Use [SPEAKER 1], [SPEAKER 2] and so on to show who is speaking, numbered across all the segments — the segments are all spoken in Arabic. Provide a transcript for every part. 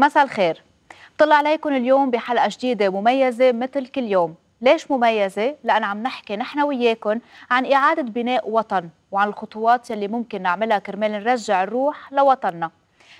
[SPEAKER 1] مساء الخير. طلع عليكم اليوم بحلقة جديدة مميزة مثل كل يوم. ليش مميزة؟ لأن عم نحكي نحن وياكم عن إعادة بناء وطن وعن الخطوات يلي ممكن نعملها كرمال نرجع الروح لوطننا.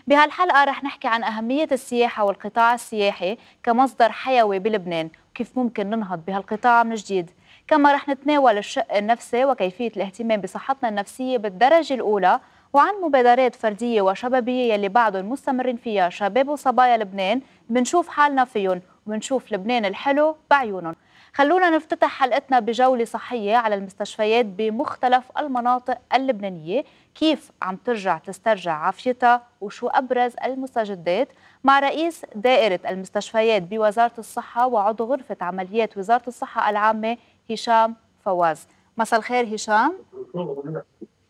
[SPEAKER 1] بهالحلقة رح نحكي عن أهمية السياحة والقطاع السياحي كمصدر حيوي بلبنان وكيف ممكن ننهض بهالقطاع من جديد. كما رح نتناول الشق النفسي وكيفية الاهتمام بصحتنا النفسية بالدرجة الأولى وعن مبادرات فردية وشبابية يلي بعدهم مستمرين فيها شباب وصبايا لبنان بنشوف حالنا فيهم وبنشوف لبنان الحلو بعيونهم. خلونا نفتتح حلقتنا بجولة صحية على المستشفيات بمختلف المناطق اللبنانية كيف عم ترجع تسترجع عافيتها وشو أبرز المستجدات مع رئيس دائرة المستشفيات بوزارة الصحة وعضو غرفة عمليات وزارة الصحة العامة هشام فواز. مساء الخير هشام.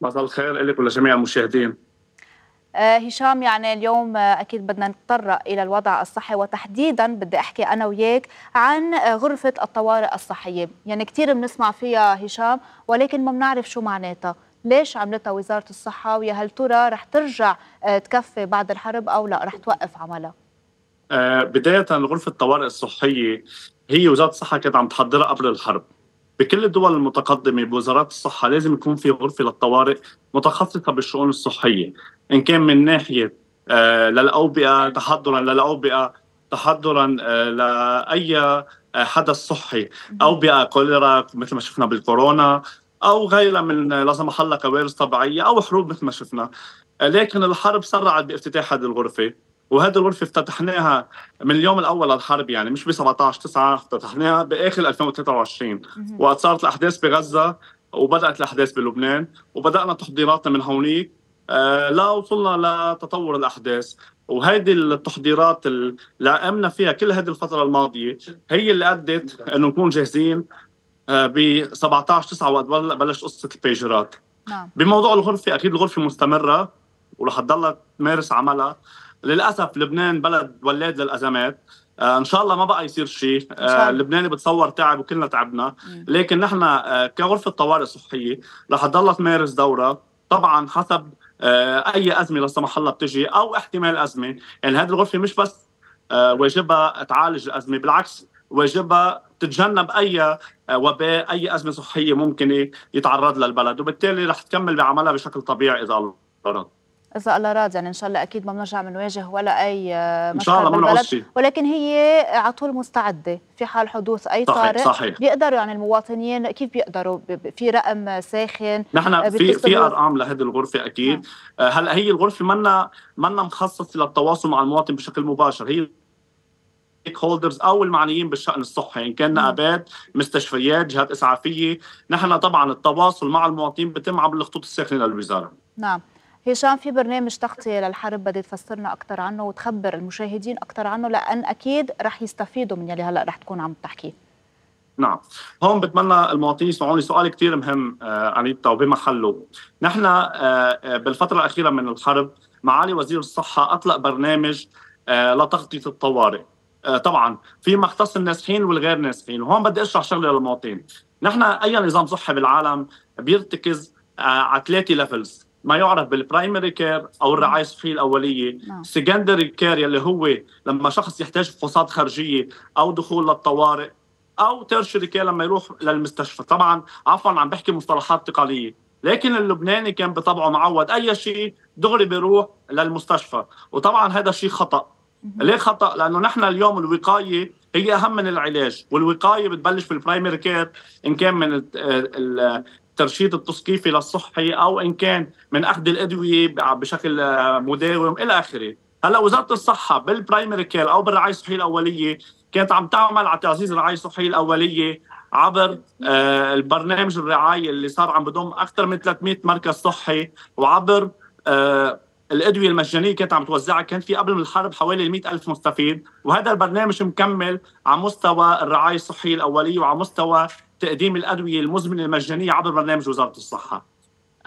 [SPEAKER 2] مساء الخير لك ولجميع المشاهدين.
[SPEAKER 1] آه هشام يعني اليوم آه أكيد بدنا نتطرق إلى الوضع الصحي وتحديدا بدي أحكي أنا وياك عن آه غرفة الطوارئ الصحية، يعني كثير بنسمع فيها هشام ولكن ما بنعرف شو معناتها، ليش عملتها وزارة الصحة؟ ويا هل ترى رح ترجع تكفي بعد الحرب أو لا؟ رح توقف عملها؟
[SPEAKER 2] بداية غرفة الطوارئ الصحية هي وزارة الصحة كانت عم تحضرها قبل الحرب. بكل الدول المتقدمة بوزارات الصحة لازم يكون في غرفة للطوارئ متخصصة بالشؤون الصحية. إن كان من ناحية آه للأوبئة تحضرا للأوبئة تحضرا آه لأي آه حدث صحي. أوبئة كوليرا مثل ما شفنا بالكورونا أو غيرها من لا سمح الله كوارث طبيعية أو حروب مثل ما شفنا. لكن الحرب سرعت بافتتاح هذه الغرفة. وهذه الغرفة افتتحناها من اليوم الأول للحرب يعني مش ب 17 9 افتتحناها بآخر 2023 وقت صارت الأحداث بغزة وبدأت الأحداث بلبنان وبدأنا تحضيراتنا من هونيك. آه لا وصلنا لتطور الأحداث. وهيدي التحضيرات اللي قمنا فيها كل هذه الفترة الماضية هي اللي أدت إنه نكون جاهزين آه ب 17 9 وقت بلش قصة البيجرات نعم. بموضوع الغرفة أكيد الغرفة مستمرة ورح تضلها تمارس عملها. للأسف لبنان بلد ولاد للأزمات. آه إن شاء الله ما بقى يصير شيء. آه اللبناني بتصور تعب وكلنا تعبنا. لكن نحن آه كغرفة طوارئ صحية رح تضلها تمارس دورها طبعا حسب أي أزمة لا سمح الله بتجي أو احتمال أزمة. يعني هذه الغرفة مش بس واجبها تعالج الأزمة بالعكس واجبها تتجنب أي وباء أي أزمة صحية ممكن يتعرض للبلد. وبالتالي رح تكمل بعملها بشكل طبيعي إذا الله
[SPEAKER 1] إذا الله راد يعني إن شاء الله أكيد ما بنرجع بنواجه ولا أي
[SPEAKER 2] مشكله إن شاء الله
[SPEAKER 1] بالبلد. ولكن هي على طول مستعدة في حال حدوث أي طارئ
[SPEAKER 2] صحيح.
[SPEAKER 1] بيقدروا يعني المواطنين كيف بيقدروا في رقم ساخن
[SPEAKER 2] نحن في في أرقام لهذه الغرفة أكيد. نعم. هلأ هي الغرفة منا منا مخصصة للتواصل مع المواطن بشكل مباشر. هي هولدرز أو المعنيين بالشأن الصحي إن كان نقابات مستشفيات جهات إسعافية. نحن طبعا التواصل مع المواطنين بيتم عبر الخطوط الساخنة للوزارة.
[SPEAKER 1] نعم. هشام في برنامج تغطية للحرب بدي تفسرنا أكثر عنه وتخبر المشاهدين أكثر عنه لأن أكيد رح يستفيدوا من يلي هلأ رح تكون عم تحكيه
[SPEAKER 2] نعم. هون بتمنى المواطنين يسمعوني. سؤال كثير مهم آه أنيتا وبمحله نحن آه, آه، بالفترة الأخيرة من الحرب معالي وزير الصحة أطلق برنامج آه لتغطية الطوارئ. آه طبعا في مختص النازحين والغير نازحين. وهون بدي أشرح شغلة للمواطنين. نحن أي نظام صحي بالعالم بيرتكز آه على ثلاثة levels ما يعرف بال primary care أو الرعاية الصحيه الأولية. secondary نعم. care يلي هو لما شخص يحتاج فحوصات خارجية أو دخول للطوارئ أو tertiary care لما يروح للمستشفى. طبعا عفوا عم بحكي مصطلحات تقنيه لكن اللبناني كان بطبعه معود أي شيء دغري بيروح للمستشفى. وطبعا هذا شيء خطأ. ليه خطأ؟ لأنه نحن اليوم الوقاية هي أهم من العلاج. والوقاية بتبلش بال primary care إن كان من الترشيد التثقيف الصحي أو إن كان من أخذ الأدوية بشكل مداوم إلى آخره. هلأ وزارة الصحة بال primary care أو بالرعاية الصحية الأولية كانت عم تعمل على تعزيز الرعاية الصحية الأولية عبر آه البرنامج الرعاية اللي صار عم بضم أكثر من 300 مركز صحي وعبر آه الأدوية المجانية كانت عم توزعها. كان في قبل من الحرب حوالي 100 ألف مستفيد. وهذا البرنامج مكمل على مستوى الرعاية الصحية الأولية وعلى مستوى تقديم الأدوية المزمنة المجانية عبر برنامج وزارة الصحة.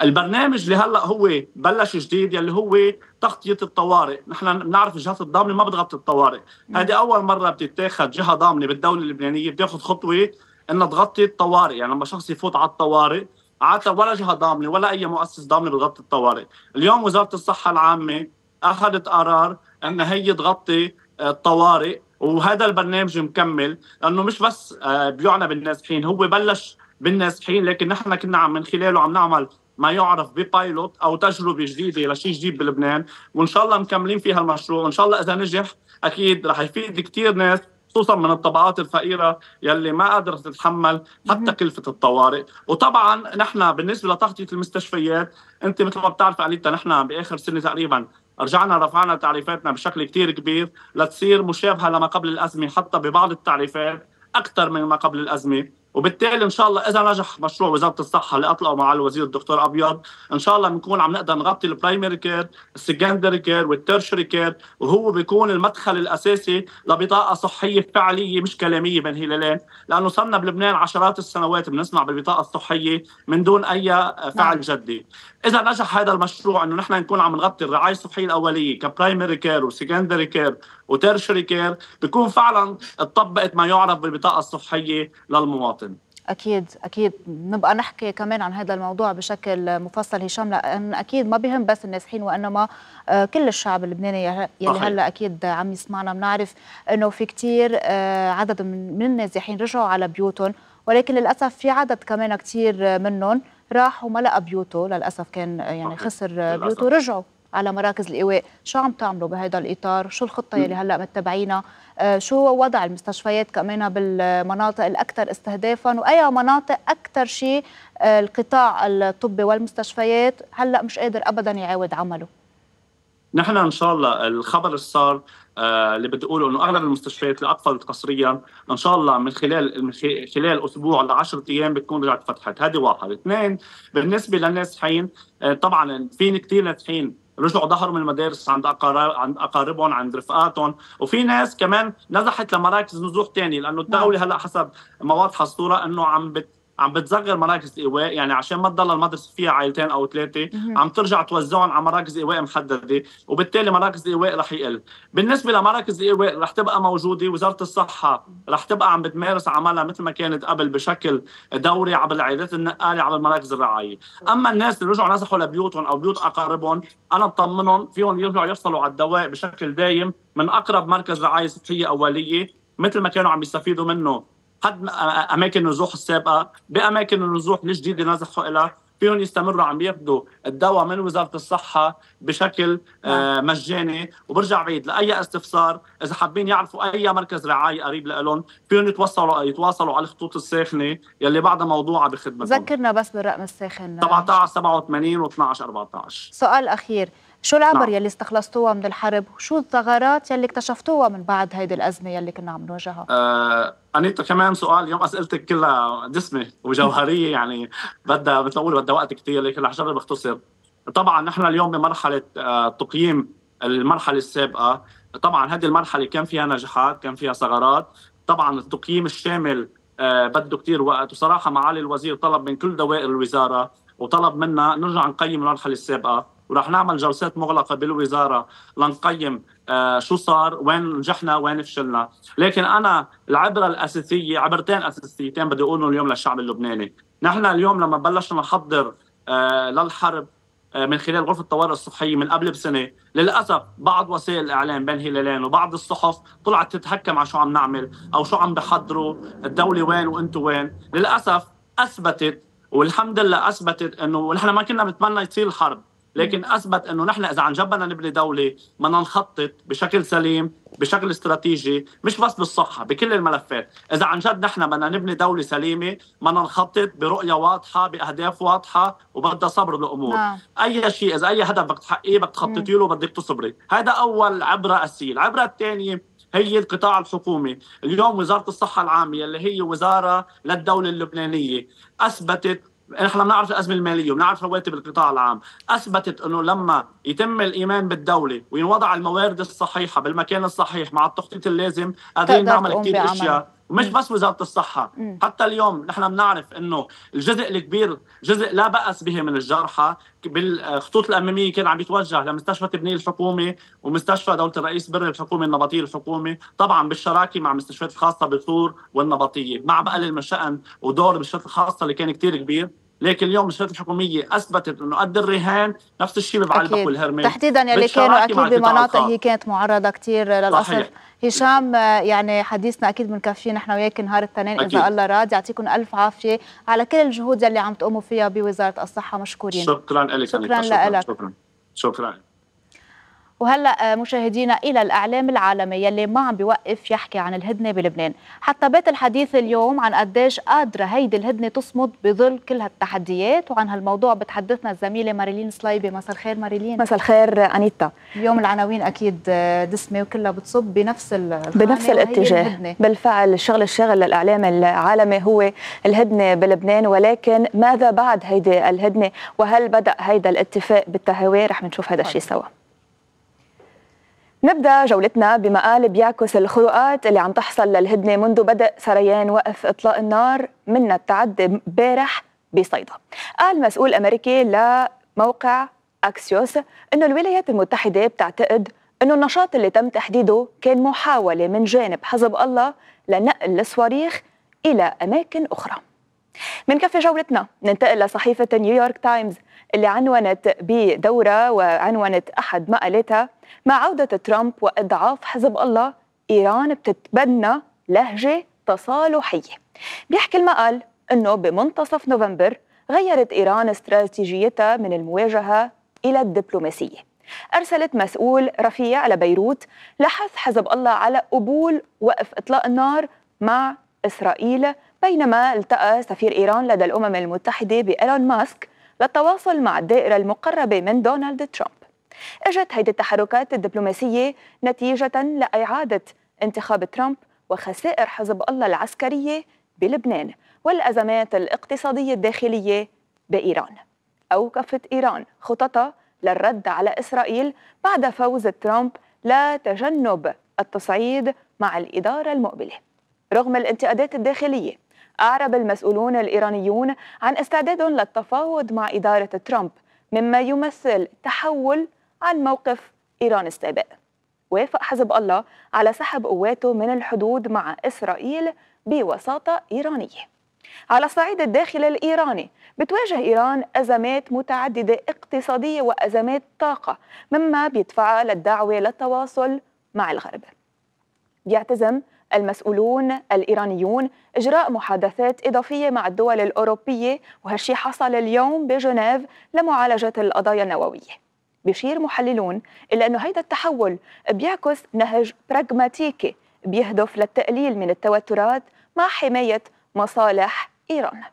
[SPEAKER 2] البرنامج اللي هلأ هو بلش جديد يلي هو تغطية الطوارئ، نحن بنعرف الجهات الضامنة ما بتغطي الطوارئ، هذه أول مرة بتتاخذ جهة ضامنة بالدولة اللبنانية. بتاخذ خطوة إنها تغطي الطوارئ، يعني لما شخص يفوت على الطوارئ عادة ولا جهة ضامنة ولا أي مؤسس ضامنة بتغطي الطوارئ، اليوم وزارة الصحة العامة أخذت قرار إن هي تغطي الطوارئ وهذا البرنامج مكمل لأنه مش بس بيعنى بالنازحين هو بلش بالنازحين لكن نحن كنا عم من خلاله عم نعمل ما يعرف ببايلوت أو تجربة جديدة لشيء جديد بلبنان وإن شاء الله مكملين فيها المشروع وإن شاء الله إذا نجح أكيد رح يفيد كثير ناس خصوصا من الطبقات الفقيرة يلي ما قادرة تتحمل حتى كلفة الطوارئ، وطبعا نحن بالنسبة لتغطيه المستشفيات أنت مثل ما بتعرف عليتا نحن بآخر سنة تقريبا رجعنا رفعنا تعريفاتنا بشكل كثير كبير لتصير مشابهة لما قبل الأزمة حتى ببعض التعريفات أكثر من ما قبل الأزمة. وبالتالي إن شاء الله إذا نجح مشروع وزارة الصحة اللي أطلقه مع الوزير الدكتور أبيض إن شاء الله بنكون عم نقدر نغطي ال primary care ال secondary care وال tertiary care وهو بيكون المدخل الأساسي لبطاقة صحية فعلية مش كلامية بين هلالين لأنه صرنا بلبنان عشرات السنوات بنسمع بالبطاقه الصحيه من دون أي فعل جدي. إذا نجح هذا المشروع إنه نحن نكون عم نغطي الرعاية الصحية الأولية ك primary care و secondary care و tertiary care بيكون فعلا طبقت ما يعرف بالبطاقة الصحية للمواطن.
[SPEAKER 1] أكيد أكيد. نبقى نحكي كمان عن هذا الموضوع بشكل مفصل هشام لأن أكيد ما بهم بس النازحين وإنما كل الشعب اللبناني يلي هلأ أكيد عم يسمعنا. بنعرف إنه في كثير عدد من النازحين رجعوا على بيوتهم ولكن للأسف في عدد كمان كثير منهم راح وما لقى بيوته. للأسف كان يعني خسر بيوته رجعوا على مراكز الإيواء. شو عم تعملوا بهذا الإطار؟ شو الخطة يلي هلأ متبعينها؟ آه شو وضع المستشفيات كمان بالمناطق الأكثر استهدافا؟ وأي مناطق أكثر شيء آه القطاع الطبي والمستشفيات هلأ مش قادر ابدا يعاود عمله؟
[SPEAKER 2] نحن إن شاء الله الخبر اللي صار آه اللي بدي أقوله إنه أغلب المستشفيات اللي اقفلت قسريا إن شاء الله من خلال من خلال أسبوع ل 10 أيام بتكون رجعت فتحت. هذه واحد. اثنين بالنسبة للنازحين آه طبعا في كثير نازحين رجعوا ظهروا من المدارس عند عند أقاربهم عند رفقاتهم. وفي ناس كمان نزحت لمراكز نزوح ثاني لأنه الدولة هلأ حسب ما واضحة الصورة إنه عم بت عم بتصغر مراكز ايواء يعني عشان ما تضل المدرسة فيها عائلتين أو ثلاثة عم ترجع توزعهم على مراكز ايواء محددة وبالتالي مراكز الايواء رح يقل. بالنسبة لمراكز الايواء رح تبقى موجودة وزارة الصحة رح تبقى عم بتمارس عملها مثل ما كانت قبل بشكل دوري عبر العيادات النقالة عبر مراكز الرعاية. أما الناس اللي رجعوا نزحوا لبيوتهم أو بيوت أقاربهم أنا بطمنهم فيهم يرجعوا يحصلوا على الدواء بشكل دايم من أقرب مركز رعاية صحيه أولية مثل ما كانوا عم يستفيدوا منه حد أماكن النزوح السابقة. بأماكن النزوح الجديده نزحوا لها فيهم يستمروا عم ياخذوا الدواء من وزارة الصحة بشكل آه مجاني. وبرجع بعيد لأي استفسار. إذا حابين يعرفوا أي مركز رعاية قريب لهم فيهم يتواصلوا يتواصلوا على الخطوط الساخنة يلي بعدها موضوعة بخدمتهم.
[SPEAKER 1] ذكرنا بس بالرقم الساخن.
[SPEAKER 2] 17 87 و12 14
[SPEAKER 1] سؤال أخير. شو العبر نعم. يلي استخلصتوها من الحرب؟ وشو الثغرات يلي اكتشفتوها من بعد هيدي الأزمة يلي كنا عم نواجهها؟
[SPEAKER 2] آه انيتا كمان سؤال اليوم أسئلتك كلها دسمه وجوهرية يعني بدها مثل ما بقول بدها وقت كثير لكن رح أجرب أختصر. طبعا نحن اليوم بمرحلة آه تقييم المرحلة السابقة. طبعا هذه المرحلة كان فيها نجاحات كان فيها ثغرات. طبعا التقييم الشامل آه بده كثير وقت. وصراحة معالي الوزير طلب من كل دوائر الوزارة وطلب منا نرجع نقيم المرحلة السابقة. وراح نعمل جلسات مغلقة بالوزارة لنقيم آه شو صار وين نجحنا وين فشلنا. لكن أنا العبرة الأساسية عبرتين أساسيتين بدي أقولهم اليوم للشعب اللبناني. نحن اليوم لما بلشنا نحضر آه للحرب آه من خلال غرفة الطوارئ الصحيه من قبل بسنة للأسف بعض وسائل الإعلام بين هلالين وبعض الصحف طلعت تتهكم على شو عم نعمل أو شو عم بحضروا الدولة وين وأنتم وين. للأسف أثبتت والحمد لله أثبتت إنه نحن ما كنا بنتمنى تصير الحرب. لكن أثبت إنه نحن إذا عن جد بدنا نبني دولة بدنا نخطط بشكل سليم بشكل استراتيجي مش بس بالصحة بكل الملفات. إذا عن جد نحن بدنا نبني دولة سليمة بدنا نخطط برؤية واضحة بأهداف واضحة وبدها صبر الأمور نعم. أي شيء إذا أي هدف بدك تحققيه بدك تخططي له بدك تصبري. هذا أول عبره اساسيه العبره الثانية هي القطاع الحكومي. اليوم وزارة الصحة العامة اللي هي وزارة للدولة اللبنانية أثبتت نحن بنعرف الأزمة المالية وبنعرف رواتب القطاع العام، أثبتت إنه لما يتم الإيمان بالدولة وينوضع الموارد الصحيحة بالمكان الصحيح مع التخطيط اللازم قادرين نعمل كثير أشياء. ومش بس وزارة الصحة. مم. حتى اليوم نحن بنعرف إنه الجزء الكبير جزء لا بأس به من الجرحى بالخطوط الأمامية كان عم يتوجه لمستشفى تبنيه الحكومة ومستشفى دولة الرئيس بري الحكومة النبطية الحكومة. طبعا بالشراكة مع المستشفيات الخاصة بثور والنبطية. مع بقلل من شان ودور المستشفيات الخاصة اللي كان كثير كبير. لكن اليوم الشركات الحكوميه أثبتت أنه قد الرهان نفس الشيء ببعلبك والهرمين.
[SPEAKER 1] تحديدا يلي كانوا أكيد بمناطق هي كانت معرضة كثير للقصف هشام يعني حديثنا أكيد بنكفيه نحن وياك نهار الاثنين إذا الله راد يعطيكم ألف عافية على كل الجهود يلي عم تقوموا فيها بوزارة الصحة. مشكورين.
[SPEAKER 2] شكرا لك
[SPEAKER 1] شكرا. لك.
[SPEAKER 2] شكرا. شكرا.
[SPEAKER 1] وهلا مشاهدينا إلى الإعلام العالمي يلي ما عم بيوقف يحكي عن الهدنة بلبنان، حتى بيت الحديث اليوم عن قديش قادرة هيدي الهدنة تصمد بظل كل هالتحديات وعن هالموضوع بتحدثنا الزميلة ماريلين سلايبي، مساء الخير ماريلين.
[SPEAKER 3] مساء الخير أنيتا.
[SPEAKER 1] اليوم العناوين أكيد دسمة وكلها بتصب بنفس
[SPEAKER 3] بنفس الاتجاه، بالفعل الشغل الشاغل للإعلام العالمي هو الهدنة بلبنان ولكن ماذا بعد هيدي الهدنة وهل بدأ هيدا الاتفاق بالتهاوي رح نشوف هذا الشيء سوا. نبدأ جولتنا بمقال بيعكس الخروقات اللي عم تحصل للهدنة منذ بدء سريان وقف إطلاق النار من التعدي امبارح بصيدا. قال مسؤول أمريكي لموقع أكسيوس إنه الولايات المتحدة بتعتقد إنه النشاط اللي تم تحديده كان محاولة من جانب حزب الله لنقل الصواريخ إلى أماكن أخرى. من كفي جولتنا ننتقل لصحيفة نيويورك تايمز اللي عنونت بدورة وعنونت أحد مقالاتها مع عودة ترامب وإضعاف حزب الله إيران بتتبنى لهجة تصالحية. بيحكي المقال أنه بمنتصف نوفمبر غيرت إيران استراتيجيتها من المواجهة إلى الدبلوماسية. أرسلت مسؤول رفيع لبيروت لحث حزب الله على قبول وقف إطلاق النار مع إسرائيل بينما التقى سفير إيران لدى الأمم المتحدة بإيلون ماسك للتواصل مع الدائرة المقربة من دونالد ترامب. إجت هيدي التحركات الدبلوماسية نتيجة لإعادة انتخاب ترامب وخسائر حزب الله العسكرية بلبنان والأزمات الاقتصادية الداخلية بإيران أوقفت إيران خططها للرد على إسرائيل بعد فوز ترامب لتجنب التصعيد مع الإدارة المقبلة. رغم الانتقادات الداخلية أعرب المسؤولون الإيرانيون عن استعدادهم للتفاوض مع إدارة ترامب مما يمثل تحول عن موقف إيران السابق وافق حزب الله على سحب قواته من الحدود مع إسرائيل بوساطة إيرانية. على الصعيد الداخلي الإيراني بتواجه إيران أزمات متعددة اقتصادية وأزمات طاقة مما بيدفعها للدعوة للتواصل مع الغرب. بيعتزم المسؤولون الإيرانيون إجراء محادثات إضافية مع الدول الأوروبية وهالشي حصل اليوم بجنيف لمعالجة القضايا النووية. بيشير محللون إلى أنه هيدا التحول بيعكس نهج براغماتيكي بيهدف للتقليل من التوترات مع حماية مصالح إيران.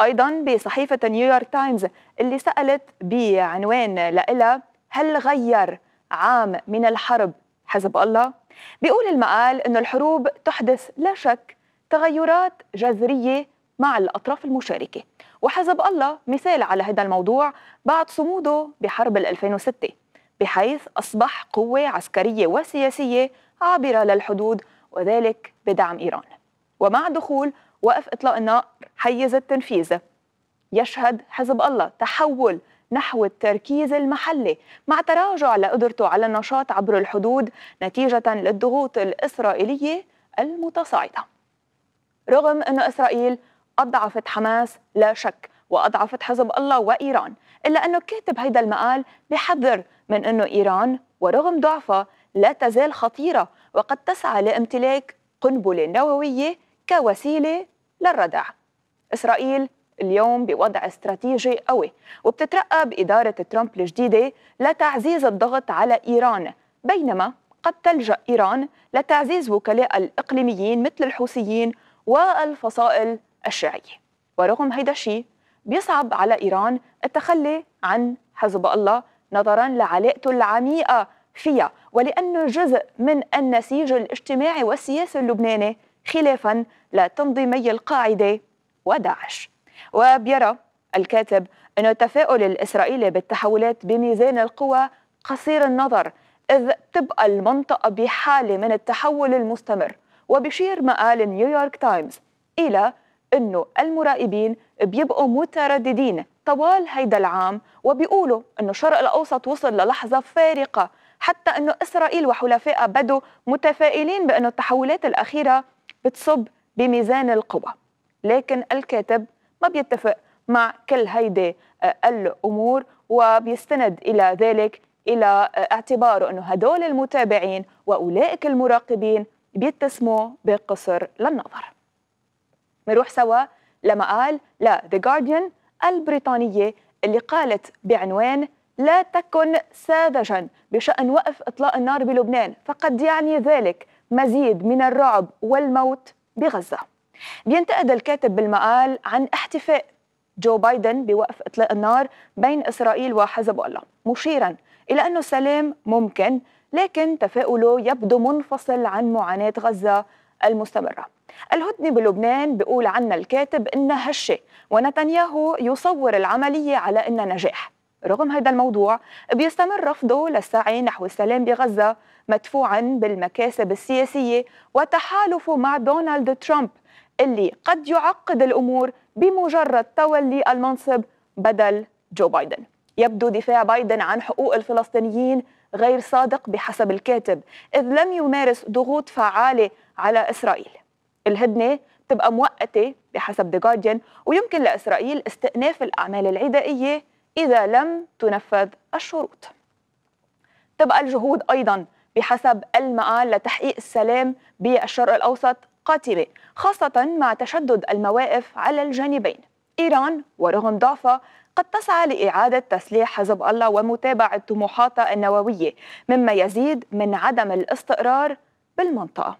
[SPEAKER 3] أيضا بصحيفة نيويورك تايمز اللي سألت بعنوان لإلها هل غير عام من الحرب؟ حزب الله بيقول المقال أن الحروب تحدث لا شك تغيرات جذرية مع الأطراف المشاركة. وحزب الله مثال على هذا الموضوع بعد صموده بحرب 2006 بحيث أصبح قوة عسكرية وسياسية عابرة للحدود وذلك بدعم إيران. ومع دخول وقف إطلاق النار حيز التنفيذ. يشهد حزب الله تحول نحو التركيز المحلي مع تراجع لقدرته على النشاط عبر الحدود نتيجة للضغوط الإسرائيلية المتصاعدة. رغم أن إسرائيل أضعفت حماس لا شك وأضعفت حزب الله وإيران إلا أنه كاتب هيدا المقال بحذر من أنه إيران ورغم ضعفها لا تزال خطيرة وقد تسعى لامتلاك قنبلة نووية كوسيلة للردع. إسرائيل اليوم بوضع استراتيجي قوي وبتترقى بإدارة ترامب الجديدة لتعزيز الضغط على إيران. بينما قد تلجأ إيران لتعزيز وكلاء الإقليميين مثل الحوثيين والفصائل الشيعية. ورغم هيدا الشيء بيصعب على إيران التخلي عن حزب الله نظرا لعلاقته العميقة فيها ولأنه جزء من النسيج الاجتماعي والسياسي اللبناني خلافا لتنظيمي القاعدة وداعش. وبيرى الكاتب أن التفاؤل الإسرائيلي بالتحولات بميزان القوى قصير النظر إذ تبقى المنطقة بحالة من التحول المستمر وبشير مقال نيويورك تايمز إلى أنه المراقبين بيبقوا مترددين طوال هيدا العام وبيقولوا أنه الشرق الأوسط وصل للحظة فارقة حتى أنه إسرائيل وحلفائها بدوا متفائلين بأنه التحولات الأخيرة بتصب بميزان القوى. لكن الكاتب ما بيتفق مع كل هيدي الأمور وبيستند إلى ذلك إلى اعتباره أنه هدول المتابعين وأولئك المراقبين بيتسموا بقصر للنظر. نروح سوا لما قال لا The Guardian البريطانية اللي قالت بعنوان لا تكن ساذجا بشأن وقف إطلاق النار بلبنان فقد يعني ذلك مزيد من الرعب والموت بغزة. بينتقد الكاتب بالمقال عن احتفاء جو بايدن بوقف إطلاق النار بين إسرائيل وحزب الله مشيرا إلى أن السلام ممكن لكن تفاؤله يبدو منفصل عن معاناة غزة المستمرة. الهدنة بلبنان بيقول عنا الكاتب إنها هشة ونتنياهو يصور العملية على إنها نجاح. رغم هذا الموضوع بيستمر رفضه للسعي نحو السلام بغزة مدفوعا بالمكاسب السياسية وتحالفه مع دونالد ترامب اللي قد يعقد الأمور بمجرد تولي المنصب بدل جو بايدن. يبدو دفاع بايدن عن حقوق الفلسطينيين غير صادق بحسب الكاتب إذ لم يمارس ضغوط فعالة على إسرائيل. الهدنة تبقى مؤقتة بحسب ذا جارديان ويمكن لإسرائيل استئناف الأعمال العدائية إذا لم تنفذ الشروط. تبقى الجهود أيضا بحسب المقال لتحقيق السلام بالشرق الأوسط قاتمة خاصة مع تشدد المواقف على الجانبين. إيران ورغم ضعفها قد تسعى لإعادة تسليح حزب الله ومتابعة طموحاتها النووية مما يزيد من عدم الاستقرار بالمنطقة.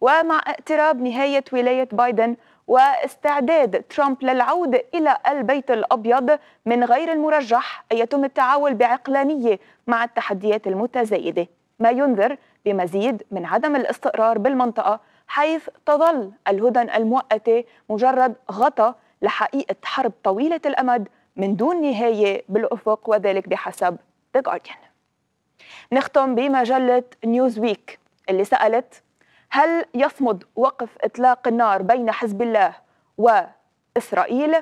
[SPEAKER 3] ومع اقتراب نهاية ولاية بايدن واستعداد ترامب للعودة إلى البيت الأبيض من غير المرجح أن يتم التعامل بعقلانية مع التحديات المتزايدة. ما ينذر بمزيد من عدم الاستقرار بالمنطقة حيث تظل الهدن المؤقتة مجرد غطاء لحقيقة حرب طويلة الأمد من دون نهاية بالأفق وذلك بحسب The Guardian نختم بمجلة نيوزويك اللي سألت هل يصمد وقف إطلاق النار بين حزب الله وإسرائيل؟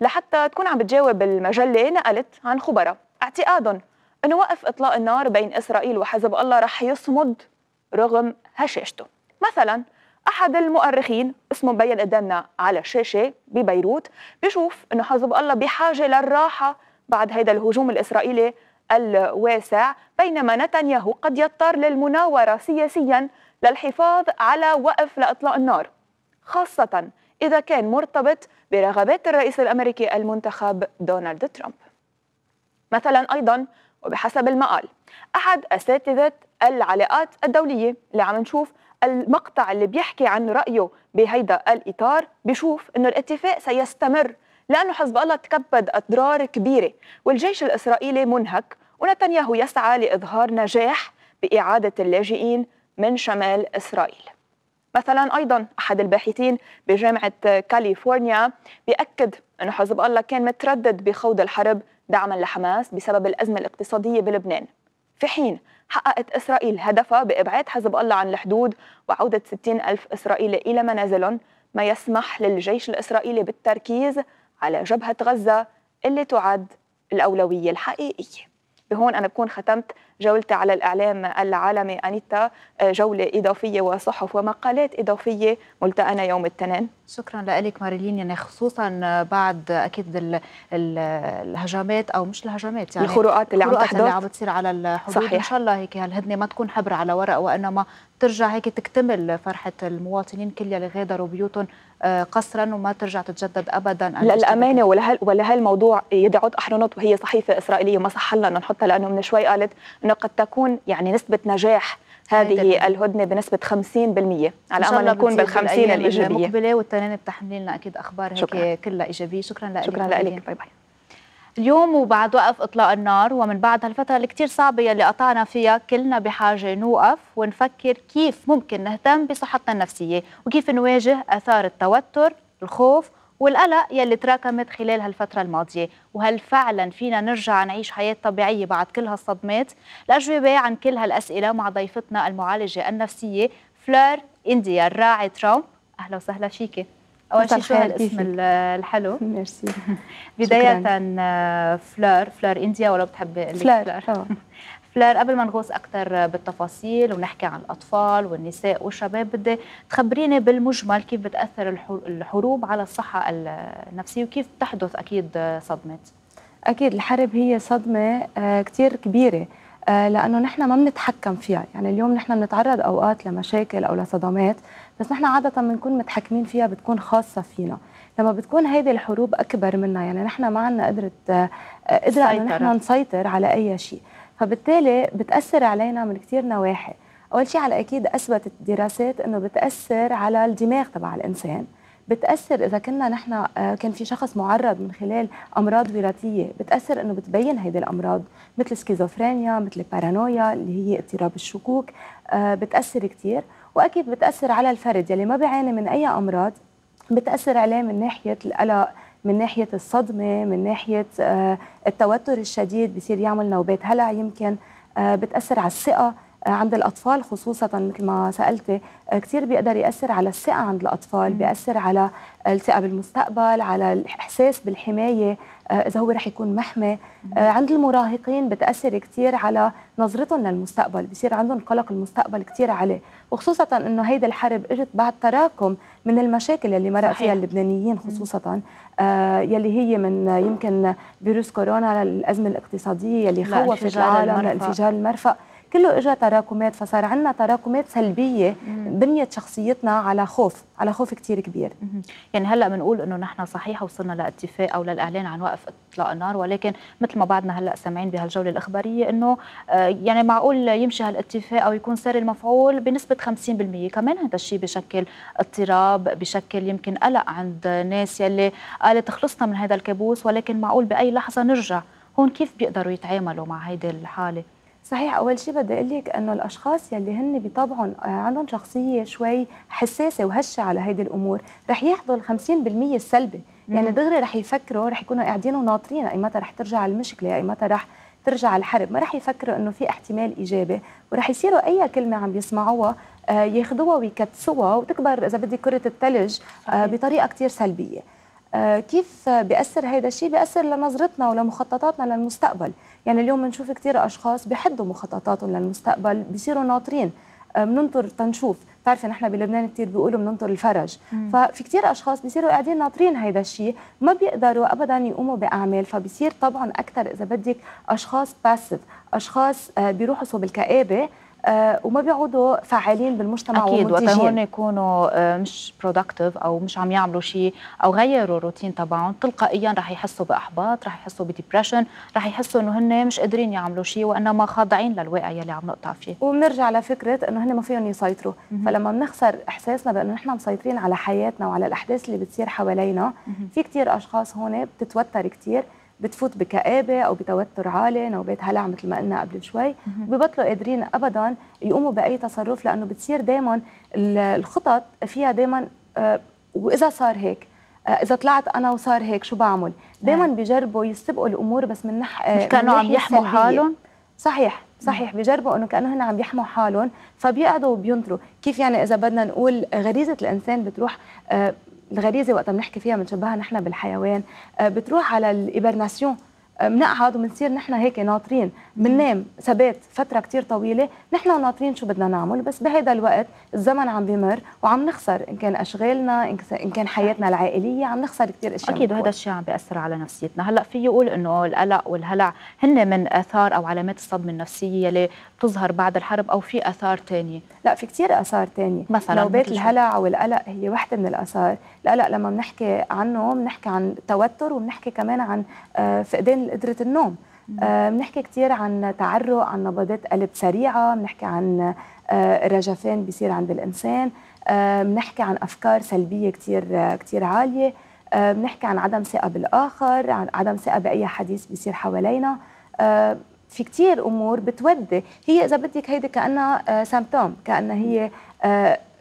[SPEAKER 3] لحتى تكون عم بتجاوب المجلة نقلت عن خبراء اعتقادهم أنه وقف إطلاق النار بين إسرائيل وحزب الله رح يصمد رغم هشاشته مثلا أحد المؤرخين اسمه مبين قدامنا على الشاشة ببيروت بيشوف أنه حزب الله بحاجة للراحة بعد هذا الهجوم الإسرائيلي الواسع بينما نتنياهو قد يضطر للمناورة سياسيا للحفاظ على وقف لإطلاق النار خاصة إذا كان مرتبط برغبات الرئيس الأمريكي المنتخب دونالد ترامب. مثلا أيضا وبحسب المقال أحد أساتذة العلاقات الدولية اللي عم نشوف المقطع اللي بيحكي عن رأيه بهيدا الإطار بيشوف أنه الاتفاق سيستمر لأنه حزب الله تكبد أضرار كبيرة. والجيش الإسرائيلي منهك ونتنياهو يسعى لإظهار نجاح بإعادة اللاجئين من شمال إسرائيل. مثلا أيضا أحد الباحثين بجامعة كاليفورنيا بيأكد أن حزب الله كان متردد بخوض الحرب دعما لحماس بسبب الأزمة الاقتصادية بلبنان. في حين حققت إسرائيل هدفها بإبعاد حزب الله عن الحدود وعودة 60 ألف إسرائيلي إلى منازلهم ما يسمح للجيش الإسرائيلي بالتركيز على جبهة غزة اللي تعد الأولوية الحقيقية. بهون أنا بكون ختمت جولتي على الإعلام العالمي أنيتا جولة إضافية وصحف ومقالات إضافية ملتقانا يوم الاثنين.
[SPEAKER 1] شكرا لك ماريلين يعني خصوصا بعد أكيد ال ال الهجمات أو مش الهجمات يعني
[SPEAKER 3] الخروقات اللي عم تحدث
[SPEAKER 1] اللي عم بتصير على الحدود. صحيح. إن شاء الله هيك هالهدنة ما تكون حبر على ورق وإنما ترجع هيك تكتمل فرحة المواطنين. كل يلي غادروا بيوتهم قسرا وما ترجع تتجدد ابدا.
[SPEAKER 3] للأمانة ولهال ولهالموضوع يدعوت أحرنوت وهي صحيفة إسرائيلية ما صح لنا. نحطها لأنه من شوي قالت إنه قد تكون يعني نسبة نجاح هذه الهدنة بنسبة 50% على امل نكون بال 50 الإيجابية.
[SPEAKER 1] المقبلة والتنين بتحمل لنا أكيد أخبار هيك كلها إيجابية. شكرا لك.
[SPEAKER 3] شكرا لك. Bye bye.
[SPEAKER 1] اليوم وبعد وقف إطلاق النار ومن بعد هالفترة اللي كثير صعبة يلي قطعنا فيها كلنا بحاجة نوقف ونفكر كيف ممكن نهتم بصحتنا النفسية وكيف نواجه آثار التوتر الخوف والقلق يلي تراكمت خلال هالفترة الماضية وهل فعلا فينا نرجع نعيش حياة طبيعية بعد كل هالصدمات؟ الأجوبة عن كل هالأسئلة مع ضيفتنا المعالجة النفسية فلور إنديا الراعي ترامب. أهلا وسهلا فيكي. أول شيء شو هالاسم الحلو؟
[SPEAKER 4] ميرسي.
[SPEAKER 1] بداية فلور فلور إنديا ولا بتحبي
[SPEAKER 4] فلور
[SPEAKER 1] فلير قبل ما نغوص أكثر بالتفاصيل ونحكي عن الأطفال والنساء والشباب بدي تخبريني بالمجمل كيف بتأثر الحروب على الصحة النفسية وكيف تحدث أكيد صدمة؟
[SPEAKER 4] أكيد الحرب هي صدمة آه، كثير كبيرة آه، لأنه نحن ما بنتحكم فيها. يعني اليوم نحن بنتعرض أوقات لمشاكل أو لصدمات بس نحن عادة بنكون متحكمين فيها بتكون خاصة فينا. لما بتكون هيدي الحروب أكبر منا يعني نحن ما عندنا قدرة آه، قدرة إنه نحن نسيطر على أي شيء. فبالتالي بتأثر علينا من كثير نواحي. أول شيء على أكيد اثبتت الدراسات إنه بتأثر على الدماغ تبع الإنسان. بتأثر إذا كنا نحن آه، كان في شخص معرض من خلال أمراض وراثية بتأثر إنه بتبين هيدي الأمراض مثل سكيزوفرينيا مثل البارانويا اللي هي اضطراب الشكوك آه، بتأثر كثير وأكيد بتأثر على الفرد يلي ما بيعاني من أي أمراض بتأثر عليه من ناحية القلق من ناحية الصدمة من ناحية آه، التوتر الشديد بصير يعمل نوبات. هلع يمكن بتأثر على الثقة عند الأطفال خصوصا مثل ما سألتي كثير بيقدر يأثر على الثقة عند الأطفال بيأثر على الثقة بالمستقبل على الإحساس بالحماية آه، إذا هو رح يكون محمي. آه، عند المراهقين بتأثر كثير على نظرتهم للمستقبل بصير عندهم قلق المستقبل كثير عليه. وخصوصا أنه هيدا الحرب إجت بعد تراكم من المشاكل اللي مرق فيها اللبنانيين خصوصا آه يلي هي من يمكن فيروس كورونا للأزمة الاقتصادية يلي خوفت العالم لانفجار المرفأ. كله اجى تراكمات فصار عندنا تراكمات سلبية بنيت شخصيتنا على خوف على خوف كثير كبير.
[SPEAKER 1] يعني هلأ بنقول إنه نحن صحيح وصلنا لاتفاق أو للإعلان عن وقف إطلاق النار ولكن مثل ما بعدنا هلأ سامعين بهالجولة الإخبارية إنه آه، يعني معقول يمشي هالاتفاق أو يكون ساري المفعول بنسبة 50% كمان هذا الشيء بشكل اضطراب بشكل يمكن قلق عند ناس يلي قالت خلصنا من هذا الكابوس ولكن معقول بأي لحظة نرجع. هون كيف بيقدروا يتعاملوا مع هيدي الحالة؟
[SPEAKER 4] صحيح أول شيء بدي أقول لك إنه الأشخاص يلي هن بطبعهم آه، عندهم شخصية شوي حساسة وهشة على هيدي الأمور رح ياخذوا ال 50% السلبي. يعني دغري رح يفكروا رح يكونوا قاعدين وناطرين أي متى رح ترجع المشكلة أي متى رح ترجع الحرب. ما رح يفكروا إنه في احتمال إيجابي ورح يصيروا أي كلمة عم بيسمعوها آه، ياخذوها ويكتسوها وتكبر إذا بدي كرة الثلج آه، بطريقة كثير سلبية. كيف بيأثر هذا الشيء بيأثر لنظرتنا ولمخططاتنا للمستقبل. يعني اليوم بنشوف كثير أشخاص بحدوا مخططاتهم للمستقبل بيصيروا ناطرين آه، بننطر تنشوف. بتعرفي نحن بلبنان كثير بيقولوا بننطر الفرج. مم. ففي كثير أشخاص بيصيروا قاعدين ناطرين هيدا الشيء ما بيقدروا ابدا يقوموا بأعمال. فبصير طبعا أكثر إذا بدك أشخاص passive أشخاص آه، بيروحوا صوب الكآبة آه، وما بيعودوا فعالين بالمجتمع
[SPEAKER 1] أكيد وقت هون يكونوا آه، مش productive أو مش عم يعملوا شيء أو غيروا الروتين تبعهم. تلقائيا رح يحسوا بأحباط رح يحسوا ب depression رح يحسوا إنه هن مش قادرين يعملوا شيء وإنما خاضعين للواقع يلي عم نقطع فيه.
[SPEAKER 4] وبنرجع لفكرة إنه هن ما فيهم يسيطروا. فلما بنخسر إحساسنا بأنه نحن مسيطرين على حياتنا وعلى الأحداث اللي بتصير حوالينا في كثير أشخاص هون بتتوتر كثير بتفوت بكآبة أو بتوتر عالي نوبات هلع مثل ما قلنا قبل شوي. وببطلوا قادرين أبدا يقوموا بأي تصرف لأنه بتصير دائما الخطط فيها دائما آه، وإذا صار هيك آه، إذا طلعت أنا وصار هيك شو بعمل؟ دائما بيجربوا يستبقوا الأمور بس من نح
[SPEAKER 1] مش كانوا عم يحموا حالهم؟
[SPEAKER 4] صحيح صحيح بيجربوا إنه كأنه هن عم يحموا حالهم فبيقعدوا وبينطروا. كيف يعني إذا بدنا نقول غريزة الإنسان بتروح آه، الغريزة وقت بنحكي فيها بنشبهها نحن بالحيوان. آه، بتروح على الإبرناسيون. بنقعد وبنصير نحن هيك ناطرين. بننام ثبات فترة كتير طويلة. نحن ناطرين شو بدنا نعمل بس بهذا الوقت الزمن عم بمر وعم نخسر. إن كان أشغالنا إن كان حياتنا العائلية عم نخسر كثير أشياء
[SPEAKER 1] أكيد وهذا الشيء عم بيأثر على نفسيتنا. هلأ في يقول إنه القلق والهلع هن من آثار أو علامات الصدمة النفسية اللي بتظهر بعد الحرب أو في آثار ثانية
[SPEAKER 4] لا في كثير آثار ثانية
[SPEAKER 1] مثلا
[SPEAKER 4] نوبات الهلع والقلق هي وحدة من الآثار. القلق لما بنحكي عنه بنحكي عن توتر وبنحكي كمان عن آه، فقدان قدرة النوم. آه، بنحكي كثير عن تعرق عن نبضات قلب سريعة بنحكي عن آه، رجفان بيصير عند الإنسان. بنحكي عن أفكار سلبية كثير كثير عالية. بنحكي عن عدم ثقة بالآخر عن عدم ثقة بأي حديث بيصير حوالينا. في كثير أمور بتودي. هي إذا بدك هيدي كأنها سامبتوم كأنها هي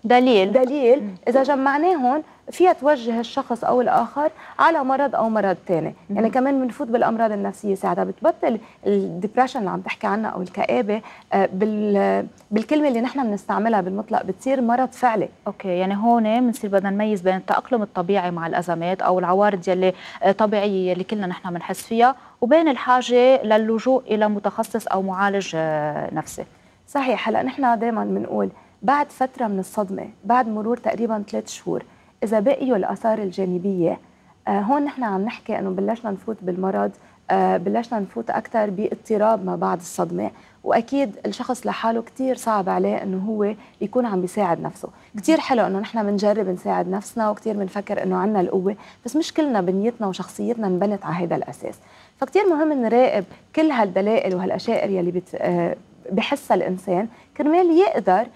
[SPEAKER 1] دليل.
[SPEAKER 4] دليل. إذا جمعناهم فيها توجه الشخص أو الآخر على مرض أو مرض ثاني يعني كمان بنفوت بالأمراض النفسية ساعتها. بتبطل ال depression اللي عم تحكي عنها أو الكآبة آه، بال بالكلمة اللي نحن بنستعملها بالمطلق بتصير مرض فعلي.
[SPEAKER 1] Okay يعني هون بنصير بدنا نميز بين التأقلم الطبيعي مع الأزمات أو العوارض يلي آه، طبيعية اللي كلنا نحن بنحس فيها وبين الحاجة للجوء إلى متخصص أو معالج آه، نفسي.
[SPEAKER 4] صحيح هلأ نحن دائما بنقول بعد فترة من الصدمة بعد مرور تقريبا ثلاث شهور اذا بقيوا الاثار الجانبية. آه هون نحن عم نحكي إنه بلشنا نفوت بالمرض آه بلشنا نفوت أكثر باضطراب ما بعد الصدمة. وأكيد الشخص لحاله كثير صعب عليه إنه هو يكون عم بيساعد نفسه. كثير حلو إنه نحن بنجرب نساعد نفسنا وكثير بنفكر إنه عنا القوة بس مش كلنا بنيتنا وشخصيتنا انبنت على هذا الأساس. فكتير مهم نراقب كل هالدلائل وهالأشياء يلي بت... آه بحسها الإنسان كرمال يقدر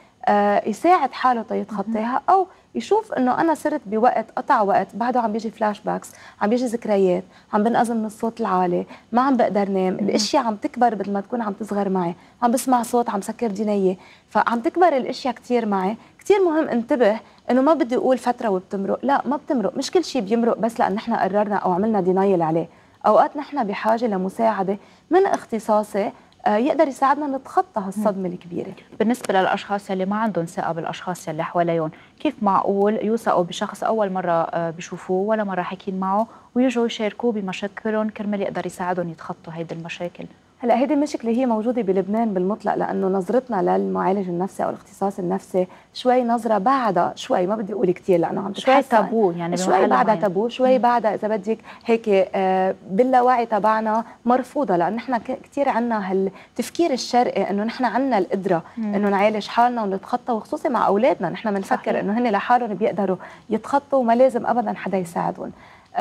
[SPEAKER 4] يساعد حاله تيتخطاها أو يشوف إنه أنا صرت بوقت قطع وقت بعده عم بيجي flashbacks عم بيجي ذكريات عم بنقز من الصوت العالي ما عم بقدر نام الاشياء عم تكبر بدل ما تكون عم تصغر معي عم بسمع صوت عم سكر دينيي فعم تكبر الإشياء كثير معي. كثير مهم انتبه إنه ما بدي أقول فترة وبتمرق لا ما بتمرق مش كل شيء بيمرق بس لأن نحن قررنا أو عملنا denial عليه. أوقات نحن بحاجة لمساعدة من اختصاصي يقدر يساعدنا نتخطى هالصدمة الكبيرة.
[SPEAKER 1] بالنسبة للأشخاص اللي ما عندهم ثقة بالأشخاص اللي حواليهم كيف معقول يوثقوا بشخص أول مرة آه، بيشوفوه ولا مرة حكين معه ويجوا يشاركوه بمشاكلهم كرمال يقدر يساعدهم يتخطوا هيدي المشاكل؟
[SPEAKER 4] هلا هيدي المشكلة هي موجودة بلبنان بالمطلق لأنه نظرتنا للمعالج النفسي أو الاختصاص النفسي شوي نظرة بعدها شوي ما بدي أقول كثير لأنه عم
[SPEAKER 1] شوي تابو يعني
[SPEAKER 4] شوي بعدها تابو شوي بعدها إذا بدك هيك آه باللاوعي تبعنا مرفوضة لأنه نحن كثير عندنا هالتفكير الشرقي إنه نحن عندنا القدرة إنه نعالج حالنا ونتخطى وخصوصي مع أولادنا نحن بنفكر إنه هن لحالهم بيقدروا يتخطوا وما لازم ابدا حدا يساعدهم.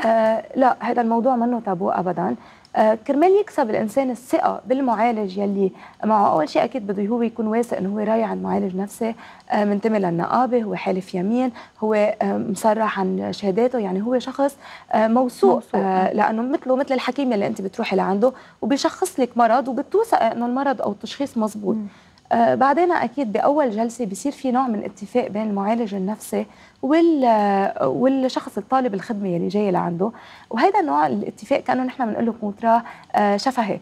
[SPEAKER 4] آه لا هذا الموضوع منه تابو ابدا. كرمال يكسب الإنسان الثقة بالمعالج يلي معه أول شيء أكيد بده هو يكون واثق إنه هو رايح عند معالج نفسي آه منتمي للنقابة هو حالف يمين هو آه مصرح عن شهاداته يعني هو شخص آه موثوق, موثوق. آه لأنه مثله مثل الحكيم اللي أنت بتروحي لعنده وبيشخص لك مرض وبتوثق إنه المرض أو التشخيص مزبوط آه بعدين أكيد بأول جلسة بصير في نوع من اتفاق بين المعالج النفسي والشخص الطالب الخدمة اللي جاي لعنده. وهذا نوع الاتفاق كأنه نحن بنقول له كونترا آه شفهي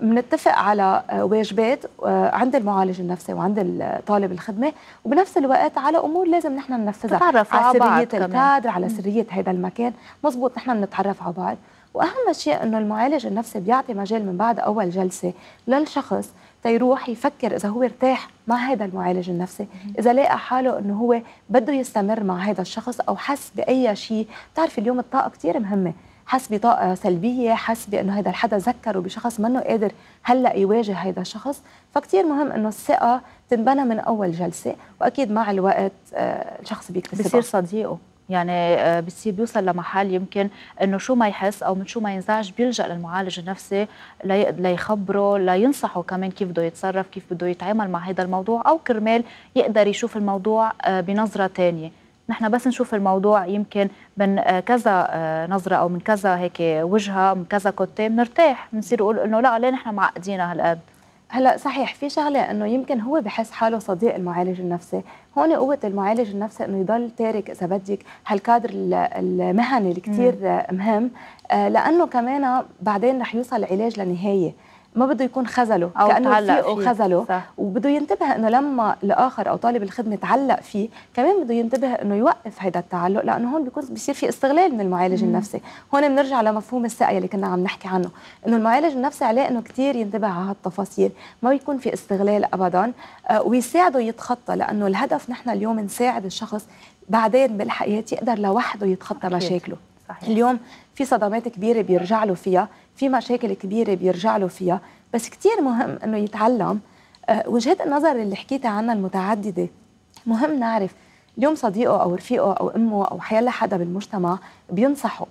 [SPEAKER 4] بنتفق آه على واجبات آه عند المعالج النفسي وعند طالب الخدمة وبنفس الوقت على أمور لازم نحن ننفذها.
[SPEAKER 1] تعرف
[SPEAKER 4] على سرية الكادر على سرية هذا المكان. مزبوط نحن بنتعرف على بعض. وأهم شيء إنه المعالج النفسي بيعطي مجال من بعد أول جلسة للشخص تيروح يفكر إذا هو ارتاح مع هذا المعالج النفسي. إذا لقى حاله إنه هو بده يستمر مع هذا الشخص أو حس بأي شيء. بتعرف اليوم الطاقة كثير مهمة. حس بطاقة سلبية حس بإنه هذا الحدا ذكره بشخص منه قادر هلأ يواجه هذا الشخص. فكتير مهم إنه الثقة تنبنى من أول جلسة وأكيد مع الوقت الشخص بيكتسبها.
[SPEAKER 1] بصير صديقه. يعني بصير بيوصل لمحل يمكن إنه شو ما يحس أو من شو ما ينزعج بيلجأ للمعالج النفسي ليخبره لينصحه كمان كيف بده يتصرف كيف بده يتعامل مع هذا الموضوع أو كرمال يقدر يشوف الموضوع بنظرة ثانية نحن بس نشوف الموضوع يمكن من كذا نظرة أو من كذا هيك وجهة من كذا كوتي بنرتاح بنصير نقول إنه لا ليه نحن معقدين هالقد؟
[SPEAKER 4] هلا صحيح في شغلة إنه يمكن هو بحس حاله صديق المعالج النفسي. هون قوة المعالج النفسي إنه يضل تارك إذا بدك هالكادر المهني اللي كثير مهم. لأنه كمان بعدين رح يوصل العلاج لنهاية. ما بده يكون خزله
[SPEAKER 1] أو
[SPEAKER 4] فيه. خزله
[SPEAKER 1] صح.
[SPEAKER 4] وبده ينتبه إنه لما الآخر أو طالب الخدمة تعلق فيه كمان بده ينتبه إنه يوقف هذا التعلق لأنه هون بيكون بيصير في استغلال من المعالج النفسي هون بنرجع لمفهوم السقي اللي كنا عم نحكي عنه إنه المعالج النفسي عليه إنه كثير ينتبه على هالتفاصيل ما يكون في استغلال ابدا آه ويساعده يتخطى لأنه الهدف نحن اليوم نساعد الشخص بعدين بالحياة يقدر لوحده يتخطى
[SPEAKER 1] أكيد.
[SPEAKER 4] مشاكله
[SPEAKER 1] صحيح.
[SPEAKER 4] اليوم في صدمات كبيرة بيرجع له فيها في مشاكل كبيرة بيرجع له فيها. بس كتير مهم إنه يتعلم. آه، وجهات النظر اللي حكيتها عنها المتعددة. مهم نعرف اليوم صديقه أو رفيقه أو أمه أو حيلا حدا بالمجتمع بينصحه.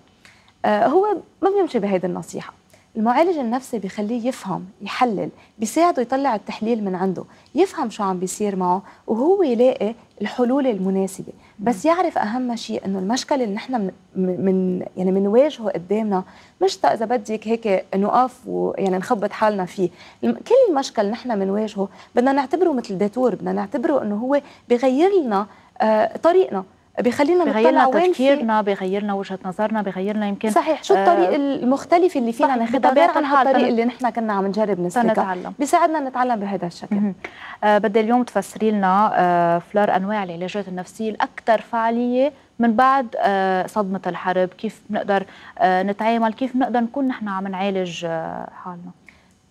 [SPEAKER 4] آه، هو ما بيمشي بهيدي النصيحة. المعالج النفسي بيخليه يفهم يحلل بيساعده يطلع التحليل من عنده يفهم شو عم بيصير معه وهو يلاقي الحلول المناسبة. بس يعرف أهم شيء إنه المشكلة اللي نحن من, من يعني بنواجهه قدامنا مش إذا بدك هيك نقف ويعني نخبط حالنا فيه. كل مشكل نحن بنواجهه بدنا نعتبره مثل داتور بدنا نعتبره إنه هو بغير لنا آه طريقنا. بيخلينا
[SPEAKER 1] بغيرنا تفكيرنا بغيرنا وجهة نظرنا بغيرنا يمكن
[SPEAKER 4] صحيح شو الطريق آه المختلفه اللي فينا ناخذها غير عن الطريق اللي نحن كنا عم نجرب نسلكها. بيساعدنا نتعلم بهذا الشكل.
[SPEAKER 1] آه بدي اليوم تفسري لنا آه فلور أنواع العلاجات النفسية الأكثر فعالية من بعد آه صدمة الحرب. كيف بنقدر آه نتعامل كيف بنقدر نكون نحن عم نعالج آه حالنا؟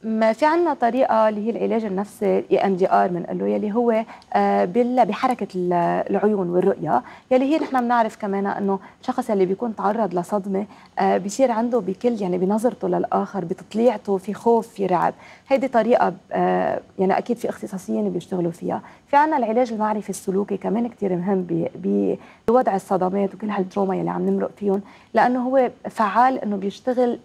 [SPEAKER 4] ما في عندنا طريقة اللي هي العلاج النفسي EMDR بنقول له يلي هو بحركة العيون والرؤية. يلي هي نحن بنعرف كمان إنه الشخص اللي بيكون تعرض لصدمة بيصير عنده بكل يعني بنظرته للآخر بتطليعته في خوف في رعب. هيدي طريقة يعني أكيد في اختصاصيين بيشتغلوا فيها. في عندنا العلاج المعرفي السلوكي كمان كثير مهم بوضع الصدمات وكل هالتروما يلي عم نمرق فيهم. لأنه هو فعال إنه بيشتغل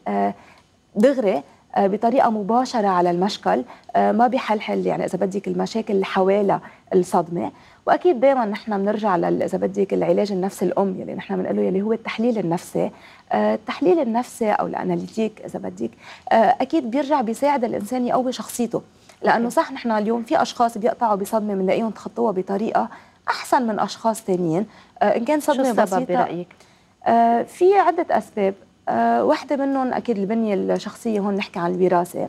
[SPEAKER 4] دغري بطريقة مباشرة على المشكل ما بيحلحل يعني إذا بدك المشاكل اللي حوالي الصدمة. وأكيد دائما نحن بنرجع إذا بدك العلاج النفسي الأم يلي نحن بنقول يلي هو التحليل النفسي. التحليل النفسي أو الأناليتيك إذا بدك أكيد بيرجع بيساعد الإنسان يقوي شخصيته. لأنه صح نحن اليوم في أشخاص بيقطعوا بصدمة بنلاقيهم تخطوها بطريقة أحسن من أشخاص ثانيين إن كان صدمة
[SPEAKER 1] شو السبب برأيك؟
[SPEAKER 4] في عدة أسباب. واحدة منهم أكيد البنية الشخصية هون نحكي عن الوراثة.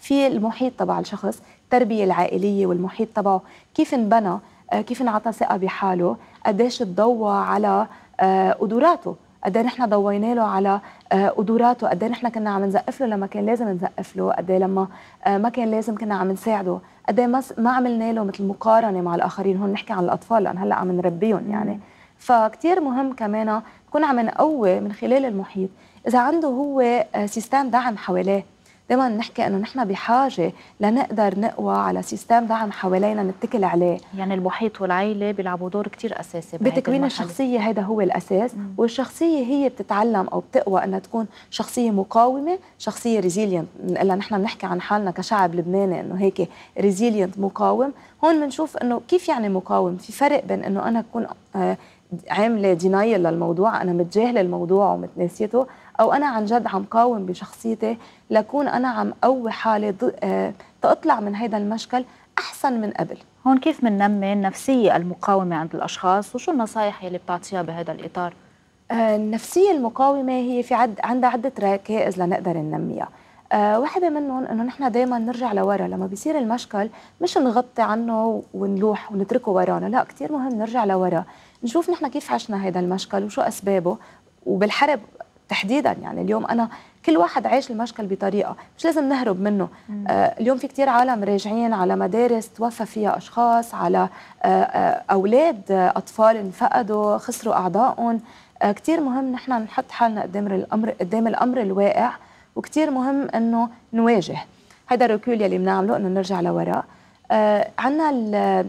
[SPEAKER 4] في المحيط تبع الشخص التربية العائلية والمحيط تبعه. كيف انبنى؟ أه كيف انعطى ثقة بحاله؟ قديش تضوى على أه قدراته؟ قد إيه نحن ضوينا له على قدراته؟ قد إيه نحن كنا عم نزقف له لما كان لازم نزقف له؟ قد إيه لما ما كان لازم كنا عم نساعده؟ قد إيه ما عملنا له مثل مقارنة مع الآخرين؟ هون نحكي عن الأطفال لأن هلأ عم نربيهم يعني. فكتير مهم كمان نكون عم نقوي من خلال المحيط. إذا عنده هو système دعم حواليه دائما نحكي إنه نحن بحاجة لنقدر نقوى على système دعم حوالينا نتكل عليه.
[SPEAKER 1] يعني المحيط والعائله بيلعبوا دور كثير أساسي
[SPEAKER 4] بتكوين الشخصية هذا هو الأساس مم. والشخصية هي بتتعلم أو بتقوى إنها تكون شخصية مقاومة شخصية resilient إلا نحن بنحكي عن حالنا كشعب لبناني إنه هيك resilient مقاوم. هون بنشوف إنه كيف يعني مقاوم؟ في فرق بين إنه أنا أكون آه عاملة denial للموضوع أنا متجاهلة الموضوع ومتناسيته أو أنا عن جد عم قاوم بشخصيتي لكون أنا عم قوي حالي أه تطلع من هذا المشكل أحسن من قبل.
[SPEAKER 1] هون كيف بننمي النفسية المقاومة عند الأشخاص؟ وشو النصائح اللي بتعطيها بهذا الإطار؟
[SPEAKER 4] أه النفسية المقاومة هي في عد عندها عدة ركائز لنقدر ننميها. أه واحدة منهم إنه نحن دائما نرجع لورا لما بيصير المشكل مش نغطي عنه ونلوح ونتركه ورانا لا كثير مهم نرجع لورا. نشوف نحن كيف عشنا هذا المشكل وشو أسبابه وبالحرب تحديدا. يعني اليوم أنا كل واحد عايش المشكل بطريقة مش لازم نهرب منه. آه اليوم في كتير عالم راجعين على مدارس توفى فيها أشخاص على آه آه أولاد آه أطفال انفقدوا خسروا أعضائهم. آه كتير مهم نحن نحط حالنا قدام الامر قدام الأمر الواقع وكتير مهم إنه نواجه. هذا الركول يلي بنعمله إنه نرجع لوراء آه عندنا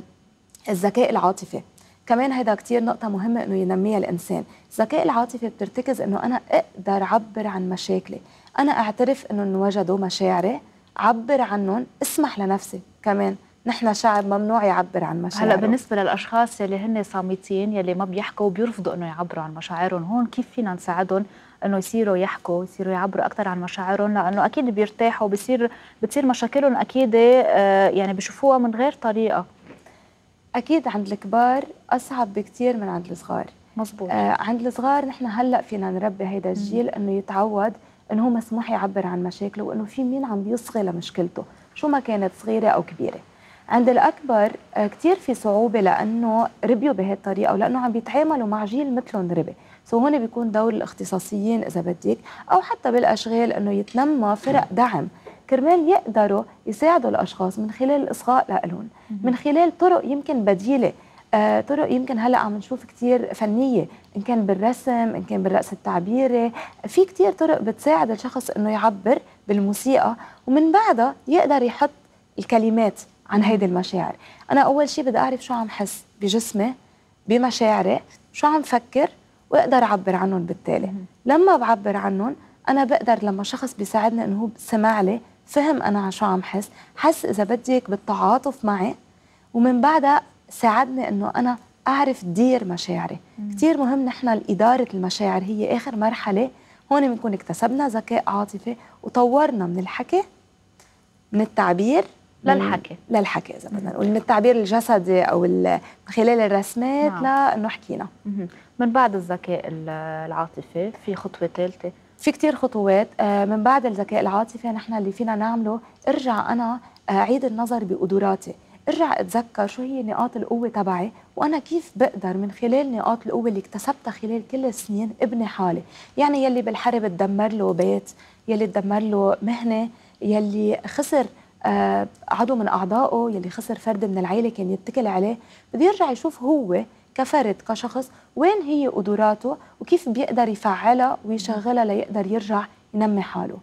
[SPEAKER 4] الذكاء العاطفي. كمان هيدا كتير نقطة مهمة إنه ينميها الإنسان. الذكاء العاطفي بترتكز إنه أنا أقدر أعبر عن مشاكلي. أنا أعترف إنه انوجدوا مشاعري عبر عنهم اسمح لنفسي كمان. نحن شعب ممنوع يعبر عن مشاعره.
[SPEAKER 1] هلأ بالنسبة للأشخاص يلي هن صامتين يلي ما بيحكوا وبيرفضوا إنه يعبروا عن مشاعرهم. هون كيف فينا نساعدهم إنه يصيروا يحكوا يصيروا يعبروا أكثر عن مشاعرهم؟ لأنه أكيد بيرتاحوا بصير بتصير مشاكلهم أكيد يعني بيشوفوها من غير طريقة.
[SPEAKER 4] أكيد عند الكبار أصعب بكثير من عند الصغار.
[SPEAKER 1] مزبوط
[SPEAKER 4] آه عند الصغار نحن هلأ فينا نربي هيدا الجيل إنه يتعود إنه هو مسموح يعبر عن مشاكله وإنه في مين عم بيصغي لمشكلته شو ما كانت صغيرة أو كبيرة. عند الأكبر آه كثير في صعوبة لإنه ربيوا بهي الطريقة ولإنه عم بيتعاملوا مع جيل مثلهم ربي. سو هون بيكون دور الاختصاصيين إذا بدك أو حتى بالأشغال إنه يتنمى فرق دعم. كرمال يقدروا يساعدوا الأشخاص من خلال الاصغاء لهم من خلال طرق يمكن بديلة. آه طرق يمكن هلأ عم نشوف كثير فنية إن كان بالرسم إن كان بالرقص التعبيري. في كثير طرق بتساعد الشخص إنه يعبر بالموسيقى ومن بعدها يقدر يحط الكلمات عن هيدي المشاعر. أنا أول شيء بدي أعرف شو عم حس بجسمي بمشاعري شو عم فكر وأقدر أعبر عنهم بالتالي. لما بعبر عنهم أنا بقدر لما شخص بيساعدني إنه هو سمع لي فهم أنا شو عم حس؟ حس إذا بدك بالتعاطف معي ومن بعدها ساعدني إنه أنا أعرف دير مشاعري. كثير مهم نحن اداره المشاعر هي آخر مرحلة هون بنكون اكتسبنا ذكاء عاطفي وطورنا من الحكي من التعبير
[SPEAKER 1] للحكي.
[SPEAKER 4] للحكي إذا بدنا نقول من التعبير الجسدي أو من خلال الرسمات
[SPEAKER 1] نعم.
[SPEAKER 4] لإنه حكينا.
[SPEAKER 1] من بعد الذكاء ال- العاطفي في خطوة ثالثة
[SPEAKER 4] في كتير خطوات آه، من بعد الذكاء العاطفي نحن اللي فينا نعمله ارجع أنا آه، أعيد النظر بقدراتي. ارجع أتذكر شو هي نقاط القوة تبعي وأنا كيف بقدر من خلال نقاط القوة اللي اكتسبتها خلال كل السنين ابني حالي. يعني يلي بالحرب تدمر له بيت يلي تدمر له مهنة يلي خسر آه، عضو من أعضائه يلي خسر فرد من العيلة كان يتكل عليه. بده يرجع يشوف هو كفرد كشخص وين هي قدراته وكيف بيقدر يفعلها ويشغلها ليقدر يرجع ينمي حاله.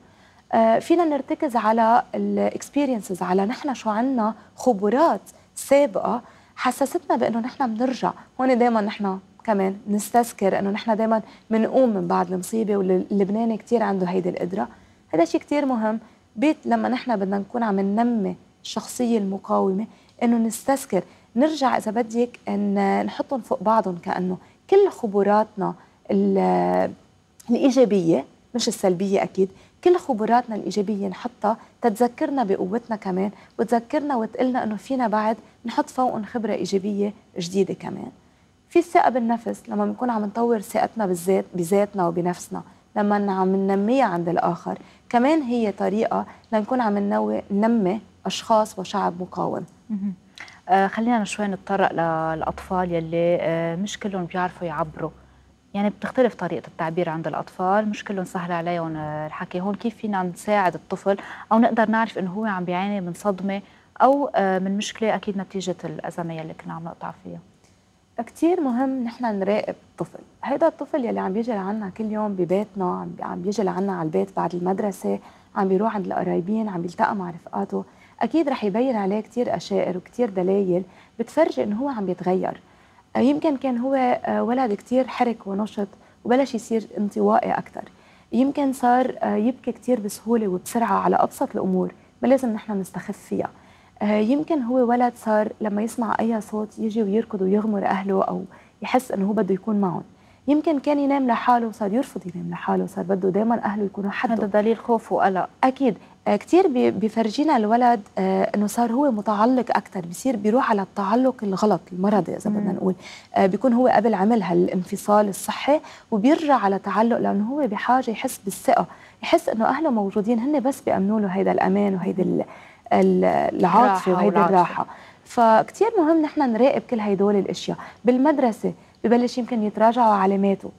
[SPEAKER 4] آه، فينا نرتكز على الاكسبيرينسز على نحن شو عنا خبرات سابقة حسستنا بإنه نحن بنرجع هون دائما نحن كمان نستذكر إنه نحن دائما بنقوم من بعد المصيبة واللبناني كثير عنده هيدي القدرة. هذا شيء كثير مهم. بيت لما نحن بدنا نكون عم ننمي الشخصية المقاومة إنه نستذكر نرجع إذا بدك إن نحطهم فوق بعضهم كأنه كل خبراتنا ال- الإيجابية مش السلبية أكيد كل خبراتنا الإيجابية نحطها تتذكرنا بقوتنا كمان وتذكرنا وتقلنا إنه فينا بعد نحط فوقهم خبرة إيجابية جديدة كمان. في الثقه بالنفس لما بنكون عم نطور ثقتنا بالذات بذاتنا وبنفسنا لما عم ننميها عند الآخر كمان هي طريقة لنكون عم ننمي أشخاص وشعب مقاوم.
[SPEAKER 1] خلينا شوي نتطرق للأطفال يلي آه مش كلهم بيعرفوا يعبروا. يعني بتختلف طريقة التعبير عند الأطفال مش كلهم سهل عليهم آه، الحكي. هون كيف فينا نساعد الطفل أو نقدر نعرف إنه هو عم بيعاني من صدمة أو آه، من مشكلة أكيد نتيجة الأزمة يلي كنا عم نقطع فيها.
[SPEAKER 4] كتير مهم نحن نراقب الطفل هيدا الطفل يلي عم بيجي لعنا كل يوم ببيتنا عم بي- عم بيجي لعنا على البيت بعد المدرسة عم بيروح عند القرايبين عم بيلتقى مع رفقاته. أكيد رح يبين عليه كتير أشائر وكتير دلائل بتفرجي إنه هو عم بيتغير آه، يمكن كان هو آه، ولد كتير حرك ونشط وبلش يصير انطوائي أكتر. يمكن صار آه، يبكي كتير بسهولة وبسرعة على أبسط الأمور ما لازم نحن نستخف فيها. يمكن هو ولد صار لما يسمع أي صوت يجي ويركض ويغمر أهله أو يحس إنه هو بده يكون معهم. يمكن كان ينام لحاله وصار يرفض ينام لحاله صار بده دائما أهله يكونوا
[SPEAKER 1] هذا
[SPEAKER 4] حده
[SPEAKER 1] دليل خوف وقلق.
[SPEAKER 4] أكيد. كتير بي- بيفرجينا الولد آه، إنه صار هو متعلق أكثر بصير بيروح على التعلق الغلط المرضي إذا بدنا نقول. آه، بيكون هو قبل عمل هالانفصال الصحي وبيرجع على تعلق لأنه هو بحاجة يحس بالثقة يحس إنه أهله موجودين هن بس بيأمنوا له هيدا الأمان وهيدي ال- ال- العاطفة
[SPEAKER 1] الراحة
[SPEAKER 4] وهيدي. الراحة. فكتير مهم نحن نراقب كل هيدول الأشياء. بالمدرسة ببلش يمكن يتراجعوا علاماته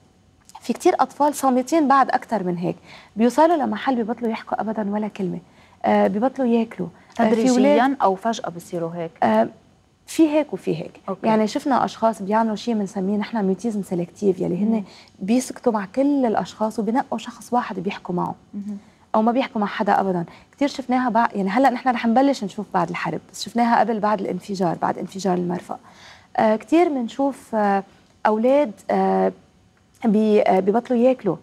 [SPEAKER 4] في كتير أطفال صامتين بعد أكثر من هيك. بيوصلوا لمحل ببطلوا يحكوا ابدا ولا كلمة. آه ببطلوا ياكلوا. آه،
[SPEAKER 1] تدريجيا أو فجأة بصيروا هيك؟
[SPEAKER 4] آه، في هيك وفي هيك.
[SPEAKER 1] أوكي.
[SPEAKER 4] يعني شفنا أشخاص بيعملوا شيء بنسميه نحن mutisme sélectif يلي هن بيسكتوا مع كل الأشخاص وبينقوا شخص واحد بيحكوا معه. أو ما بيحكوا مع حدا ابدا. كثير شفناها بعد يعني هلأ نحن رح نبلش نشوف بعد الحرب بس شفناها قبل بعد الانفجار بعد انفجار المرفأ. آه كثير بنشوف آه أولاد آه ببطلوا ياكلوا.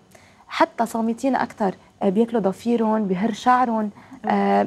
[SPEAKER 4] حتى صامتين أكثر آه بياكلوا ضفيرهم بهر شعرهم آه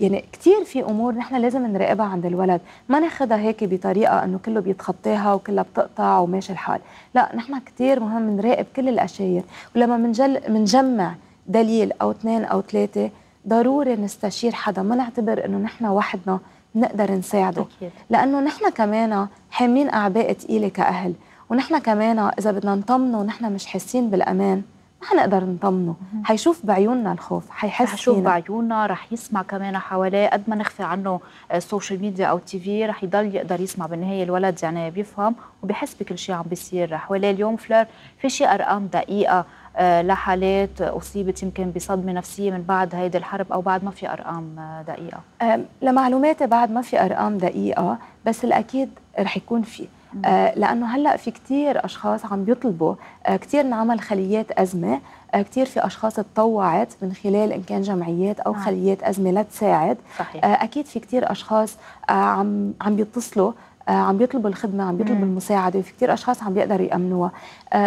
[SPEAKER 4] يعني كثير في أمور نحن لازم نراقبها عند الولد. ما ناخذها هيك بطريقة إنه كله بيتخطاها وكلها بتقطع وماشي الحال. لا نحن كثير مهم نراقب كل الأشياء. ولما منجل منجمع دليل أو اثنين أو ثلاثة ضروري نستشير حدا. ما نعتبر إنه نحن وحدنا نقدر نساعده.
[SPEAKER 1] أكيد.
[SPEAKER 4] لأنه نحن كمان حاملين أعباء ثقيله كأهل. ونحن كمان إذا بدنا نطمنه ونحن مش حاسين بالأمان ما حنقدر نطمنه. حيشوف بعيوننا الخوف حيحس
[SPEAKER 1] رح يشوف
[SPEAKER 4] فينا.
[SPEAKER 1] بعيوننا رح يسمع كمان حواليه. قد ما نخفي عنه آه، ال social media أو ال TV رح يضل يقدر يسمع بالنهاية الولد يعني بيفهم وبيحس بكل شيء عم بيصير. حواليه اليوم فلور في شيء أرقام دقيقة آه، لحالات أصيبت يمكن بصدمة نفسية من بعد هيدي الحرب أو بعد ما في أرقام آه،
[SPEAKER 4] دقيقة. لمعلوماتي بعد ما في أرقام دقيقة بس الأكيد رح يكون في. آه، لأنه هلأ في كتير أشخاص عم بيطلبوا آه، كتير نعمل خليات أزمة آه، كتير في أشخاص تطوعت من خلال ان كان جمعيات أو
[SPEAKER 1] نعم.
[SPEAKER 4] خليات أزمة لتساعد
[SPEAKER 1] صحيح.
[SPEAKER 4] آه، أكيد في كتير أشخاص آه، عم عم بيتصلوا عم بيطلبوا الخدمة عم بيطلبوا المساعدة وفي كثير أشخاص عم بيقدروا يأمنوها.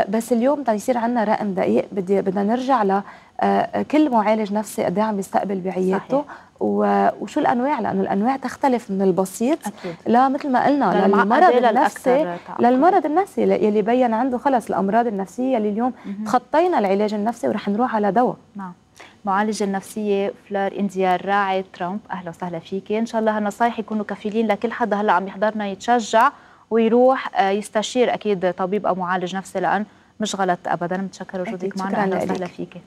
[SPEAKER 4] بس اليوم بده يصير عندنا رقم دقيق بدي بدنا نرجع ل كل معالج نفسي قد عم بيستقبل بعيادته. وشو الأنواع؟ لأنه الأنواع تختلف من البسيط أكيد. لا مثل ما قلنا للمرض النفسي للمرض النفسي يلي بين عنده خلص الأمراض النفسية يلي اليوم تخطينا العلاج النفسي ورح نروح على دواء.
[SPEAKER 1] نعم. معالجة النفسية فلار انديار راعي ترامب. أهلا وسهلا فيك. إن شاء الله هالنصايح يكونوا كفيلين لكل حدا هلأ عم يحضرنا يتشجع ويروح يستشير أكيد طبيب أو معالج نفسي لأن مش غلط أبدا. متشكرة وجودك معنا. أهلا وسهلا فيك.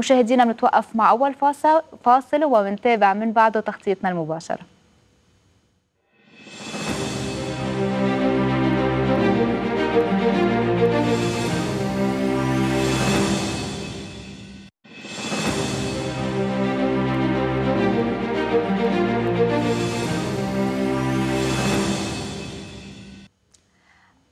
[SPEAKER 1] مشاهدينا بنتوقف مع أول فاصل, وبنتابع من بعده تغطيتنا المباشرة.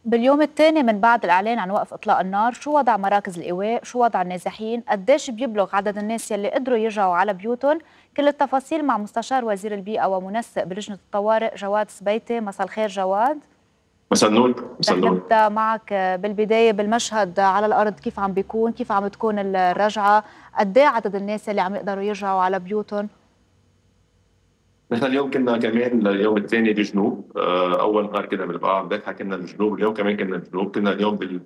[SPEAKER 1] باليوم الثاني من بعد الإعلان عن وقف إطلاق النار شو وضع مراكز الايواء شو وضع النازحين؟ قديش بيبلغ عدد الناس يلي قدروا يرجعوا على بيوتهم؟ كل التفاصيل مع مستشار وزير البيئة ومنسق بلجنة الطوارئ جواد سبيتي. مساء الخير جواد.
[SPEAKER 5] مساء النور مساء النور.
[SPEAKER 1] نبدا معك بالبداية بالمشهد على الأرض كيف عم بيكون؟ كيف عم تكون الرجعة؟ قد عدد الناس اللي عم يقدروا يرجعوا على بيوتهم؟
[SPEAKER 5] نحن اليوم كنا كمان اليوم الثاني بالجنوب أول نهار كنا بالبقاع امبارح كنا بالجنوب اليوم كمان كنا بالجنوب كنا اليوم بال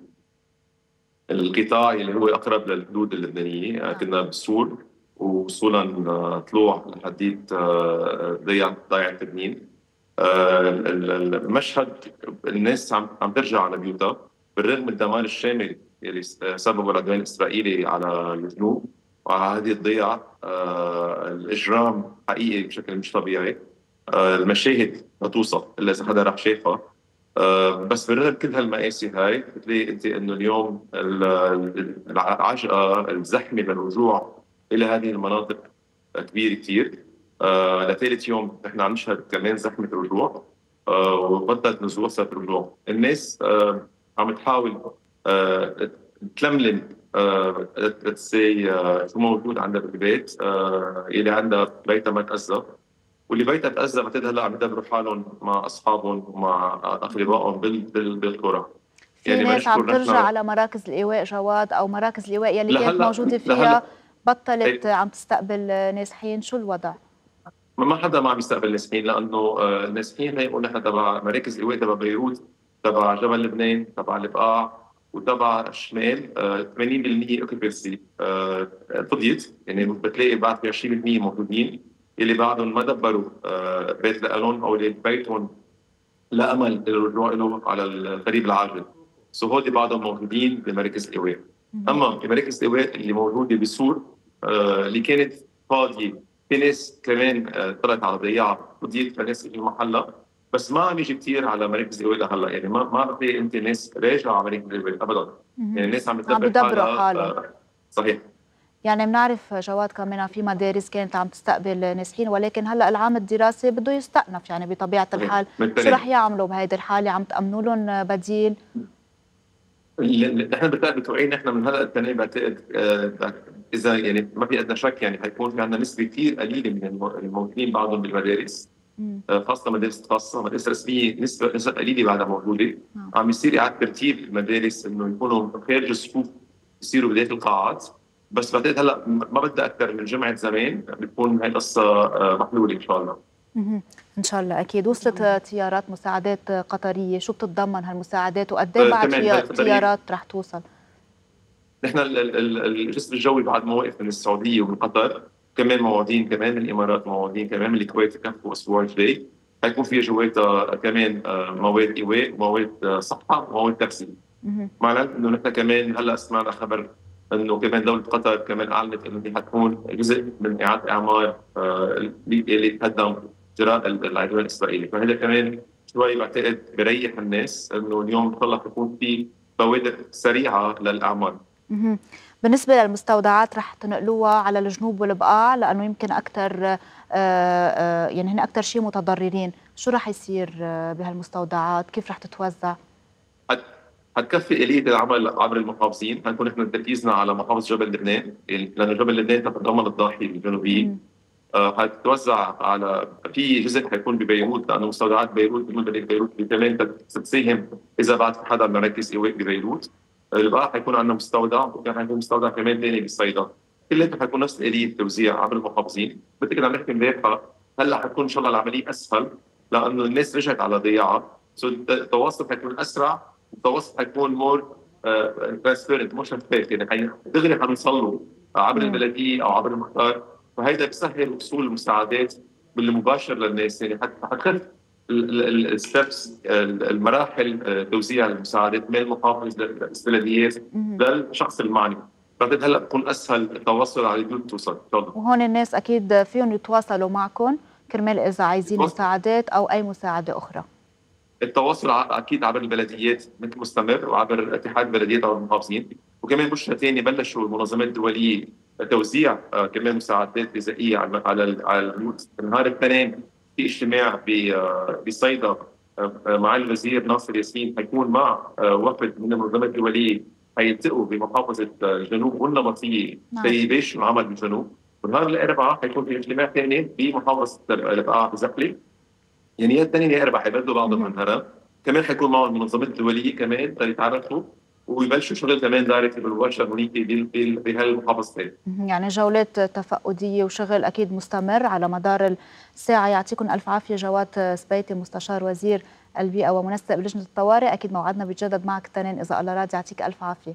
[SPEAKER 5] القطاع اللي هو أقرب للحدود اللبنانية. كنا بالسور وصولا طلوع لحديت ضيعه ضيعه تبنين المشهد الناس عم عم ترجع على بيوتها. بالرغم من الدمار الشامل اللي سببه العدوان الاسرائيلي على الجنوب وعلى هذه الضيعة آه الإجرام حقيقي بشكل مش طبيعي. آه المشاهد لا توصف إلا إذا حدا راح شافها آه بس بالرغم كل هالمآسي هاي. بتلاقي أنت إنه اليوم العجقة الزحمة للرجوع إلى هذه المناطق كبيرة كثير لثالث يوم نحن عم نشهد كمان زحمة الرجوع. آه وبدت نزول صارت الرجوع. الناس عم تحاول تلملم let's see شو موجود عندها بالبيت اللي عندها بيتها ما تأذى واللي بيتها تأذى بعتقد هلا عم يدبروا حالهم مع أصحابهم ومع أقربائهم بال بال بالقرى
[SPEAKER 1] يعني ناس عم ترجع على مراكز الإيواء جواد أو مراكز الإيواء يلي كانت موجودة فيها بطلت عم تستقبل نازحين. شو الوضع؟
[SPEAKER 5] ما حدا ما عم يستقبل نازحين لأنه النازحين هي نحن تبع مراكز الإيواء تبع بيروت تبع جبل لبنان تبع البقاع وتبع الشمال 80% اوكيبنسي فضيت يعني بتلاقي بعد 20% موجودين. اللي بعدهم ما دبروا بيت لهم أو اللي بيتهم لا امل للرجوع له على القريب العاجل. سو هودي بعضهم موجودين بمراكز الايواء أما بمراكز الايواء اللي موجوده بسور اللي كانت فاضية في ناس كمان طلعت على ضياعه فضيت فناس في محلها بس ما عم يجي كثير على مراكز الايواء لهلا يعني ما ما بتلاقي أنت ناس راجعه على مراكز الايواء ابدا. يعني الناس عم
[SPEAKER 1] بتدبر حالها
[SPEAKER 5] صحيح.
[SPEAKER 1] يعني بنعرف جواد كمان في مدارس كانت عم تستقبل نازحين ولكن هلا العام الدراسي بده يستأنف يعني بطبيعة الحال. شو رح يعملوا بهيدي الحالة؟ عم تأمنوا لهم بديل؟
[SPEAKER 5] نحن بالتالي متوقعين نحن من هلا التاني بعتقد إذا يعني ما في ادنى شك يعني حيكون في عندنا نسبة كثير قليلة من الموجودين بعضهم بالمدارس. خاصة مدارس خاصة مدارس رسمية نسبه نسبة قليلة بعدها موجودة. عم يصير إعادة ترتيب المدارس إنه يكونوا خارج الصفوف يصيروا بداية القاعات. بس بعتقد هلأ ما بدها أكثر من جمعة زمان بتكون هاي القصة محلولة إن شاء الله.
[SPEAKER 1] إن شاء الله أكيد. وصلت طيارات مساعدات قطرية. شو بتتضمن هالمساعدات؟ وقد إيه بعد طيارات رح توصل؟
[SPEAKER 5] نحن الجسر الجوي بعد ما وقف من السعودية ومن قطر. كمان موعودين كمان من الإمارات موعودين كمان من الكويت كفوا أسبوع الجاي. حيكون في جواتها كمان مواد إيواء ومواد صحة ومواد تغسيل معناته إنه نحن كمان هلأ سمعنا خبر إنه كمان دولة قطر كمان أعلنت إنه حتكون جزء من إعادة إعمار اللي تقدم جراء العدوان الإسرائيلي. فهذا كمان شوي بعتقد بريح الناس إنه اليوم الله حيكون في بوادر سريعة للأعمار.
[SPEAKER 1] بالنسبة للمستودعات رح تنقلوها على الجنوب والبقاع لأنه يمكن أكثر يعني هن أكثر شيء متضررين، شو رح يصير بهالمستودعات؟ كيف رح تتوزع؟
[SPEAKER 5] حتكفي آلية العمل عبر المحافظين، حنكون نحن تركيزنا على محافظة جبل لبنان، لأنه جبل لبنان تتضمن الضاحية الجنوبية. حتتوزع على في جزء حيكون ببيروت لأنه مستودعات بيروت مدن بيروت كمان تساهم إذا بعد في حدا مراكز ايواء ببيروت البقاء حيكون عندنا مستودع وكان حيكون مستودع كمان ثاني بالصيدا كلياته حيكون نفس الآلية التوزيع عبر المحافظين مثل كنا عم نحكي امبارح هلأ حتكون إن شاء الله العملية أسهل لأنه الناس رجعت على ضياعها so التواصل حيكون أسرع التواصل حيكون more transparent مو شفاف يعني دغري حنوصل عبر البلديه أو عبر المختار. فهيدا بيسهل وصول المساعدات بالمباشر للناس. يعني حتخف ال steps المراحل آه، توزيع المساعدات من المحافظ للبلديات للشخص المعني. بعتقد هلأ بكون أسهل التواصل على بدون توصل
[SPEAKER 1] وهون الناس أكيد فيهم يتواصلوا معكم كرمال إذا عايزين مساعدات أو أي مساعدة أخرى.
[SPEAKER 5] التواصل أكيد عبر البلديات مثل مستمر وعبر اتحاد البلديات أو المحافظين. وكمان بشرة ثانية بلشوا المنظمات الدولية توزيع آه، كمان مساعدات غذائية على على على نهار الاثنين في اجتماع آه، بصيدا آه، مع الوزير ناصر ياسين حيكون مع وفد من المنظمات الدوليه حيلتقوا بمحافظة الجنوب والنمطية. نعم. ليباشروا العمل بالجنوب ونهار الاربعاء حيكون في اجتماع ثاني بمحافظة البقاع بزقلي يعني يا الاثنين يا اربعاء حيبدلوا بعضهم النهار كمان حيكون معهم المنظمات الدوليه كمان ليتعرفوا ويبلشوا شغل كمان دايركتلي بالورشة هونيك بهالمحافظتين.
[SPEAKER 1] يعني جولات تفقديه وشغل أكيد مستمر على مدار الساعة. يعطيكم ألف عافية جواد سبيتي مستشار وزير البيئة ومنسق بلجنة الطوارئ. أكيد موعدنا بيتجدد معك تنين إذا الله راد. يعطيك ألف عافية.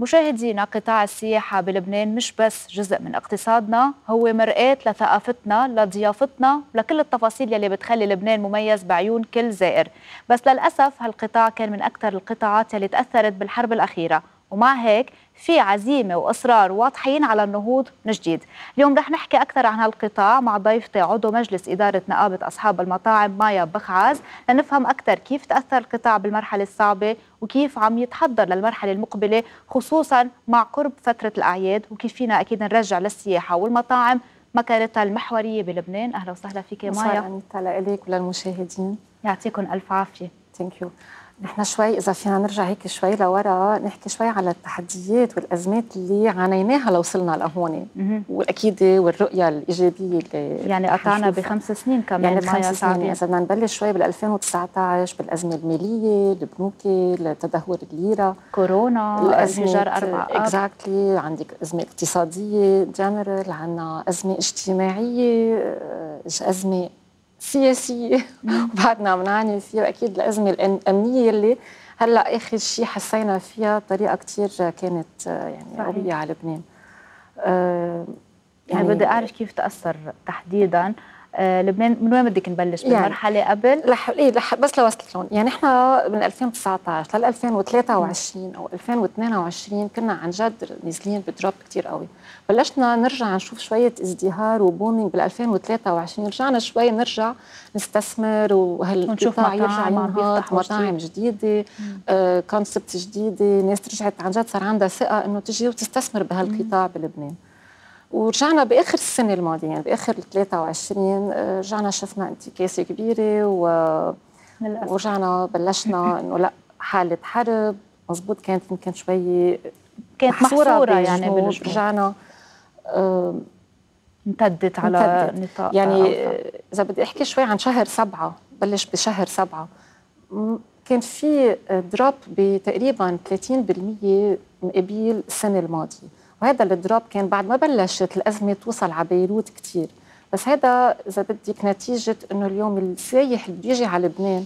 [SPEAKER 1] مشاهدينا قطاع السياحة بلبنان مش بس جزء من اقتصادنا هو مرآة لثقافتنا لضيافتنا لكل التفاصيل يلي بتخلي لبنان مميز بعيون كل زائر. بس للأسف هالقطاع كان من أكثر القطاعات يلي تأثرت بالحرب الأخيرة. ومع هيك في عزيمة وإصرار واضحين على النهوض من جديد. اليوم رح نحكي أكثر عن هالقطاع مع ضيفتي عضو مجلس إدارة نقابة أصحاب المطاعم مايا بخعاز لنفهم أكثر كيف تأثر القطاع بالمرحلة الصعبة وكيف عم يتحضر للمرحلة المقبلة خصوصا مع قرب فترة الأعياد وكيف فينا أكيد نرجع للسياحة والمطاعم. مكانتها المحورية بلبنان. أهلا وسهلا فيك مايا.
[SPEAKER 6] مساء لك وللمشاهدين.
[SPEAKER 1] يعطيكم ألف عافية.
[SPEAKER 6] thank you نحن شوي إذا فينا نرجع هيك شوي لورا نحكي شوي على التحديات والأزمات اللي عانيناها لوصلنا لهون. والأكيد والرؤية الإيجابية اللي
[SPEAKER 1] يعني قطعنا بخمس سنين كمان يعني
[SPEAKER 6] بخمس سنين. إذا بدنا نبلش شوي بال 2019 بالأزمة المالية البنوك تدهور الليرة.
[SPEAKER 1] كورونا
[SPEAKER 6] الانفجار أربع exactly عندك أزمة اقتصادية général عندنا أزمة اجتماعية أزمة سياسية. وبعدنا عم نعاني فيها واكيد الازمه الأمنية اللي هلأ اخر شيء حسينا فيها بطريقة كثير كانت يعني قوية على لبنان.
[SPEAKER 1] أه يعني, يعني بدي أعرف كيف تأثر تحديدا آه، لبنان من وين بدك نبلش؟ بالمرحله يعني قبل؟
[SPEAKER 6] لح... إيه لح... بس لوصلت لهم يعني نحن من 2019 لل 2023 أو 2022 كنا عن جد نازلين بدروب كثير قوي. بلشنا نرجع نشوف شوية ازدهار وبومينج بال 2023 رجعنا شوي نرجع نستثمر وهالقطاع يرجع ينهض مطاعم جديدة آه كونسبت جديدة ناس رجعت عن جد صار عندها ثقة إنه تجي وتستثمر بهالقطاع بلبنان. ورجعنا بآخر السنة الماضية يعني باخر 23 آه، رجعنا شفنا انتكاسة كبيرة و ورجعنا بلشنا إنه لا حالة حرب مزبوط كانت يمكن شوي
[SPEAKER 1] كانت محصورة يعني
[SPEAKER 6] رجعنا
[SPEAKER 1] آه امتدت على نطاق
[SPEAKER 6] يعني إذا بدي أحكي شوي عن شهر سبعة بلش بشهر سبعة. كان في drop بتقريبا 30% مقابل السنة الماضية. وهذا ال drop كان بعد ما بلشت الأزمة توصل على بيروت كثير بس هذا إذا بدك نتيجة إنه اليوم السايح اللي بيجي على لبنان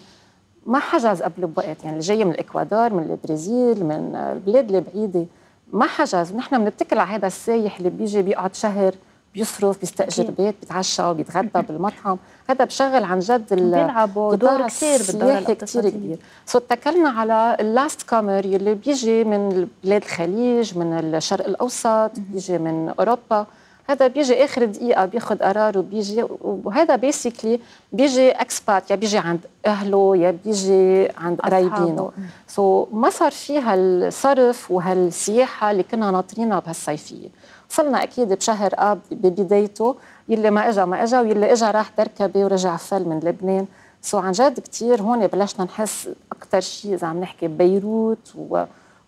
[SPEAKER 6] ما حجز قبل بوقت يعني اللي جاي من الإكوادور من البرازيل من البلاد البعيدة. ما حجز. نحن بنتكل على هذا السايح اللي بيجي بيقعد شهر بيصرف بيستأجر بيت بيتعشى بيتغدى بالمطعم. هذا بشغل عن جد
[SPEAKER 1] بيلعبوا دور كثير بالدور
[SPEAKER 6] كثير كبير. so اتكلنا على ال last comer يلي بيجي من بلاد الخليج من الشرق الأوسط بيجي من أوروبا. هذا بيجي آخر دقيقة بياخذ قرار وبيجي وهذا basically بيجي expat يا بيجي عند أهله يا بيجي عند قرايبينه. so ما صار في هالصرف وهالسياحة اللي كنا ناطرينها بهالصيفية. وصلنا أكيد بشهر آب ببدايته يلي ما اجى ما اجى واللي اجى راح دركبه ورجع فل من لبنان. so عن جد كثير هون بلشنا نحس أكثر شيء إذا عم نحكي ببيروت و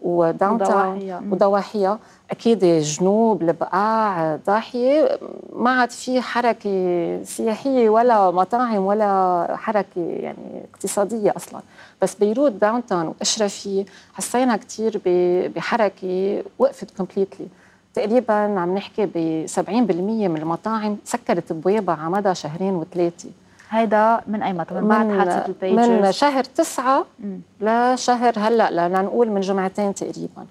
[SPEAKER 6] و downtown.
[SPEAKER 1] وضواحيها
[SPEAKER 6] أكيد جنوب البقاع ضاحيه ما عاد في حركة سياحية ولا مطاعم ولا حركة يعني اقتصادية أصلا. بس بيروت downtown واشرفيه حسينا كثير بحركة وقفت completely تقريبا عم نحكي ب 70% من المطاعم سكرت ابوابها على مدى شهرين وثلاثة.
[SPEAKER 1] هيدا من أي متى من بعد حادثة ال pagers؟
[SPEAKER 6] من شهر تسعة
[SPEAKER 1] مم.
[SPEAKER 6] لشهر هلا لنقول من جمعتين تقريبا.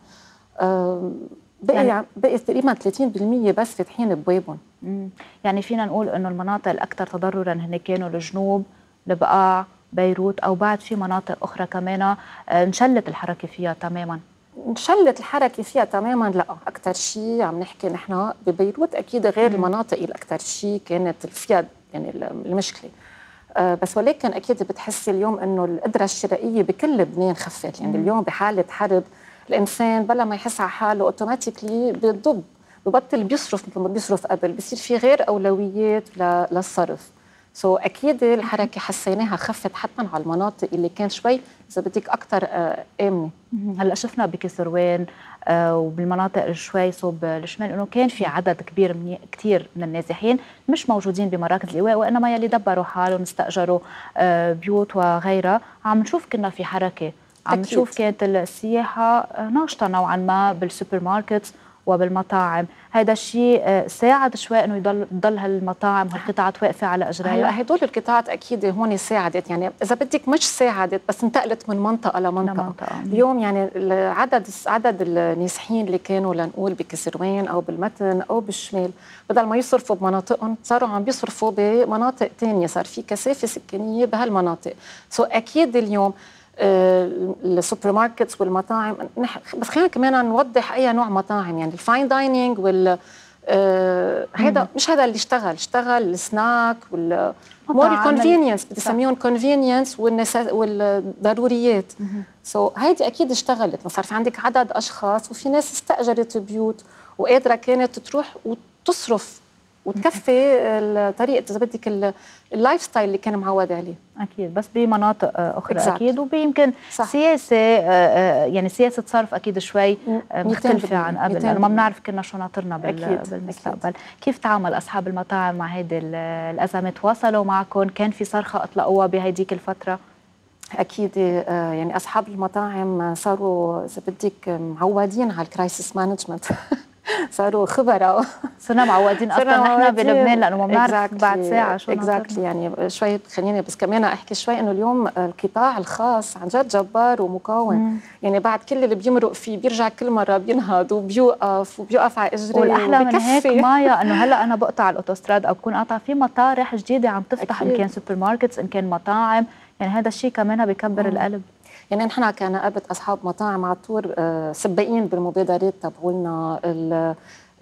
[SPEAKER 6] بقي
[SPEAKER 1] يعني-
[SPEAKER 6] بقي تقريبا 30% بس فاتحين ابوابهم.
[SPEAKER 1] يعني فينا نقول إنه المناطق الأكثر تضررا هن كانوا الجنوب البقاع بيروت أو بعد في مناطق أخرى كمان. انشلت الحركة فيها تماما؟
[SPEAKER 6] انشلت الحركة فيها تماما. لا أكثر شيء عم نحكي نحن ببيروت. أكيد غير المناطق اللي أكثر شيء كانت فيها يعني المشكلة. بس ولكن أكيد بتحسي اليوم إنه القدرة الشرائية بكل لبنان خفت. يعني اليوم بحالة حرب الإنسان بلا ما يحس على حاله اوتوماتيكلي بيضب ببطل بيصرف مثل ما بيصرف قبل. بصير في غير أولويات للصرف. so, أكيد الحركة حسيناها خفت حتى على المناطق اللي كان شوي إذا بدك أكثر آمنة.
[SPEAKER 1] مم. هلأ شفنا بكسروان آه، وبالمناطق شوي صوب الشمال إنه كان في عدد كبير من كثير من النازحين مش موجودين بمراكز الإيواء وإنما يلي دبروا حالهم استأجروا آه، بيوت وغيرها عم نشوف كنا في حركة عم. نشوف كانت السياحة آه، ناشطة نوعا ما بالسوبر ماركت وبالمطاعم. هذا الشيء آه، ساعد شوي إنه يضل تضل هالمطاعم وهالقطاعات واقفه على اجريها
[SPEAKER 6] هلا هدول القطاعات أكيد هون ساعدت. يعني إذا بدك مش ساعدت بس انتقلت من منطقة لمنطقة.
[SPEAKER 1] لمنطقة.
[SPEAKER 6] اليوم يعني العدد عدد النازحين اللي كانوا لنقول بكسروان أو بالمتن أو بالشمال بدل ما يصرفوا بمناطقهم صاروا عم بيصرفوا بمناطق تانية. صار في كثافة سكانية بهالمناطق. so أكيد اليوم ال supermarkets والمطاعم. بس خلينا كمان نوضح أي نوع مطاعم يعني ال fine dining وال آه، هيدا مش هذا اللي اشتغل اشتغل السناك وال more
[SPEAKER 1] convenience.
[SPEAKER 6] اسميهم convenience والضروريات. so, هيدي أكيد اشتغلت. ما صار في عندك عدد أشخاص وفي ناس استأجرت بيوت وقادرة كانت تروح وتصرف وتكفي طريقة إذا بدك ال- ال lifestyle اللي كان معود عليه.
[SPEAKER 1] أكيد بس بمناطق آه، أخرى
[SPEAKER 6] Exactly.
[SPEAKER 1] أكيد. وبيمكن
[SPEAKER 6] صح.
[SPEAKER 1] سياسة آه، آه، يعني سياسة صرف أكيد شوي
[SPEAKER 6] 200%
[SPEAKER 1] مختلفة عن قبل. لأنه ما
[SPEAKER 6] 200%.
[SPEAKER 1] بنعرف كنا شو ناطرنا بال-
[SPEAKER 6] أكيد،
[SPEAKER 1] بالمستقبل. كيف تعامل أصحاب المطاعم مع هيدي ال- الأزمة؟ تواصلوا معكم؟ كان في صرخة أطلقوها بهيديك
[SPEAKER 6] الفترة؟ أكيد يعني أصحاب المطاعم صاروا إذا بدك معودين على ال crisis management صاروا خبراء
[SPEAKER 1] صرنا معودين أصلا نحن بلبنان لأنه ما بنعرف
[SPEAKER 6] Exactly.
[SPEAKER 1] بعد ساعة شو
[SPEAKER 6] exactly
[SPEAKER 1] ناطرنا.
[SPEAKER 6] يعني شوي خليني بس كمان أحكي شوي إنه اليوم القطاع الخاص عن جد جبار ومقاوم
[SPEAKER 1] مم.
[SPEAKER 6] يعني بعد كل اللي بيمرق فيه بيرجع كل مرة بينهض وبيوقف وبيوقف على اجريه
[SPEAKER 1] والأحلى من هيك. مايا إنه هلأ أنا بقطع الأوتوستراد أو بكون قاطع في مطارح جديدة عم تفتح إن
[SPEAKER 6] أكيد.
[SPEAKER 1] كان supermarkets إن كان مطاعم يعني هذا الشيء كمان بكبر القلب
[SPEAKER 6] يعني نحن كنقابة أصحاب مطاعم على طول آه، سباقين بالمبادرات تبعولنا ال-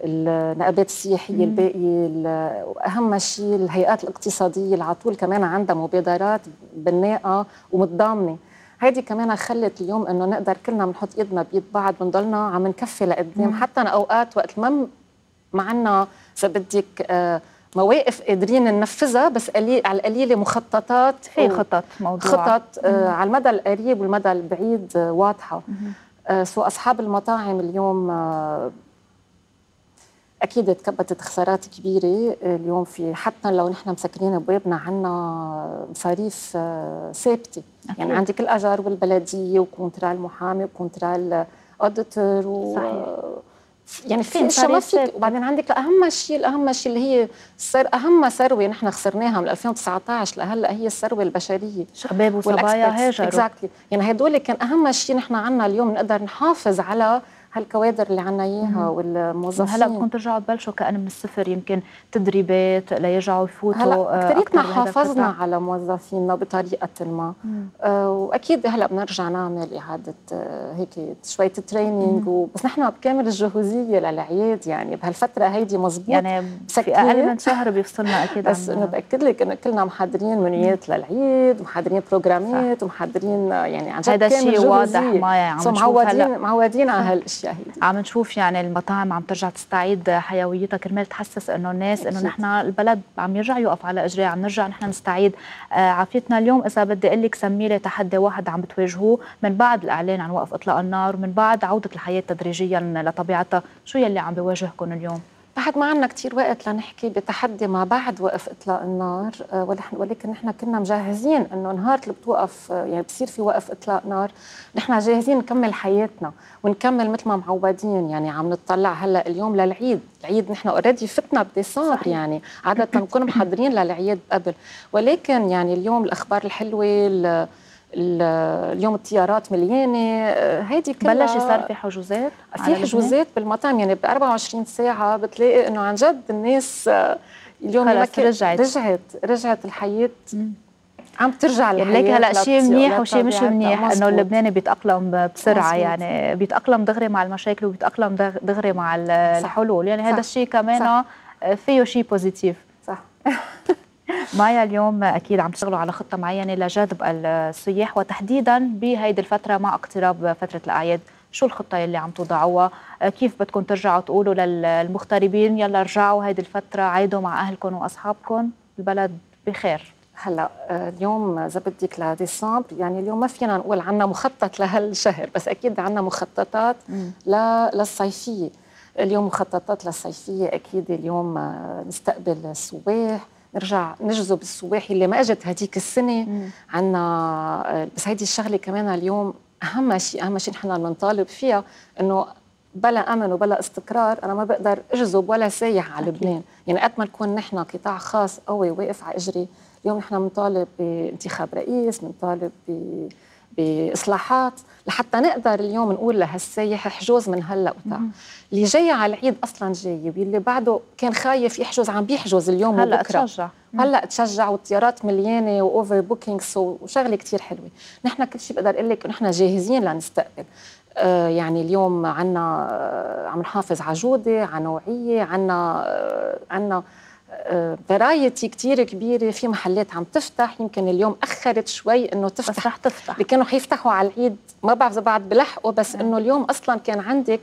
[SPEAKER 6] النقابات السياحية الباقية ال- وأهم شيء الهيئات الاقتصادية اللي على طول كمان عندها مبادرات بناءة ومتضامنة. هيدي كمان خلت اليوم إنه نقدر كلنا بنحط إيدنا بايد بعض بنضلنا عم نكفي لقدام. حتى أوقات وقت ما ما عنا اذا بدك آه، مواقف قادرين ننفذها بس قليل على القليلة مخططات
[SPEAKER 1] في خطط موضوع.
[SPEAKER 6] خطط آه، على المدى القريب والمدى البعيد آه، واضحة. آه، so أصحاب المطاعم اليوم آه، أكيد تكبدت خسارات كبيرة آه، اليوم في حتى لو نحن مسكرين ابوابنا عنا مصاريف آه، ثابتة. يعني. عندك الأجار والبلدية و contrat المحامي و contrat ال auditor و
[SPEAKER 1] صحيح.
[SPEAKER 6] يعني
[SPEAKER 1] في ثابتة.
[SPEAKER 6] وبعدين عندك أهم شيء الأهم شيء اللي هي سر أهم ثروه نحن خسرناها من 2019 لهلأ هي الثروه البشرية.
[SPEAKER 1] شباب وصبايا هاجروا.
[SPEAKER 6] اكزاكتلي يعني هدول كان أهم شيء نحن عنا اليوم نقدر نحافظ على هالكوادر اللي عنا إياها والموظفين.
[SPEAKER 1] هلأ بدكم ترجعوا تبلشوا كأن من الصفر يمكن تدريبات ليرجعوا يفوتوا
[SPEAKER 6] هلأ
[SPEAKER 1] آه، أكتر بهذا
[SPEAKER 6] حافظنا. على موظفينا بطريقة ما. آه وأكيد هلأ بنرجع نعمل إعادة آه هيك شوية training بس نحن بكامل الجهوزية للعياد يعني بهالفترة هيدي مزبوط
[SPEAKER 1] يعني في. أقل من شهر بيفصلنا أكيد
[SPEAKER 6] بس انه باكد لك إنه كلنا محضرين منيات للعيد محضرين بروجرامات ومحضرين يعني عن جد
[SPEAKER 1] هيدا
[SPEAKER 6] كامل
[SPEAKER 1] شيء واضح
[SPEAKER 6] so
[SPEAKER 1] نشوف
[SPEAKER 6] معودين معودين على هالشيء الاشياء هي
[SPEAKER 1] عم نشوف يعني المطاعم عم ترجع تستعيد حيويتها كرمال تحسس إنه الناس
[SPEAKER 6] إنه.
[SPEAKER 1] نحن البلد عم يرجع يوقف على اجريه عم نرجع نحن نستعيد. آه عافيتنا اليوم إذا بدي أقول لك سمي لي تحدي واحد عم بتواجهوه. من بعد الإعلان عن وقف إطلاق النار ومن بعد عودة الحياة تدريجيا لطبيعتها شو يلي عم بيواجهكم اليوم؟
[SPEAKER 6] بعد ما عندنا كتير وقت لنحكي بتحدي ما بعد وقف إطلاق النار. آه، ولكن نحن كنا مجهزين إنه نهار اللي بتوقف آه، يعني بصير في وقف إطلاق نار نحن جاهزين نكمل حياتنا ونكمل مثل ما معودين. يعني عم نطلع هلأ اليوم للعيد. العيد نحن اوريدي فتنا بديسمبر يعني عادة بنكون محضرين للعيد قبل. ولكن يعني اليوم الأخبار الحلوة ال- ال- اليوم الطيارات مليانة آه، هيدي كلها
[SPEAKER 1] بلش صار في حجوزات
[SPEAKER 6] في؟ حجوزات بالمطاعم يعني ب 24 ساعة بتلاقي إنه عن جد الناس آه، اليوم
[SPEAKER 1] خلص رجعت.
[SPEAKER 6] رجعت رجعت الحياة عم ترجع
[SPEAKER 1] يعني
[SPEAKER 6] الحياة
[SPEAKER 1] ليك هلأ شيء منيح وشيء مش. منيح
[SPEAKER 6] إنه.
[SPEAKER 1] اللبناني بيتأقلم بسرعة
[SPEAKER 6] مزبوط.
[SPEAKER 1] يعني بيتأقلم دغري مع المشاكل وبيتأقلم دغ- دغري مع. الحلول يعني هذا. الشيء كمان
[SPEAKER 6] صح.
[SPEAKER 1] فيه شيء بوزيتيف
[SPEAKER 6] صح
[SPEAKER 1] مايا اليوم أكيد عم تشتغلوا على خطة معينة لجذب السياح وتحديدا بهيدي الفترة مع اقتراب فترة الأعياد شو الخطة يلي عم توضعوها؟ كيف بدكم ترجعوا تقولوا للمغتربين يلا رجعوا هيدي الفترة عيدوا مع أهلكم وأصحابكم؟ البلد بخير.
[SPEAKER 6] هلا آه، اليوم إذا بدك لديسمبر يعني اليوم ما فينا نقول عنا مخطط لهالشهر بس أكيد عنا مخططات ل- للصيفية. اليوم مخططات للصيفية أكيد اليوم آه، نستقبل السواح نرجع نجذب السواح اللي ما اجت هديك السنة. عنا آه، بس هيدي الشغلة كمان اليوم أهم شيء أهم شيء نحن بنطالب فيها إنه بلا أمن وبلا استقرار أنا ما بقدر أجذب ولا سايح على لبنان. يعني قد ما نكون نحن قطاع خاص قوي واقف على إجري. اليوم نحن بنطالب بانتخاب رئيس بنطالب ب بإصلاحات لحتى نقدر اليوم نقول لهالسايح احجز من هلا وتعال. اللي جاي على العيد أصلا جاي واللي بعده كان خايف يحجز عم بيحجز اليوم
[SPEAKER 1] هلا
[SPEAKER 6] وبكره
[SPEAKER 1] تشجع.
[SPEAKER 6] هلا تشجع والطيارات مليانة و overbookings وشغلة كتير حلوة. نحن كل شيء بقدر أقول لك نحن جاهزين لنستقبل. آه يعني اليوم عنا آه عم نحافظ على جودة على نوعية عنا آه عنا variety كتير كبيرة في محلات عم تفتح يمكن اليوم أخرت شوي إنه
[SPEAKER 1] بس
[SPEAKER 6] تفتح.
[SPEAKER 1] رح تفتح.
[SPEAKER 6] اللي كانوا حيفتحوا على العيد ما بعرف إذا بعد بلحقوا بس إنه اليوم أصلا كان عندك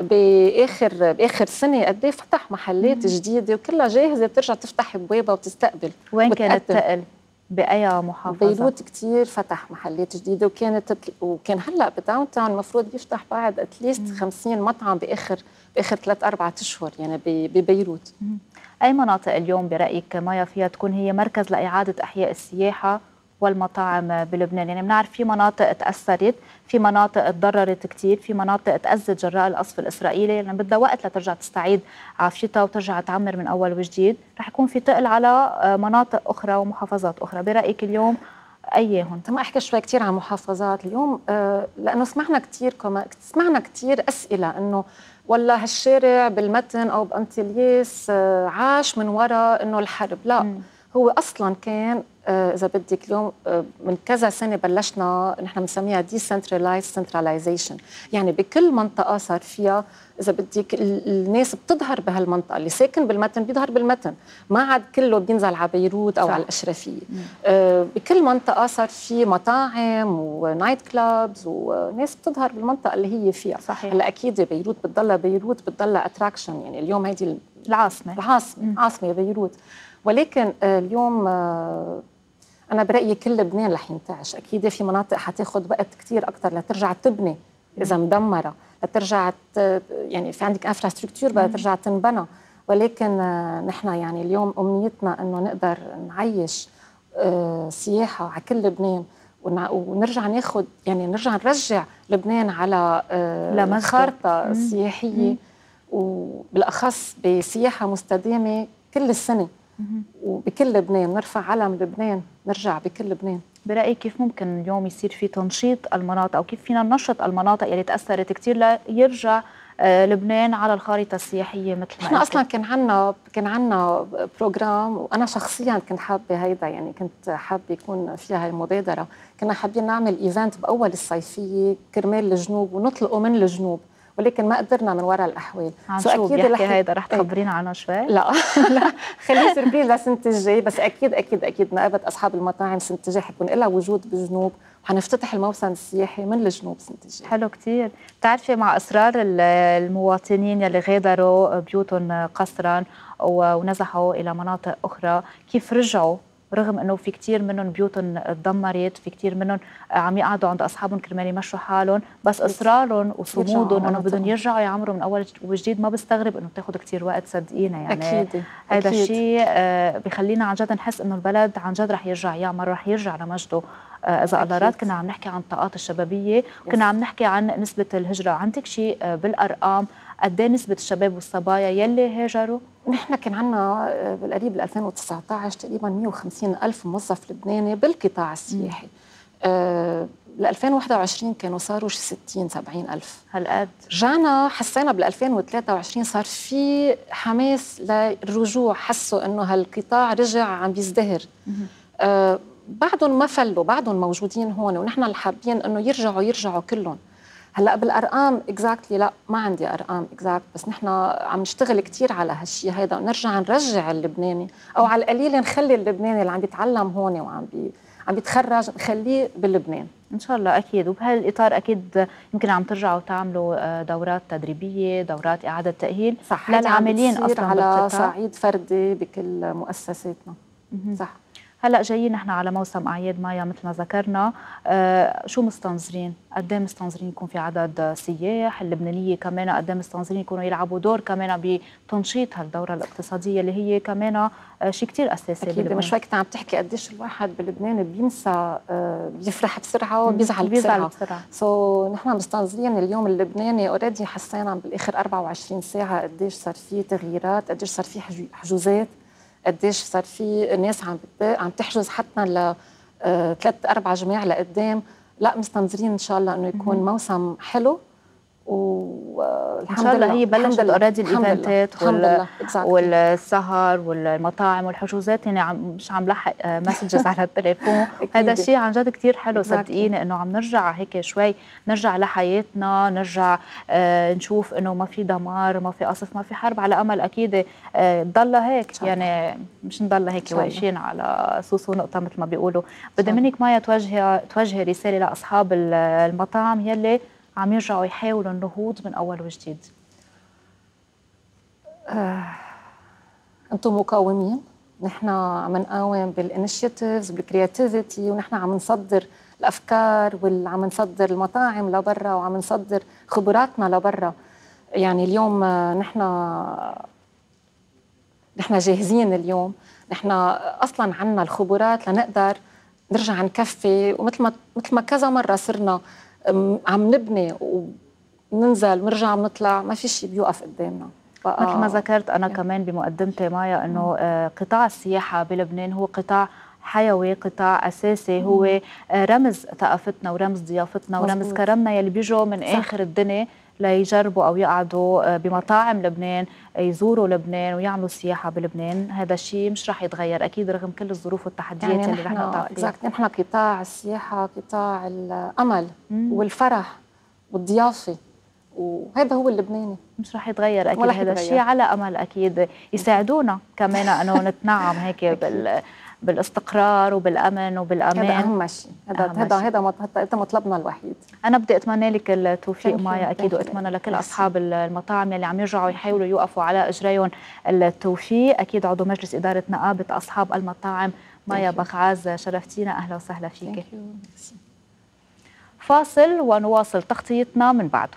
[SPEAKER 6] بآخر بآخر سنة قد إيه فتح محلات جديدة وكلها جاهزة بترجع تفتح ابوابها وتستقبل.
[SPEAKER 1] وين كانت. تقل؟ بأي محافظة؟
[SPEAKER 6] بيروت كتير فتح محلات جديدة وكانت وكان هلأ بداون تاون المفروض يفتح بعد اتليست 50 مطعم بآخر بآخر ثلاث أربع أشهر يعني ببيروت.
[SPEAKER 1] أي مناطق اليوم برأيك مايا فيها تكون هي مركز لإعادة إحياء السياحة والمطاعم بلبنان؟ يعني بنعرف في مناطق تأثرت في مناطق تضررت كثير في مناطق تأذت جراء القصف الإسرائيلي. لأن بدها وقت لترجع تستعيد عافيتها وترجع تعمر من أول وجديد. رح يكون في تقل على مناطق أخرى ومحافظات أخرى. برأيك اليوم اياهم
[SPEAKER 6] ما أحكي شوي كثير عن محافظات اليوم آه لأنه سمعنا كثير كما سمعنا كثير أسئلة إنه والله هالشارع بالمتن أو بانتلياس آه عاش من وراء إنه الحرب لا م. هو أصلا كان إذا بدك اليوم آه من كذا سنة بلشنا نحن بنسميها decentralize centralization يعني بكل منطقة صار فيها إذا بدك الناس بتظهر بهالمنطقة. اللي ساكن بالمتن بيظهر بالمتن. ما عاد كله بينزل على بيروت أو صح. على الأشرفية. آه بكل منطقة صار في مطاعم و night clubs وناس بتظهر بالمنطقة اللي هي فيها.
[SPEAKER 1] صحيح.
[SPEAKER 6] هلأ أكيد بيروت بتضلها بيروت بتضلها attraction يعني اليوم هيدي
[SPEAKER 1] العاصمة.
[SPEAKER 6] العاصمة. عاصمة بيروت. ولكن اليوم أنا برأيي كل لبنان رح ينتعش. أكيد في مناطق حتاخذ وقت كثير أكثر لترجع تبني إذا مدمرة لترجع يعني في عندك انفراستركتور بدها ترجع تنبنى. ولكن نحن يعني اليوم أمنيتنا إنه نقدر نعيش سياحة على كل لبنان ونرجع ناخذ يعني نرجع نرجع لبنان على خارطة سياحية وبالأخص بسياحة مستدامة كل السنة. وبكل لبنان نرفع علم لبنان نرجع بكل لبنان.
[SPEAKER 1] برأيك كيف ممكن اليوم يصير في تنشيط المناطق أو كيف فينا ننشط المناطق اللي تأثرت كثير ليرجع لبنان على الخارطة السياحية مثل ما
[SPEAKER 6] إحنا أصلا كان عنا كان عنا program وأنا شخصيا كنت حابة هيدا يعني كنت حابة يكون فيها المبادرة. كنا حابين نعمل event بأول الصيفية كرمال الجنوب ونطلقه من الجنوب. ولكن ما قدرنا من وراء
[SPEAKER 1] الأحوال.
[SPEAKER 6] so
[SPEAKER 1] شو بيحكي
[SPEAKER 6] رح-
[SPEAKER 1] هيدا؟ رح
[SPEAKER 6] إيه.
[SPEAKER 1] تخبرينا عنه شوي؟
[SPEAKER 6] لا. لا. خليه surprise للسنة الجاي بس أكيد أكيد أكيد نقابه أصحاب المطاعم سنة الجاي حيكون لها وجود بالجنوب وحنفتتح الموسم السياحي من الجنوب سنة الجاي
[SPEAKER 1] حلو كتير. بتعرفي مع إصرار ال- المواطنين يلي غادروا بيوتهم قسرا و- ونزحوا إلى مناطق أخرى كيف رجعوا رغم إنه في كتير منهم بيوتهم تدمرت في كتير منهم عم يقعدوا عند أصحابهم كرمال يمشوا حالهم بس اصرارهم وصمودهم
[SPEAKER 6] إنه.
[SPEAKER 1] بدهم يرجعوا يعمروا من أول وجديد ما بستغرب إنه بتاخذ كتير وقت صدقينا يعني
[SPEAKER 6] أكيد
[SPEAKER 1] هذا. الشيء آه، بخلينا عن جد نحس إنه البلد عن جد رح يرجع يعمر رح يرجع لمجده آه، إذا الله. راد كنا عم نحكي عن الطاقات الشبابية كنا عم نحكي عن نسبة الهجرة عندك شيء آه، بالأرقام قد إيه نسبة الشباب والصبايا يلي هاجروا؟
[SPEAKER 6] نحن كان عندنا بالقريب بال 2019 تقريبا 150 ألف موظف لبناني بالقطاع السياحي. آه، ل 2021 كانوا صاروا شي 60 70 ألف.
[SPEAKER 1] هالقد؟
[SPEAKER 6] رجعنا حسينا بال 2023 صار في حماس للرجوع حسوا إنه هالقطاع رجع عم بيزدهر. آه بعدهم ما فلوا بعدهم موجودين هون ونحن اللي حابين إنه يرجعوا يرجعوا كلهم. هلأ بالأرقام exactly لأ ما عندي أرقام exact بس نحن عم نشتغل كثير على هالشيء هيدا ونرجع نرجع اللبناني أو على القليل نخلي اللبناني اللي عم بيتعلم هون وعم بي عم بيتخرج نخليه بلبنان
[SPEAKER 1] إن شاء الله أكيد. وبهالإطار أكيد يمكن عم ترجعوا تعملوا آه، دورات تدريبية دورات إعادة تأهيل
[SPEAKER 6] صح
[SPEAKER 1] للعاملين أصلا
[SPEAKER 6] على
[SPEAKER 1] بالقطاع
[SPEAKER 6] صعيد فردي بكل مؤسساتنا. صح.
[SPEAKER 1] هلا جايين نحن على موسم أعياد مايا مثل ما ذكرنا. آه شو مستنظرين؟ قد إيه مستنظرين يكون في عدد سياح؟ اللبنانية كمان قد إيه مستنظرين يكونوا يلعبوا دور كمان بتنشيط هالدورة الاقتصادية اللي هي كمان آه شيء كثير
[SPEAKER 6] أساسي
[SPEAKER 1] أكيد.
[SPEAKER 6] مش كنت عم تحكي قديش الواحد بلبنان بينسى آه، بيفرح بسرعة وبيزعل
[SPEAKER 1] بيزعل
[SPEAKER 6] بسرعة.
[SPEAKER 1] بسرعة.
[SPEAKER 6] so نحن مستنظرين اليوم اللبناني already حسينا بالآخر 24 ساعة قديش صار في تغييرات قديش صار في حجو- حجوزات. قديش صار في ناس عم عم تحجز حتى ل آه، ثلاث أربع جمع لقدام. لا مستنظرين إن شاء الله إنه يكون موسم حلو. والحمد
[SPEAKER 1] إن شاء الله هي بلشت.
[SPEAKER 6] already. ال
[SPEAKER 1] event
[SPEAKER 6] ات
[SPEAKER 1] وال... والسهر والمطاعم والحجوزات يعني عم مش عم لحق messages على التليفون هذا الشيء عن جد كثير حلو. صدقيني إنه عم نرجع هيك شوي نرجع لحياتنا نرجع آه نشوف إنه ما في دمار ما في قصف ما في حرب على أمل أكيد آه تضلها هيك. يعني مش نضلها هيك. واقفين على صوص ونقطة مثل ما بيقولوا بدي. منك مايا توجهي توجهي رسالة لأصحاب ال- المطاعم يلي عم يرجعوا يحاولوا النهوض من أول وجديد.
[SPEAKER 6] أنتم مقاومين. نحن عم نقاوم بال initiatives بال creativity ونحن عم نصدر الأفكار وعم نصدر المطاعم لبرا وعم نصدر خبراتنا لبرا. يعني اليوم آه، نحن نحن جاهزين اليوم. نحن أصلا عنا الخبرات لنقدر نرجع نكفي. ومثل ما مثل ما كذا مرة صرنا عم نبني وننزل ونرجع عم نطلع ما في شيء بيوقف قدامنا. بقى-
[SPEAKER 1] مثل ما ذكرت أنا كمان بمقدمتي مايا إنه آه، قطاع السياحة بلبنان هو قطاع حيوي قطاع أساسي. هو آه، رمز ثقافتنا ورمز ضيافتنا ورمز. كرمنا يلي بيجوا من
[SPEAKER 6] صح.
[SPEAKER 1] آخر الدنيا. ليجربوا أو يقعدوا آه، بمطاعم لبنان يزوروا لبنان ويعملوا سياحة بلبنان هذا الشيء مش رح يتغير أكيد رغم كل الظروف والتحديات
[SPEAKER 6] يعني
[SPEAKER 1] اللي رح
[SPEAKER 6] نحن
[SPEAKER 1] نقطع فيها.
[SPEAKER 6] نحن قطاع السياحة قطاع الأمل
[SPEAKER 1] مم.
[SPEAKER 6] والفرح والضيافة وهذا هو اللبناني
[SPEAKER 1] مش رح يتغير
[SPEAKER 6] أكيد
[SPEAKER 1] هذا. الشيء على أمل أكيد يساعدونا كمان أنه نتنعم هيك بال بالاستقرار وبالأمن وبالأمان
[SPEAKER 6] هذا أهم شيء هذا هذا. هذا مط- هذا مطلبنا الوحيد
[SPEAKER 1] أنا بدي أتمنى لك التوفيق. مايا
[SPEAKER 6] أكيد.
[SPEAKER 1] وأتمنى لكل. اصحاب المطاعم يلي عم يرجعوا يحاولوا يوقفوا على إجريهم التوفيق أكيد عضو مجلس إدارة نقابة أصحاب المطاعم مايا. بخعاز شرفتينا أهلا وسهلا فيك. فاصل ونواصل تغطيتنا من بعده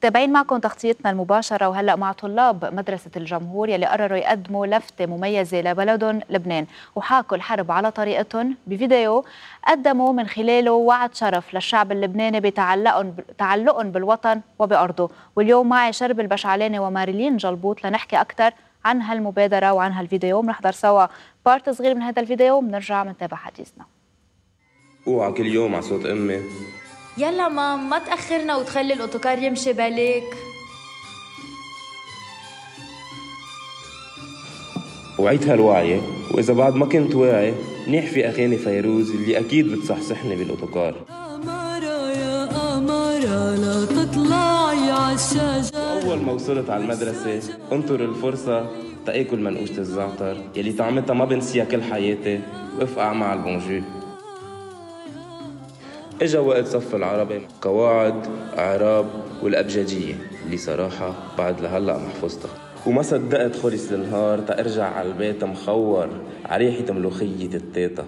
[SPEAKER 1] متابعين معكم تغطيتنا المباشرة وهلأ مع طلاب مدرسة الجمهور يلي قرروا يقدموا لفتة مميزة لبلدهم لبنان. وحاكوا الحرب على طريقتهم بفيديو قدموا من خلاله وعد شرف للشعب اللبناني بتعلقهم تعلقهم بالوطن وبأرضه. واليوم معي شرب البشعلاني وماريلين جلبوط لنحكي أكثر عن هالمبادرة وعن هالفيديو. بنحضر سوا بارت صغير من هذا الفيديو وبنرجع بنتابع حديثنا.
[SPEAKER 7] أوعى كل يوم على صوت أمي.
[SPEAKER 8] يلا مام ما تأخرنا وتخلي الأوتوكار يمشي بالك.
[SPEAKER 7] وعيت هالوعية وإذا بعد ما كنت واعي منيح في أغاني فيروز اللي أكيد بتصحصحني بالأوتوكار.
[SPEAKER 9] أمارة يا أمارة لا تطلعي عالشجرة
[SPEAKER 7] أول ما وصلت على المدرسة انطر الفرصة تأكل منقوشة الزعتر يلي طعمتها ما بنسيها كل حياتي وافقع مع البونجو إجا وقت صف العربي. قواعد أعراب والأبجدية. اللي صراحة بعد لهلأ محفوظتها وما صدقت خلص النهار تأرجع على البيت مخور عريحة ملوخية التيتا.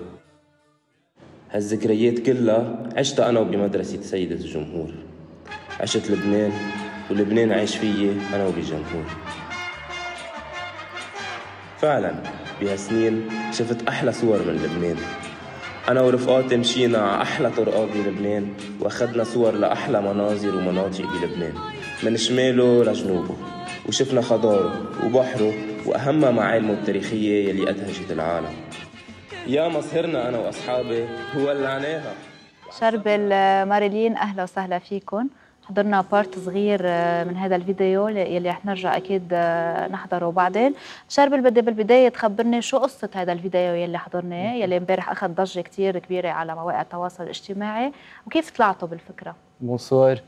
[SPEAKER 7] هالذكريات كلها عشتها أنا وبمدرسة سيدة الجمهور. عشت لبنان ولبنان عايش فيي أنا وبجمهور. فعلا بهالسنين شفت أحلى صور من لبنان. أنا ورفقاتي مشينا على أحلى طرقات بلبنان وأخذنا صور لأحلى مناظر ومناطق بلبنان من شماله لجنوبه وشفنا خضاره وبحره وأهمها معالمه التاريخية يلي أدهشت العالم. يا مسهرنا أنا وأصحابي ولعناها
[SPEAKER 1] شربل ماريلين أهلا وسهلا فيكم حضرنا بارت صغير من هذا الفيديو يلي رح نرجع أكيد نحضره بعدين. شربل بدي بالبداية تخبرني شو قصة هذا الفيديو يلي حضرناه يلي امبارح أخذ ضجة كثير كبيرة على مواقع التواصل الاجتماعي. وكيف طلعتوا بالفكرة؟
[SPEAKER 10] bonsoir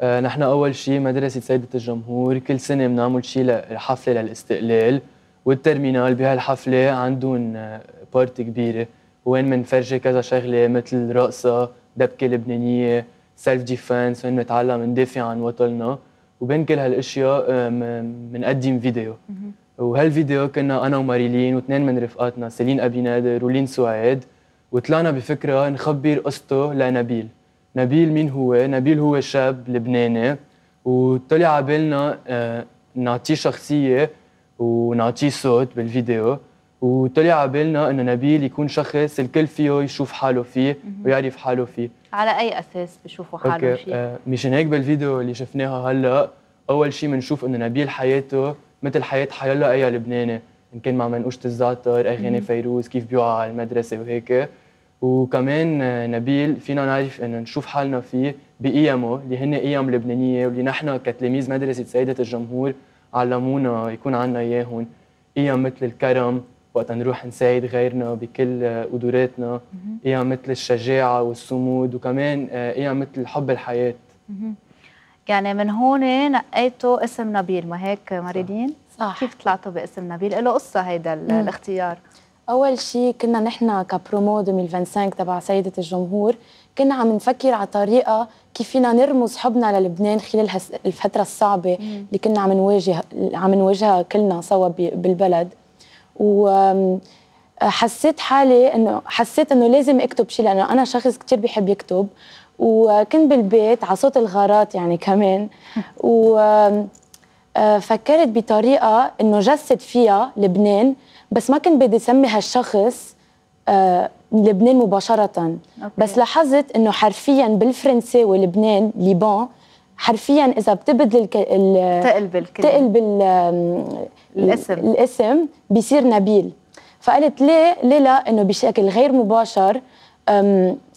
[SPEAKER 10] آه نحن أول شيء مدرسة سيدة الجمهور كل سنة بنعمل شيء حفله للاستقلال وال terminale بهالحفلة عندهم party كبيرة. وين بنفرجي كذا شغلة مثل رقصة دبكة لبنانية self defense وين نتعلم ندافع عن وطننا. وبين كل هالأشياء بنقدم فيديو. وهالفيديو كنا أنا وماريلين واثنين من رفقاتنا سيلين أبي نادر ولين سعاد وطلعنا بفكرة نخبر قصته لنبيل. نبيل مين هو؟ نبيل هو شاب لبناني. وطلع على بالنا نعطيه شخصية ونعطيه صوت بالفيديو. وطلع على بالنا إنه نبيل يكون شخص الكل فيه يشوف حاله فيه ويعرف حاله فيه.
[SPEAKER 1] على أي أساس بشوفوا حالهم فيه؟
[SPEAKER 10] آه مشان هيك بالفيديو اللي شفناها هلا أول شيء بنشوف إنه نبيل حياته مثل حياة حيلا اي لبناني إن كان مع منقوشه الزعتر أغاني فيروز كيف بيوعى على المدرسة وهيك. وكمان نبيل فينا نعرف إنه نشوف حالنا فيه بقيمه اللي هن قيم لبنانية واللي نحن كتلاميذ مدرسة سيدة الجمهور علمونا يكون عندنا إياهم. قيم مثل الكرم وقت نروح نساعد غيرنا بكل قدراتنا. قيم مثل الشجاعة والصمود وكمان قيم مثل حب الحياة.
[SPEAKER 1] يعني من هون نقيتوا اسم نبيل ما هيك ماريلين؟
[SPEAKER 11] صح.
[SPEAKER 1] كيف طلعتوا باسم نبيل؟ له قصة هيدا الاختيار.
[SPEAKER 11] أول شيء كنا نحن كبرومو 2025 تبع سيدة الجمهور كنا عم نفكر على طريقة كيف فينا نرمز حبنا للبنان خلال الفترة الصعبة مم. اللي كنا عم نواجه عم نواجهها كلنا سوا بالبلد. و حسيت حالي انه حسيت إنه لازم أكتب شيء لأنه أنا شخص كثير بيحب يكتب. وكنت بالبيت على صوت الغارات يعني كمان. و فكرت بطريقة إنه جسد فيها لبنان بس ما كنت بدي اسمي هالشخص آه لبنان مباشرة. أوكي. بس لاحظت إنه حرفيا بالفرنسي ولبنان ليبان حرفيا إذا بتبدل الك... ال...
[SPEAKER 1] تقلب الكلمة
[SPEAKER 11] تقلب ال...
[SPEAKER 1] الاسم.
[SPEAKER 11] الاسم بيصير نبيل. فقلت ليه ليه لا؟ إنه بشكل غير مباشر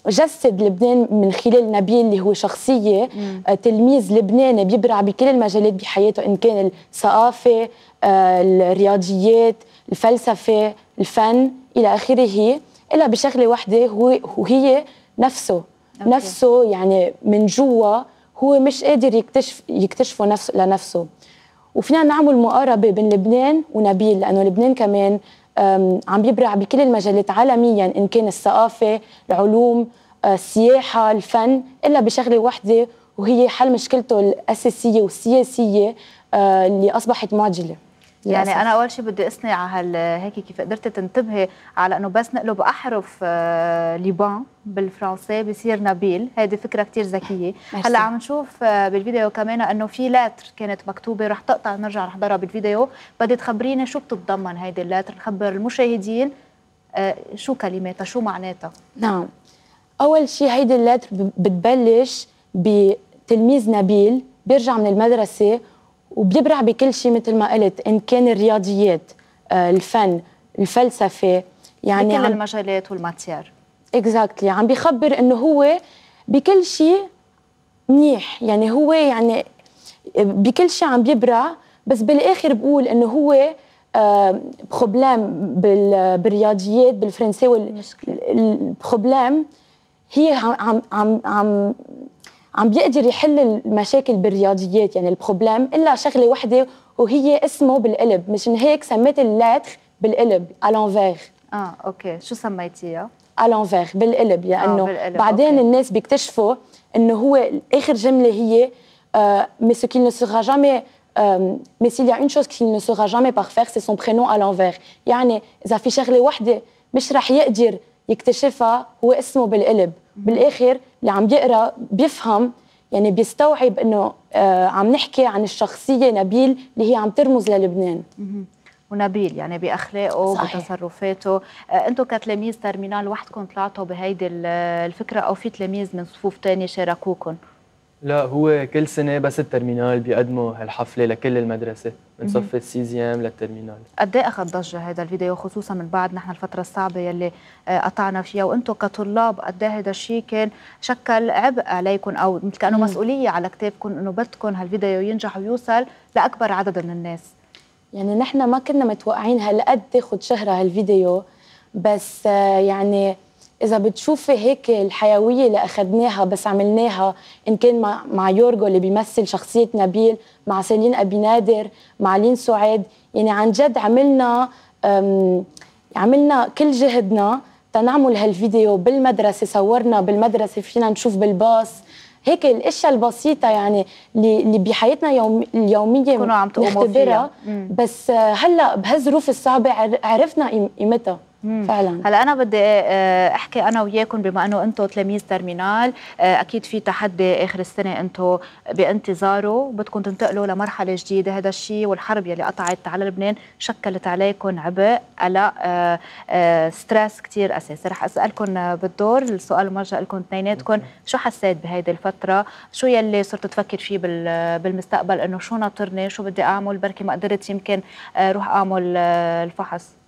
[SPEAKER 11] جسد لبنان من خلال نبيل اللي هو شخصية مم. تلميذ لبناني بيبرع بكل المجالات بحياته إن كان الثقافة الرياضيات الفلسفة الفن إلى آخره إلا بشغلة واحدة هو وهي نفسه. أوكي. نفسه يعني من جوا هو مش قادر يكتشف يكتشفه نفسه لنفسه. وفينا نعمل مقاربة بين لبنان ونبيل لأنه لبنان كمان عم بيبرع بكل المجالات عالميا إن كان الثقافة العلوم السياحة الفن إلا بشغلة واحدة وهي حل مشكلته الأساسية والسياسية اللي أصبحت معجلة.
[SPEAKER 1] يعني أنا أول شيء بدي اثني على هيك كيف قدرتي تنتبهي على إنه بس نقلب أحرف ليبان بالفرنسي بصير نبيل. هذه فكرة كثير ذكية. هلأ عم نشوف بالفيديو كمان إنه في لاتر كانت مكتوبة رح تقطع نرجع نحضرها بالفيديو بدي تخبريني شو بتتضمن هيدي اللاتر نخبر المشاهدين شو كلماتها؟ شو معناتها؟
[SPEAKER 11] نعم. أول شيء هيدي اللاتر بتبلش بتلميذ نبيل بيرجع من المدرسة وبيبرع بكل شيء مثل ما قلت إن كان الرياضيات الفن الفلسفة
[SPEAKER 1] يعني بكل المجالات وال
[SPEAKER 11] matières. exactly عم بيخبر إنه هو بكل شيء منيح يعني هو يعني بكل شيء عم بيبرع بس بالآخر بقول إنه هو problème بالرياضيات بالفرنسي ال problème هي عم عم عم عم بيقدر يحل المشاكل بالرياضيات يعني ال problème إلا شغلة وحدة وهي اسمه بالقلب مشان هيك سميت ال lettre بالقلب à
[SPEAKER 1] l'envers آه okay شو سميتيها؟
[SPEAKER 11] à l'envers بالقلب لأنه
[SPEAKER 1] آه بالقلب.
[SPEAKER 11] بعدين
[SPEAKER 1] okay.
[SPEAKER 11] الناس بيكتشفوا إنه هو آخر جملة هي mais ce qu'il ne sera jamais euh, mais s'il y a une chose qu'il ne saura jamais parfaire c'est son prénom à l'envers يعني إذا في شغلة وحدة مش رح يقدر يكتشفها هو اسمه بالقلب. بالآخر اللي عم يقرأ بيفهم يعني بيستوعب إنه آه عم نحكي عن الشخصية نبيل اللي هي عم ترمز للبنان.
[SPEAKER 1] ونبيل يعني بأخلاقه
[SPEAKER 11] صحيح.
[SPEAKER 1] بتصرفاته. آه، أنتم كتلاميذ terminale وحدكم طلعتوا بهيدي ال- الفكرة أو في تلاميذ من صفوف تانية شاركوكم
[SPEAKER 10] لا هو كل سنة بس ال terminale بيقدموا هالحفلة لكل المدرسة من. صف ال sixième لل terminale
[SPEAKER 1] قد إيه أخذ ضجة هذا الفيديو خصوصا من بعد نحن الفترة الصعبة يلي آه، قطعنا فيها وأنتم كطلاب قد إيه هذا الشيء كان شكل عبء عليكم أو مثل
[SPEAKER 11] كأنه.
[SPEAKER 1] مسؤولية على كتافكم إنه بدكم هالفيديو ينجح ويوصل لأكبر عدد من الناس
[SPEAKER 11] يعني نحن ما كنا متوقعين هالقد تاخد شهرة هالفيديو بس آه، يعني إذا بتشوفي هيك الحيوية اللي أخذناها بس عملناها إن كان مع, مع يورجو اللي بيمثل شخصية نبيل مع سيلين أبي نادر مع لين سعاد يعني عن جد عملنا عملنا كل جهدنا تنعمل هالفيديو بالمدرسة صورنا بالمدرسة فينا نشوف بالباص. هيك الأشياء البسيطة يعني اللي اللي بحياتنا يوم اليومية
[SPEAKER 1] كنوا عم تقوموا فيها.
[SPEAKER 11] بس هلأ بهالظروف الصعبة عر- عرفنا قيم- فعلا.
[SPEAKER 1] هلا أنا بدي آه، أحكي أنا وياكم بما إنه أنتم تلاميذ ترمينال. آه، أكيد في تحدي آخر السنة أنتم بانتظاره. بدكم تنتقلوا لمرحلة جديدة. هذا الشيء والحرب يلي قطعت على لبنان شكلت عليكم عبء آه، آه، ستريس كثير أساسي. رح اسالكم آه، بالدور السؤال موجه لكم اثنيناتكم شو حسيت بهيدي الفترة؟ شو يلي صرت تفكر فيه بال- بالمستقبل؟ إنه شو ناطرني؟ شو بدي أعمل؟ بركي ما قدرت يمكن آه، روح أعمل آه، الفحص.
[SPEAKER 10] آه،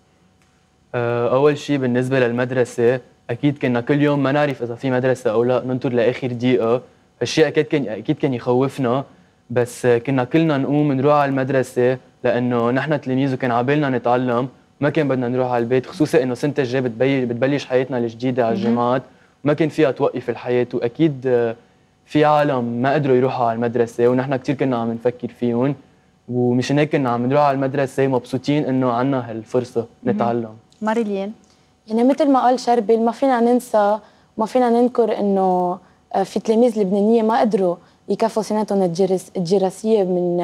[SPEAKER 10] أول شيء بالنسبة للمدرسة أكيد كنا كل يوم ما نعرف إذا في مدرسة أو لا ننطر لآخر دقيقة. هالشيء أكيد كان أكيد كان يخوفنا بس آه، كنا كلنا نقوم نروح على المدرسة لأنه نحن تلاميذ وكان عبالنا نتعلم ما كان بدنا نروح على البيت خصوصا إنه سنة الجاي بتبلش حياتنا الجديدة على. الجامعات. وما كان فيها توقف الحياة وأكيد آه، في عالم ما قدروا يروحوا على المدرسة ونحن كثير كنا عم نفكر فيهم ومشان هيك كنا عم نروح على المدرسة مبسوطين إنه عنا هالفرصة نتعلم.
[SPEAKER 1] ماريلين
[SPEAKER 11] يعني مثل ما قال شربل ما فينا ننسى ما فينا ننكر إنه آه، في تلاميذ لبنانية ما قدروا يكفوا سنتهم الجرس الجراسيه من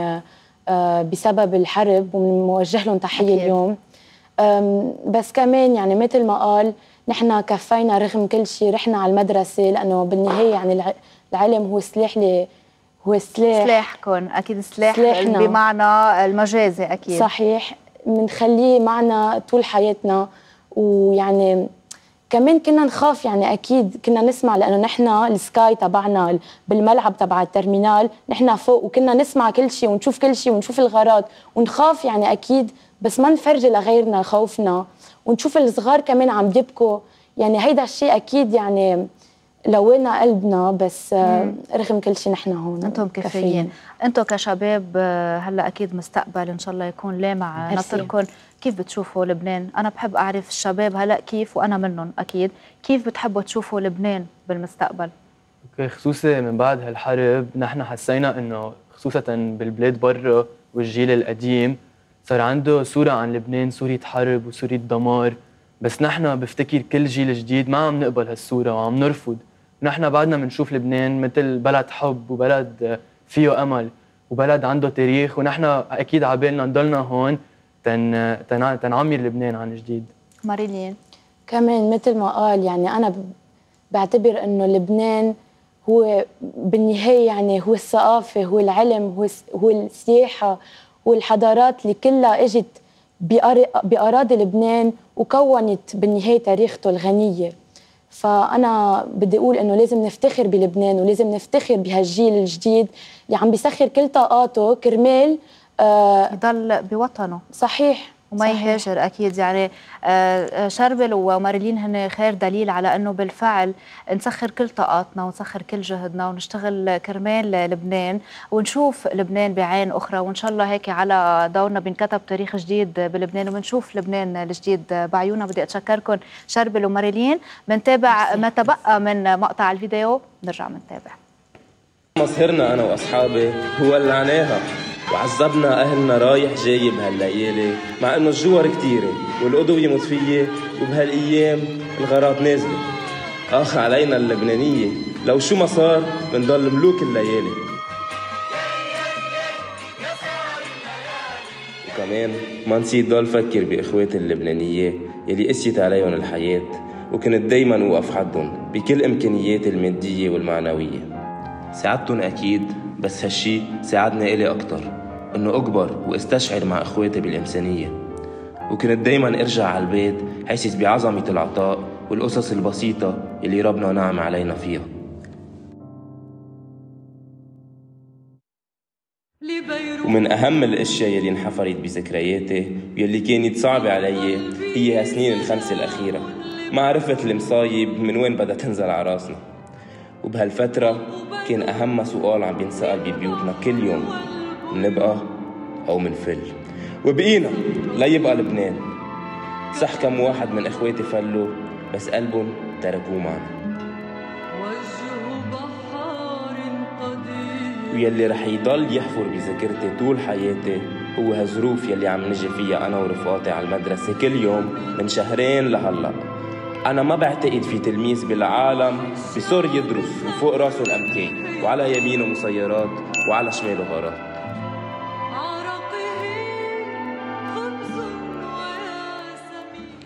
[SPEAKER 11] آه، بسبب الحرب وموجه لهم تحية
[SPEAKER 1] أكيد.
[SPEAKER 11] اليوم. بس كمان يعني مثل ما قال نحن كفينا رغم كل شيء رحنا على المدرسة لأنه بالنهاية يعني الع- العلم هو سلاح اللي هو سلاح
[SPEAKER 1] سلاحكم. أكيد سلاح
[SPEAKER 11] سلاحنا.
[SPEAKER 1] بمعنى المجازي أكيد.
[SPEAKER 11] صحيح. بنخليه معنا طول حياتنا. ويعني كمان كنا نخاف يعني أكيد كنا نسمع لأنه نحن السكاي تبعنا بالملعب تبع الترمينال نحن فوق وكنا نسمع كل شيء ونشوف كل شيء ونشوف الغارات. ونخاف يعني أكيد بس ما نفرجي لغيرنا خوفنا. ونشوف الصغار كمان عم يبكوا. يعني هيدا الشيء أكيد يعني لوينا قلبنا بس آه،. رغم كل شيء نحن هون.
[SPEAKER 1] أنتم كفايين أنتم كشباب آه، هلأ أكيد مستقبل إن شاء الله يكون لامع. ناطركم كيف بتشوفوا لبنان؟ أنا بحب أعرف الشباب هلأ كيف وأنا منهم أكيد. كيف بتحبوا تشوفوا لبنان بالمستقبل؟
[SPEAKER 10] أوكي خصوصي من بعد هالحرب نحن حسينا إنه خصوصا بالبلاد برا والجيل القديم صار عنده صورة عن لبنان صورة حرب وصورة دمار. بس نحن بفتكر كل جيل جديد ما عم نقبل هالصورة وعم نرفض. نحن بعدنا بنشوف لبنان مثل بلد حب وبلد فيه أمل وبلد عنده تاريخ ونحن أكيد عبالنا نضلنا هون تن تن تنعمر لبنان عن جديد.
[SPEAKER 1] ماريلين.
[SPEAKER 11] كمان مثل ما قال يعني أنا بعتبر إنه لبنان هو بالنهاية يعني هو الثقافة هو العلم هو هو السياحة هو الحضارات اللي كلها إجت بأر- بأراضي لبنان وكونت بالنهاية تاريخته الغنية. فأنا بدي أقول إنه لازم نفتخر بلبنان ولازم نفتخر بهالجيل الجديد اللي عم بيسخر كل طاقاته كرمال آه
[SPEAKER 1] يضل بوطنه.
[SPEAKER 11] صحيح.
[SPEAKER 1] وما
[SPEAKER 4] صحيح.
[SPEAKER 1] يهاجر أكيد. يعني آه، آه، شربل ومارلين هن خير دليل على أنه بالفعل نسخر كل طاقاتنا ونسخر كل جهدنا ونشتغل كرمال لبنان ونشوف لبنان بعين أخرى وإن شاء الله هيك على دورنا بينكتب تاريخ جديد بلبنان وبنشوف لبنان الجديد بعيوننا. بدي أتشكركم شربل ومارلين بنتابع ما تبقى من مقطع الفيديو. نرجع بنتابع
[SPEAKER 7] مصهرنا أنا وأصحابي هو اللي عناها وعذبنا أهلنا رايح جاي بهالليالي مع إنه الجوار كتيرة والقدوة مطفية وبهالأيام الغارات نازلة. آخ علينا اللبنانية. لو شو ما صار بنضل ملوك الليالي. وكمان ما نسيت ضل فكر بإخواتي اللبنانية يلي قسيت عليهم الحياة وكنت دايما أوقف حدهم بكل إمكانياتي المادية والمعنوية. ساعدتن أكيد بس هالشي ساعدني إلي أكتر إنه أكبر وأستشعر مع إخواتي بالإنسانية. وكنت دايما أرجع على البيت حاسس بعظمة العطاء والقصص البسيطة اللي ربنا نعم علينا فيها. ومن أهم الأشياء يلي انحفرت بذكرياتي يلي كانت صعبة علي هي هالسنين الخمسة الأخيرة. ما عرفت المصايب من وين بدها تنزل على راسنا. وبهالفترة كان أهم سؤال عم بينسأل ببيوتنا كل يوم منبقى أو منفل؟ وبقينا ليبقى لبنان. صح كم واحد من إخواتي فلوا بس قلبهم تركوه معنا. ويلي رح يضل يحفر بذاكرتي طول حياتي هو هالظروف يلي عم نجي فيها أنا ورفقاتي على المدرسة كل يوم من شهرين لهلأ. أنا ما بعتقد في تلميذ بالعالم بصر يدرس وفوق راسه الأمكان وعلى يمينه مسيرات وعلى شماله غارات.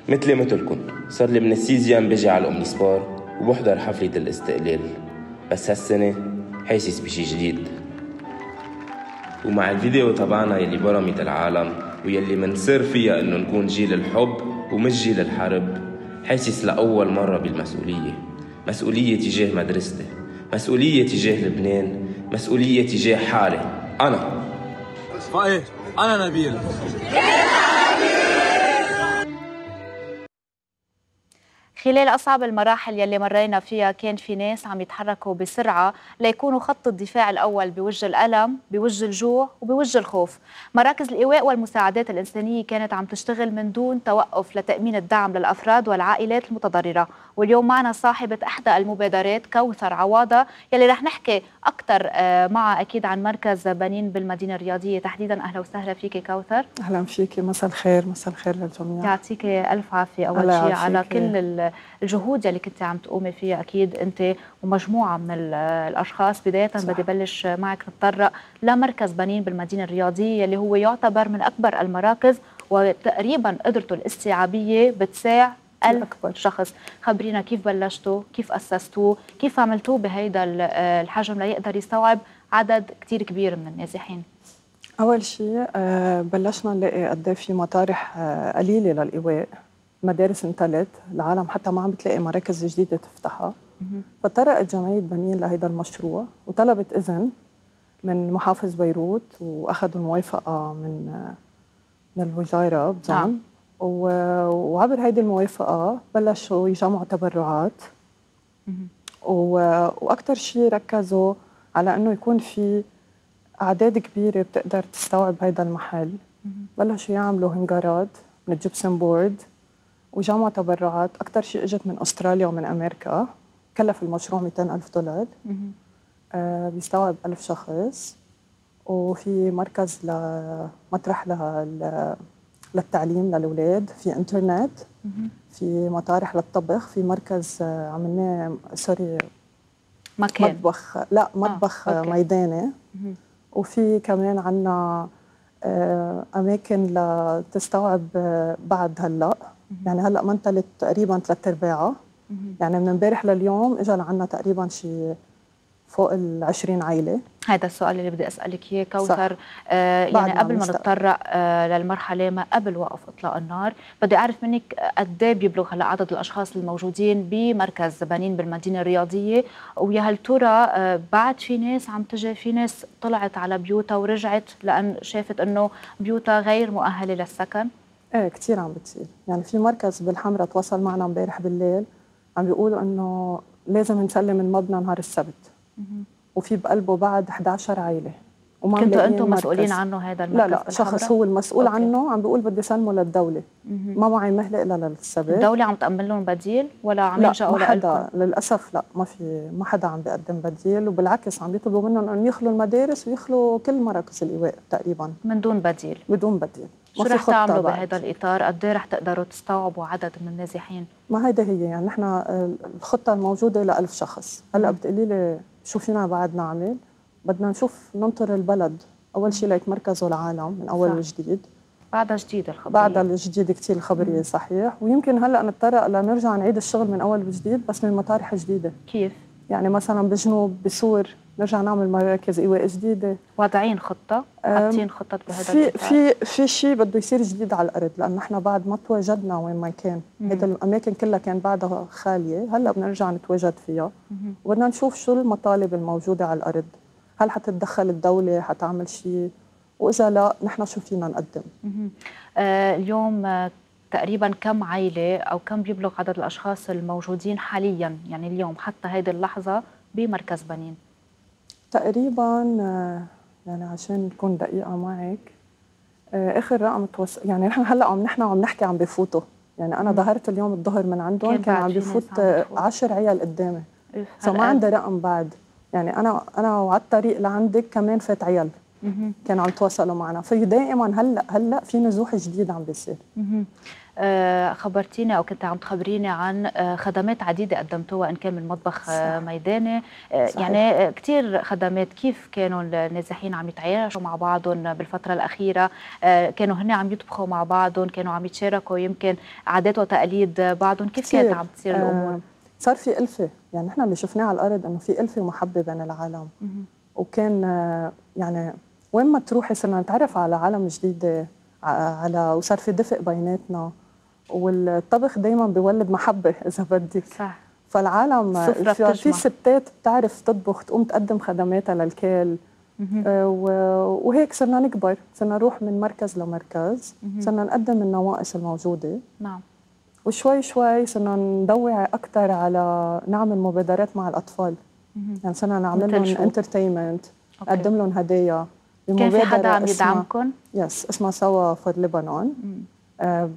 [SPEAKER 7] مثلي مثلكن صار لي من السيزيام بجي على الأومنيسبار وبحضر حفلة الاستقلال. بس هالسنة حاسس بشي جديد. ومع الفيديو تبعنا يلي برمت العالم ويلي منصر فيها إنه نكون جيل الحب ومش جيل الحرب. حاسس لأول مرة بالمسؤولية. مسؤولية تجاه مدرستي مسؤولية تجاه لبنان مسؤولية تجاه حالي. أنا.
[SPEAKER 12] فايه أنا نبيل.
[SPEAKER 1] خلال أصعب المراحل يلي مرينا فيها كان في ناس عم يتحركوا بسرعة ليكونوا خط الدفاع الأول بوجه الألم بوجه الجوع وبوجه الخوف. مراكز الإيواء والمساعدات الإنسانية كانت عم تشتغل من دون توقف لتأمين الدعم للأفراد والعائلات المتضررة. واليوم معنا صاحبة إحدى المبادرات كوثر عواضة يلي رح نحكي أكثر معها أكيد عن مركز بنين بالمدينة الرياضية. تحديدا أهلا وسهلا فيك كوثر.
[SPEAKER 13] أهلا فيكي مساء الخير. مساء الخير للجميع.
[SPEAKER 1] يعطيك ألف عافية أول شيء على. كل ال- الجهود يلي كنت عم تقومي فيها أكيد أنت ومجموعة من ال- الأشخاص. بداية
[SPEAKER 13] صح.
[SPEAKER 1] بدي بلش معك نتطرق لمركز بنين بالمدينة الرياضية يلي هو يعتبر من أكبر المراكز وتقريبا قدرته الاستيعابية بتساع ألف شخص. خبرينا كيف بلشتوا؟ كيف أسستوه كيف عملتوه بهيدا ال- الحجم ليقدر يستوعب عدد كتير كبير من النازحين؟
[SPEAKER 13] أول شيء آه، بلشنا نلاقي قد إيه في مطارح آه، قليلة للايواء مدارس انتلت. العالم حتى ما عم بتلاقي مراكز جديدة تفتحها. فطرقت جمعيه بنين لهيدا المشروع. وطلبت إذن من محافظ بيروت وأخذوا الموافقه من آه، من الوزارة بظن
[SPEAKER 1] نعم.
[SPEAKER 13] وعبر هيدي الموافقه بلشوا يجمعوا تبرعات. وأكثر شيء ركزوا على إنه يكون في أعداد كبيرة بتقدر تستوعب هذا المحل. بلشوا يعملوا هنجرات من ال gypsum board وجمعوا تبرعات. أكثر شيء إجت من أستراليا ومن أمريكا. كلف المشروع 200 ألف دولار. آه بيستوعب ألف شخص. وفي مركز لمطرح لل- للتعليم للأولاد في إنترنت في مطارح للطبخ في مركز آه، عملناه سوري
[SPEAKER 1] مكان.
[SPEAKER 13] مطبخ. لا مطبخ آه. ميداني. وفي كمان عنا آه، أماكن لتستوعب آه، بعد هلأ. يعني هلأ منتلت تقريبا ثلاث أرباعها يعني من امبارح لليوم اجى لعنا تقريبا شي فوق ال 20 عائله
[SPEAKER 1] هذا السؤال اللي بدي أسألك إياه كوثر. آه يعني قبل ما. نتطرق آه للمرحلة ما قبل وقف إطلاق النار بدي أعرف منك قد إيه بيبلغ هلا عدد الأشخاص الموجودين بمركز بنين بالمدينة الرياضية؟ ويا هل ترى آه بعد في ناس عم تجي في ناس طلعت على بيوتها ورجعت لأن شافت إنه بيوتها غير مؤهلة للسكن؟
[SPEAKER 13] إيه كثير عم بتصير. يعني في مركز بالحمرة تواصل معنا امبارح بالليل عم بيقولوا إنه لازم نسلم المبنى نهار السبت. وفي بقلبه بعد 11 عائله وما
[SPEAKER 1] كنتوا
[SPEAKER 13] أنتم.
[SPEAKER 1] مسؤولين عنه هذا المركز
[SPEAKER 13] لا لا؟ شخص هو المسؤول
[SPEAKER 1] أوكي.
[SPEAKER 13] عنه عم بيقول بدي سلمه
[SPEAKER 1] للدولة.
[SPEAKER 13] ما معي مهله إلا للسبت
[SPEAKER 1] الدولة عم تأمن لهم بديل ولا عم
[SPEAKER 13] لا
[SPEAKER 1] يلجأوا
[SPEAKER 13] ما حدا
[SPEAKER 1] لكم؟
[SPEAKER 13] للأسف لا ما في ما حدا عم بيقدم بديل وبالعكس عم بيطلبوا منهم ان يخلوا المدارس ويخلوا كل مراكز الإيواء تقريبا
[SPEAKER 1] من دون بديل
[SPEAKER 13] بدون بديل
[SPEAKER 1] شو رح تعملوا. بهذا الإطار؟ قد إيه رح تقدروا تستوعبوا عدد من النازحين؟
[SPEAKER 13] ما هيدا هي يعني نحن الخطة الموجودة لألف شخص هلأ بتقولي لي شو فينا بعد نعمل؟ بدنا نشوف ننطر البلد. أول شيء ليتمركزوا العالم من أول
[SPEAKER 1] صح.
[SPEAKER 13] وجديد.
[SPEAKER 1] بعدها جديد الخبرية.
[SPEAKER 13] بعد الجديد كثير الخبرية صحيح. ويمكن هلأ نضطر لنرجع نعيد الشغل من أول وجديد بس من مطارح جديدة.
[SPEAKER 1] كيف؟
[SPEAKER 13] يعني مثلا بجنوب بسور نرجع نعمل مراكز إيواء جديدة
[SPEAKER 1] واضعين؟
[SPEAKER 13] أم،
[SPEAKER 1] حاطين خطة بهذا
[SPEAKER 13] في؟ في في شيء بده يصير جديد على الأرض لأنه نحن بعد ما تواجدنا وين ما كان. هيدا الأماكن كلها كان بعدها خالية هلأ بنرجع نتواجد فيها. وبدنا نشوف شو المطالب الموجودة على الأرض هل حتتدخل الدولة حتعمل شيء وإذا لا نحن شو فينا نقدم.
[SPEAKER 1] آه اليوم تقريبا كم عائلة أو كم بيبلغ عدد الأشخاص الموجودين حاليا يعني اليوم حتى هذه اللحظة بمركز بنين
[SPEAKER 13] تقريبا آه، يعني عشان نكون دقيقة معك آه، آخر رقم توصل يعني نحن هلأ عم نحن عم نحكي عم بفوتوا يعني
[SPEAKER 1] أنا.
[SPEAKER 13] ظهرت اليوم الظهر من عندهم
[SPEAKER 1] كان
[SPEAKER 13] عم بفوت
[SPEAKER 1] عم
[SPEAKER 13] آه،
[SPEAKER 1] بتفوت.
[SPEAKER 13] عشر عيال قدامي
[SPEAKER 1] إف،
[SPEAKER 13] فما
[SPEAKER 1] هالقد؟
[SPEAKER 13] عندي رقم بعد يعني أنا أنا وعلى الطريق لعندك كمان فات عيال. كانوا عم يتواصلوا معنا. في دائما هلأ هلأ في نزوح جديد عم بيصير.
[SPEAKER 1] آه، خبرتيني أو كنت عم تخبريني عن آه، خدمات عديدة قدمتوها إن كان من مطبخ آه، ميداني. آه،
[SPEAKER 13] صحيح.
[SPEAKER 1] يعني كثير خدمات. كيف كانوا النازحين عم يتعايشوا مع بعضهم بالفترة الأخيرة؟ كانوا هن عم يطبخوا مع بعضهم كانوا عم يتشاركوا يمكن عادات وتقاليد بعضهم. كيف كانت. عم تصير الأمور؟
[SPEAKER 13] صار في ألفة. يعني نحن اللي شفناه على الأرض إنه في ألفة ومحبة بين العالم. وكان يعني وين ما تروحي صرنا نتعرف على عالم جديدة ع- على وصار في دفء بيناتنا والطبخ دايما بيولد محبة إذا بدك
[SPEAKER 1] صح
[SPEAKER 13] فالعالم في. ستات بتعرف تطبخ تقوم تقدم خدماتها للكل. آه، وهيك صرنا نكبر صرنا نروح من مركز لمركز. صرنا نقدم النواقص الموجودة
[SPEAKER 1] نعم
[SPEAKER 13] وشوي شوي صرنا نضوي أكثر على نعمل مبادرات مع
[SPEAKER 1] الأطفال.
[SPEAKER 13] يعني صرنا نعمل لهم؟
[SPEAKER 1] entertainment.
[SPEAKER 13] نقدم لهم هدايا
[SPEAKER 1] كان في حدا عم يدعمكم
[SPEAKER 13] yes اسمها سوا for لبنان. آه،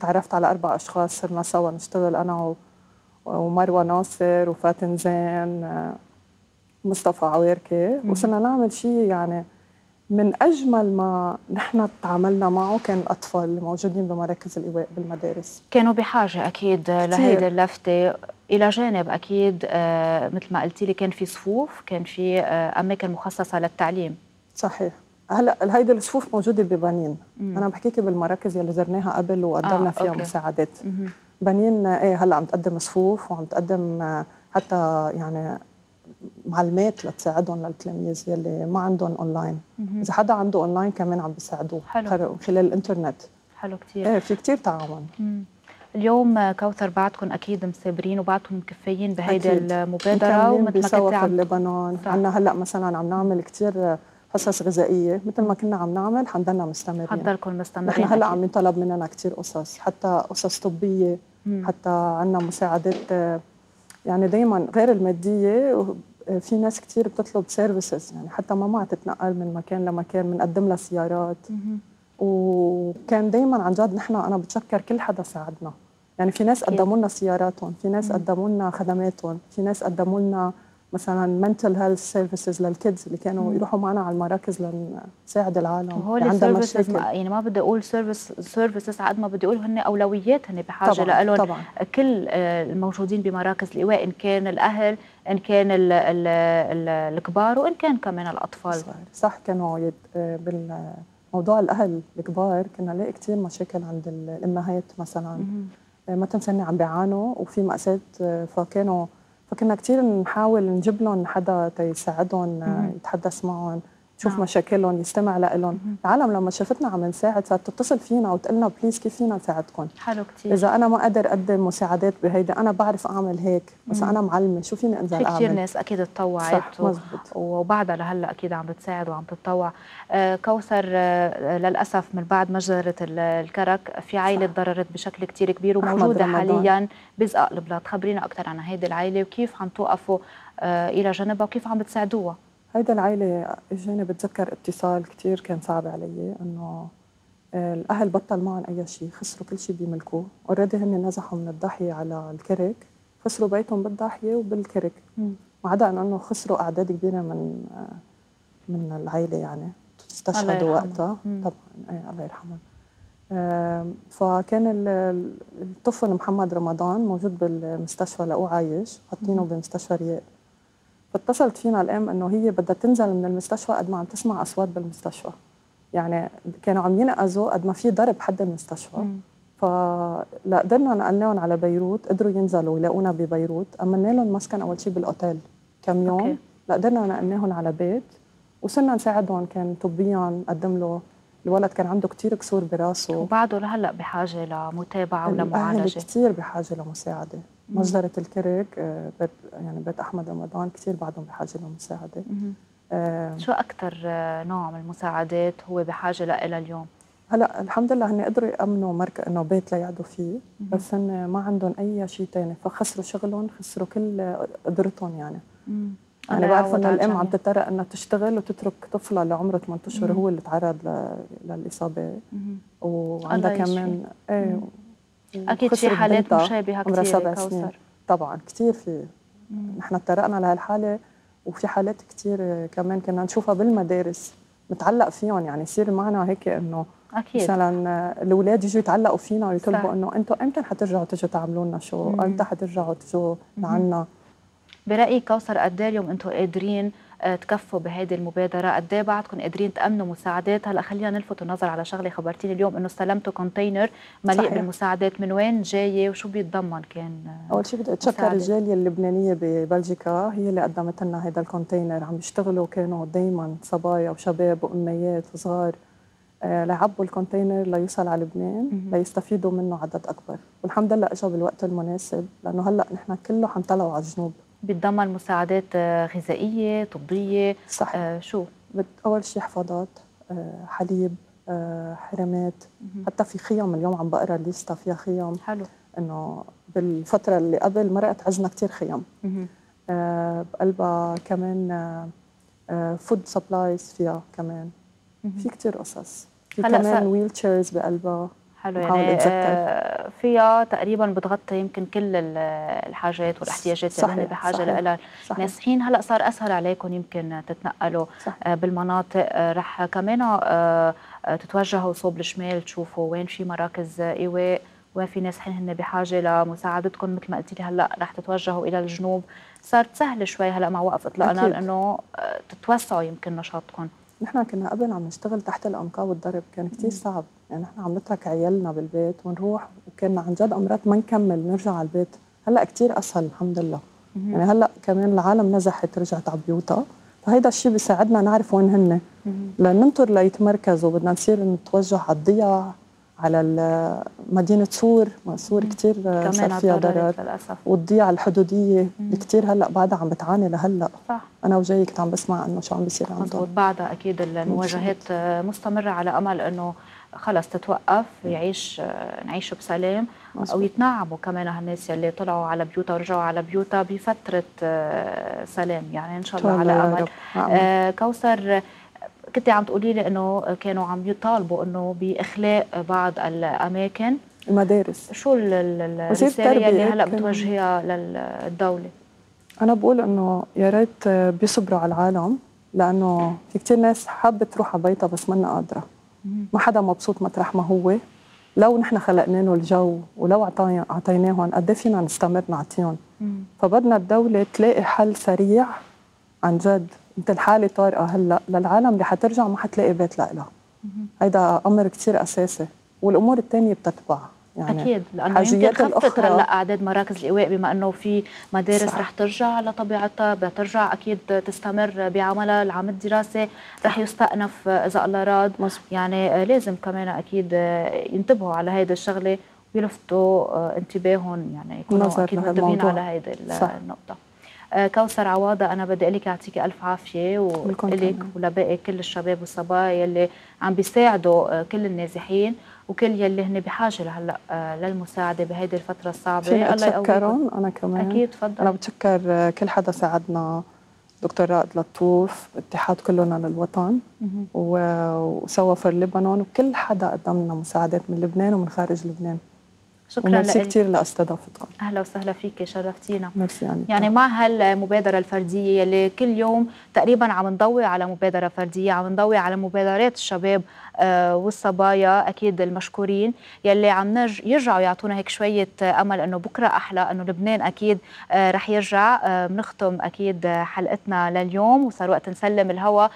[SPEAKER 13] تعرفت على أربع أشخاص صرنا سوا نشتغل أنا و- ومروة ناصر وفاتن زين آه، مصطفى عويركي. وصرنا نعمل شيء يعني من أجمل ما نحن تعاملنا معه كان الأطفال اللي موجودين بمراكز الإيواء بالمدارس.
[SPEAKER 1] كانوا بحاجة أكيد لهيدي اللفتة. إلى جانب أكيد آه، مثل ما قلتي لي كان في صفوف كان في آه، أماكن مخصصة للتعليم.
[SPEAKER 13] صحيح هلا هيدي الصفوف موجودة ببنين
[SPEAKER 1] مم.
[SPEAKER 13] أنا بحكيكي بالمراكز يلي زرناها قبل وقدرنا
[SPEAKER 1] آه،
[SPEAKER 13] فيها
[SPEAKER 1] أوكي.
[SPEAKER 13] مساعدات
[SPEAKER 1] مهم.
[SPEAKER 13] بنين إيه هلا عم تقدم صفوف وعم تقدم آه، حتى يعني معلومات لتساعدهم للتلاميذ يلي ما عندهم اونلاين. إذا حدا عنده اونلاين كمان عم بيساعدوه
[SPEAKER 1] حلو.
[SPEAKER 13] خلال الإنترنت
[SPEAKER 1] حلو كتير
[SPEAKER 13] إيه في كتير تعاون
[SPEAKER 1] مم. اليوم كوثر بعدكم أكيد مسابرين وبعدكم مكفيين بهيدي
[SPEAKER 13] مكملين
[SPEAKER 1] ومثل ما كنت
[SPEAKER 13] في
[SPEAKER 1] عم
[SPEAKER 13] لبنان
[SPEAKER 1] صح.
[SPEAKER 13] عنا هلا مثلا عم نعمل كتير حصص غذائية مثل ما كنا عم نعمل حنضلنا مستمرين
[SPEAKER 1] حتضلكم مستمرين
[SPEAKER 13] نحن
[SPEAKER 1] هلأ.
[SPEAKER 13] عم ينطلب مننا كثير قصص حتى قصص طبية
[SPEAKER 1] مم.
[SPEAKER 13] حتى عندنا مساعدات يعني دائما غير المادية في ناس كثير بتطلب سيرفيسز يعني حتى ماما تتنقل من مكان لمكان بنقدم لها سيارات. وكان دائما عن جد نحن أنا بتشكر كل حدا ساعدنا يعني في ناس. قدموا لنا سياراتهم في ناس. قدموا لنا خدماتهم في ناس قدموا لنا مثلا mental health services لل kids اللي كانوا. يروحوا معنا على المراكز لنساعد العالم عندها
[SPEAKER 1] ال services
[SPEAKER 13] مشاكل
[SPEAKER 1] يعني ما بدي أقول service services قد ما بدي أقول هن أولويات هن
[SPEAKER 13] بحاجة
[SPEAKER 1] لهم
[SPEAKER 13] طبعاً.
[SPEAKER 1] كل آه، الموجودين بمراكز الإيواء إن كان الأهل إن كان ال ال ال الكبار وإن كان كمان الأطفال
[SPEAKER 13] صح, صح كانوا يد... آه، بالموضوع الأهل الكبار كنا نلاقي كثير مشاكل عند ال- الأمهات مثلا. آه، ما تنسى عم بيعانوا وفي مأساة فكانوا فكنا كثير نحاول نجيب لهم حدا تيساعدهم. يتحدث معهم يشوف
[SPEAKER 1] نعم.
[SPEAKER 13] مشاكلهم يستمع لهم العالم لما شافتنا عم نساعد صارت تتصل فينا وتقلنا بليز كيف فينا نساعدكم؟
[SPEAKER 1] حلو كثير
[SPEAKER 13] إذا أنا ما قادر أقدم مساعدات بهيدا أنا بعرف أعمل هيك بس. أنا معلمة شو فيني أنزل
[SPEAKER 1] في
[SPEAKER 13] أعمل؟
[SPEAKER 1] كثير ناس أكيد تطوعت
[SPEAKER 13] صح
[SPEAKER 1] و- وبعدها لهلأ أكيد عم بتساعد وعم تتطوع. آه، كوثر آه، للأسف من بعد مجزرة ال- الكرك في عائلة تضررت بشكل كتير كبير
[SPEAKER 13] وموجودة.
[SPEAKER 1] حاليا بزقاق البلاد. خبرينا أكثر عن هيدي العائلة وكيف عم توقفوا آه، إلى جنبها وكيف عم بتساعدوها.
[SPEAKER 13] هيدا العائلة اجاني بتذكر اتصال كتير كان صعب علي إنه آه، الأهل بطل معهم أي شيء خسروا كل شيء بيملكوه اوريدي هن نزحوا من الضاحية على الكرك خسروا بيتهم بالضاحية وبالكرك. ما عدا إنه خسروا أعداد كبيرة من آه، من العائلة يعني استشهدوا. وقتها
[SPEAKER 1] مم.
[SPEAKER 13] طبعا إيه الله يرحمهم فكان ال- ال- الطفل محمد رمضان موجود بالمستشفى لقوه عايش حاطينه. بمستشفى رياء فاتصلت فينا الام إنه هي بدها تنزل من المستشفى قد ما عم تسمع أصوات بالمستشفى. يعني كانوا عم ينقذوا قد ما في ضرب حد المستشفى.
[SPEAKER 1] مم.
[SPEAKER 13] فلا قدرنا نقلناهم على بيروت قدروا ينزلوا يلاقونا ببيروت. امنا لهم مسكن أول شيء بالأوتيل كم يوم.
[SPEAKER 1] أوكي.
[SPEAKER 13] لا قدرنا نقلناهم على بيت. وصرنا نساعدهم كان طبيا نقدم له الولد كان عنده كتير كسور براسه.
[SPEAKER 1] وبعده لهلأ بحاجة
[SPEAKER 13] لمتابعة
[SPEAKER 1] ولمعالجه
[SPEAKER 13] كثير بحاجة لمساعدة.
[SPEAKER 1] مم.
[SPEAKER 13] مجزرة الكرك آه، بيت يعني بيت أحمد رمضان كثير بعدهم بحاجة لمساعدة. آه،
[SPEAKER 1] شو أكثر نوع من المساعدات هو بحاجة لها اليوم
[SPEAKER 13] هلأ الحمد لله هن قدروا يأمنوا مرك إنه بيت ليقعدوا فيه. بس هن ما عندهم أي شيء تاني فخسروا شغلهم خسروا كل قدرتهم يعني
[SPEAKER 1] مم.
[SPEAKER 13] يعني بعرف انه الأم عم. تضطر انها تشتغل وتترك طفلها اللي عمره 8 اشهر. هو اللي تعرض ل...
[SPEAKER 1] للإصابة.
[SPEAKER 13] وعندها. كمان
[SPEAKER 1] إيه. أكيد في حالات
[SPEAKER 13] مشابهة
[SPEAKER 1] كثير
[SPEAKER 13] سبع سنين
[SPEAKER 1] كوثر
[SPEAKER 13] طبعا كثير في. نحن اتطرقنا لهالحالة وفي حالات كثير كمان كنا نشوفها بالمدارس نتعلق فيهم يعني يصير معنا هيك إنه
[SPEAKER 1] أكيد
[SPEAKER 13] مثلا الأولاد يجوا يتعلقوا فينا. ويطلبوا إنه أنتم إمتى حترجعوا تجوا تعملوا لنا شو؟ إمتى حترجعوا تجوا. لعنا؟
[SPEAKER 1] برأيك كوثر قد إيه اليوم أنتم قادرين تكفوا بهذه المبادرة قد إيه بعدكم قادرين تأمنوا مساعدات هلا خلينا نلفت النظر على شغلة خبرتيني اليوم إنه استلمتوا container مليء
[SPEAKER 13] صحيح.
[SPEAKER 1] بالمساعدات من وين جاية وشو بيتضمن كان
[SPEAKER 13] أول شيء بدي
[SPEAKER 1] أتشكر.
[SPEAKER 13] الجالية اللبنانية ببلجيكا هي اللي قدمت لنا هذا ال container عم يشتغلوا كانوا دائما صبايا وشباب وأميات وصغار آه، ليعبوا ال container ليوصل على لبنان. ليستفيدوا منه عدد أكبر والحمد لله اجى بالوقت المناسب لأنه هلا نحن كله حنطلعوا على الجنوب
[SPEAKER 1] بيتضمن مساعدات آه، غذائية طبية
[SPEAKER 13] صح.
[SPEAKER 1] آه، شو؟
[SPEAKER 13] أول شيء حفاضات آه، حليب آه، حرامات. حتى في خيام اليوم عم بقرأ الليستا فيها خيام.
[SPEAKER 1] حلو.
[SPEAKER 13] إنه بالفترة اللي قبل مرقت عوزنا كثير خيام. آه، بقلبها كمان food supplies فيها كمان. في كتير قصص. في كمان wheelchairs بقلبها.
[SPEAKER 1] حلو يعني
[SPEAKER 13] أتذكر.
[SPEAKER 1] آه، فيها تقريبا بتغطي يمكن كل ال- الحاجات والاحتياجات اللي هن
[SPEAKER 13] صحيح،
[SPEAKER 1] بحاجة
[SPEAKER 13] صحيح،
[SPEAKER 1] لها
[SPEAKER 13] صحيح.
[SPEAKER 1] نازحين هلأ صار أسهل عليكم يمكن تتنقلوا
[SPEAKER 13] صح.
[SPEAKER 1] آه، بالمناطق آه، رح كمان تتوجهوا صوب الشمال تشوفوا وين في مراكز إيواء وين في نازحين هن بحاجة لمساعدتكم مثل ما قلتي لي هلأ رح تتوجهوا إلى الجنوب صارت سهله شوي هلأ مع وقف اطلاقنا
[SPEAKER 13] أكيد.
[SPEAKER 1] لأنه آه، تتوسعوا يمكن نشاطكم
[SPEAKER 13] نحن كنا قبل عم نشتغل تحت الأنقاض والضرب كان كتير صعب. يعني نحن عم نترك عيالنا بالبيت ونروح وكنا عن جد أمرات ما نكمل نرجع على البيت. هلأ كتير أسهل الحمد لله. يعني هلأ كمان العالم نزحت رجعت على بيوتها. فهيدا الشيء بيساعدنا نعرف وين هن. لننطر ليتمركزوا بدنا نصير نتوجه على الضياع. على مدينة سور. ما سور كتير صار
[SPEAKER 1] كمان
[SPEAKER 13] فيها ضرر للأسف.
[SPEAKER 1] مم.
[SPEAKER 13] اللي كتير هلأ بعدها عم بتعاني لهلأ.
[SPEAKER 1] صح.
[SPEAKER 13] أنا وجاي كنت عم بسمع إنه شو عم بيصير
[SPEAKER 1] مضبوط
[SPEAKER 13] عندهم
[SPEAKER 1] بعدها أكيد المواجهات آه، مستمرة على أمل إنه خلص تتوقف يعيش آه، نعيش بسلام
[SPEAKER 13] أو.
[SPEAKER 1] يتنعموا كمان هالناس اللي طلعوا على بيوتها ورجعوا على بيوتها بفترة آه، سلام. يعني إن شاء الله على
[SPEAKER 13] أمل. آمين.
[SPEAKER 1] آه، كوثر آه، كنت عم تقولي لي إنه كانوا عم يطالبوا إنه بإخلاء بعض الأماكن.
[SPEAKER 13] المدارس.
[SPEAKER 1] شو الرسالة اللي
[SPEAKER 13] هلأ
[SPEAKER 1] بتوجهيها للدولة؟
[SPEAKER 13] أنا بقول إنه يا ريت بيصبروا على العالم لأنه في كتير ناس حابة تروح على بيتها بس منا قادرة. ما حدا مبسوط مطرح ما هو. لو نحن خلقنا له الجو ولو أعطيناهم قد إيه فينا نستمر نعطيهم. فبدنا الدولة تلاقي حل سريع عن جد. مثل حالة طارئة هلأ للعالم اللي حترجع ما حتلاقي بيت لها هيدا أمر كتير أساسي والأمور التانية بتتبع يعني
[SPEAKER 1] أكيد لأنه يمكن خفت هلأ أعداد مراكز الإيواء بما إنه في مدارس
[SPEAKER 13] صح.
[SPEAKER 1] رح ترجع لطبيعتها بترجع أكيد تستمر بعملها العام الدراسي رح يستأنف إذا الله راد
[SPEAKER 13] مزبوط.
[SPEAKER 1] يعني لازم كمان أكيد ينتبهوا على هيدي الشغلة ويلفتوا انتباههم يعني يكونوا أكيد منتبهين. على هيدي. النقطة كوثر عواضة أنا بدي أقول لك يعطيكي ألف عافية ولك. ولباقي كل الشباب والصبايا اللي عم بيساعدوا آه، كل النازحين وكل يلي هن بحاجة لهلا آه، للمساعدة بهيدي الفترة الصعبة.
[SPEAKER 13] فيني
[SPEAKER 1] الله يقويكم.
[SPEAKER 13] أتشكرهم أنا كمان.
[SPEAKER 1] أكيد تفضل.
[SPEAKER 13] أنا بتشكر كل حدا ساعدنا دكتور رائد لطوف اتحاد كلنا للوطن وسوا فور لبنان وكل حدا قدم لنا مساعدات من لبنان ومن خارج لبنان.
[SPEAKER 1] شكرا
[SPEAKER 13] وميرسي
[SPEAKER 1] لك.
[SPEAKER 13] كثير لاستضافتكم.
[SPEAKER 1] أهلا وسهلا فيك شرفتينا.
[SPEAKER 13] ميرسي يعني
[SPEAKER 1] يعني مع هالمبادرة الفردية اللي كل يوم تقريبا عم نضوي على مبادرة فردية عم نضوي على مبادرات الشباب آه، والصبايا أكيد المشكورين يلي عم يرجعوا يعطونا هيك شوية آه، أمل إنه بكرة أحلى إنه لبنان أكيد آه، رح يرجع بنختم أكيد آه، حلقتنا لليوم وصار وقت نسلم الهوا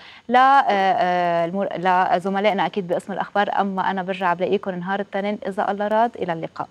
[SPEAKER 1] لزملائنا أكيد باسم الأخبار. أما أنا برجع بلاقيكم نهار التنين إذا الله راد إلى اللقاء.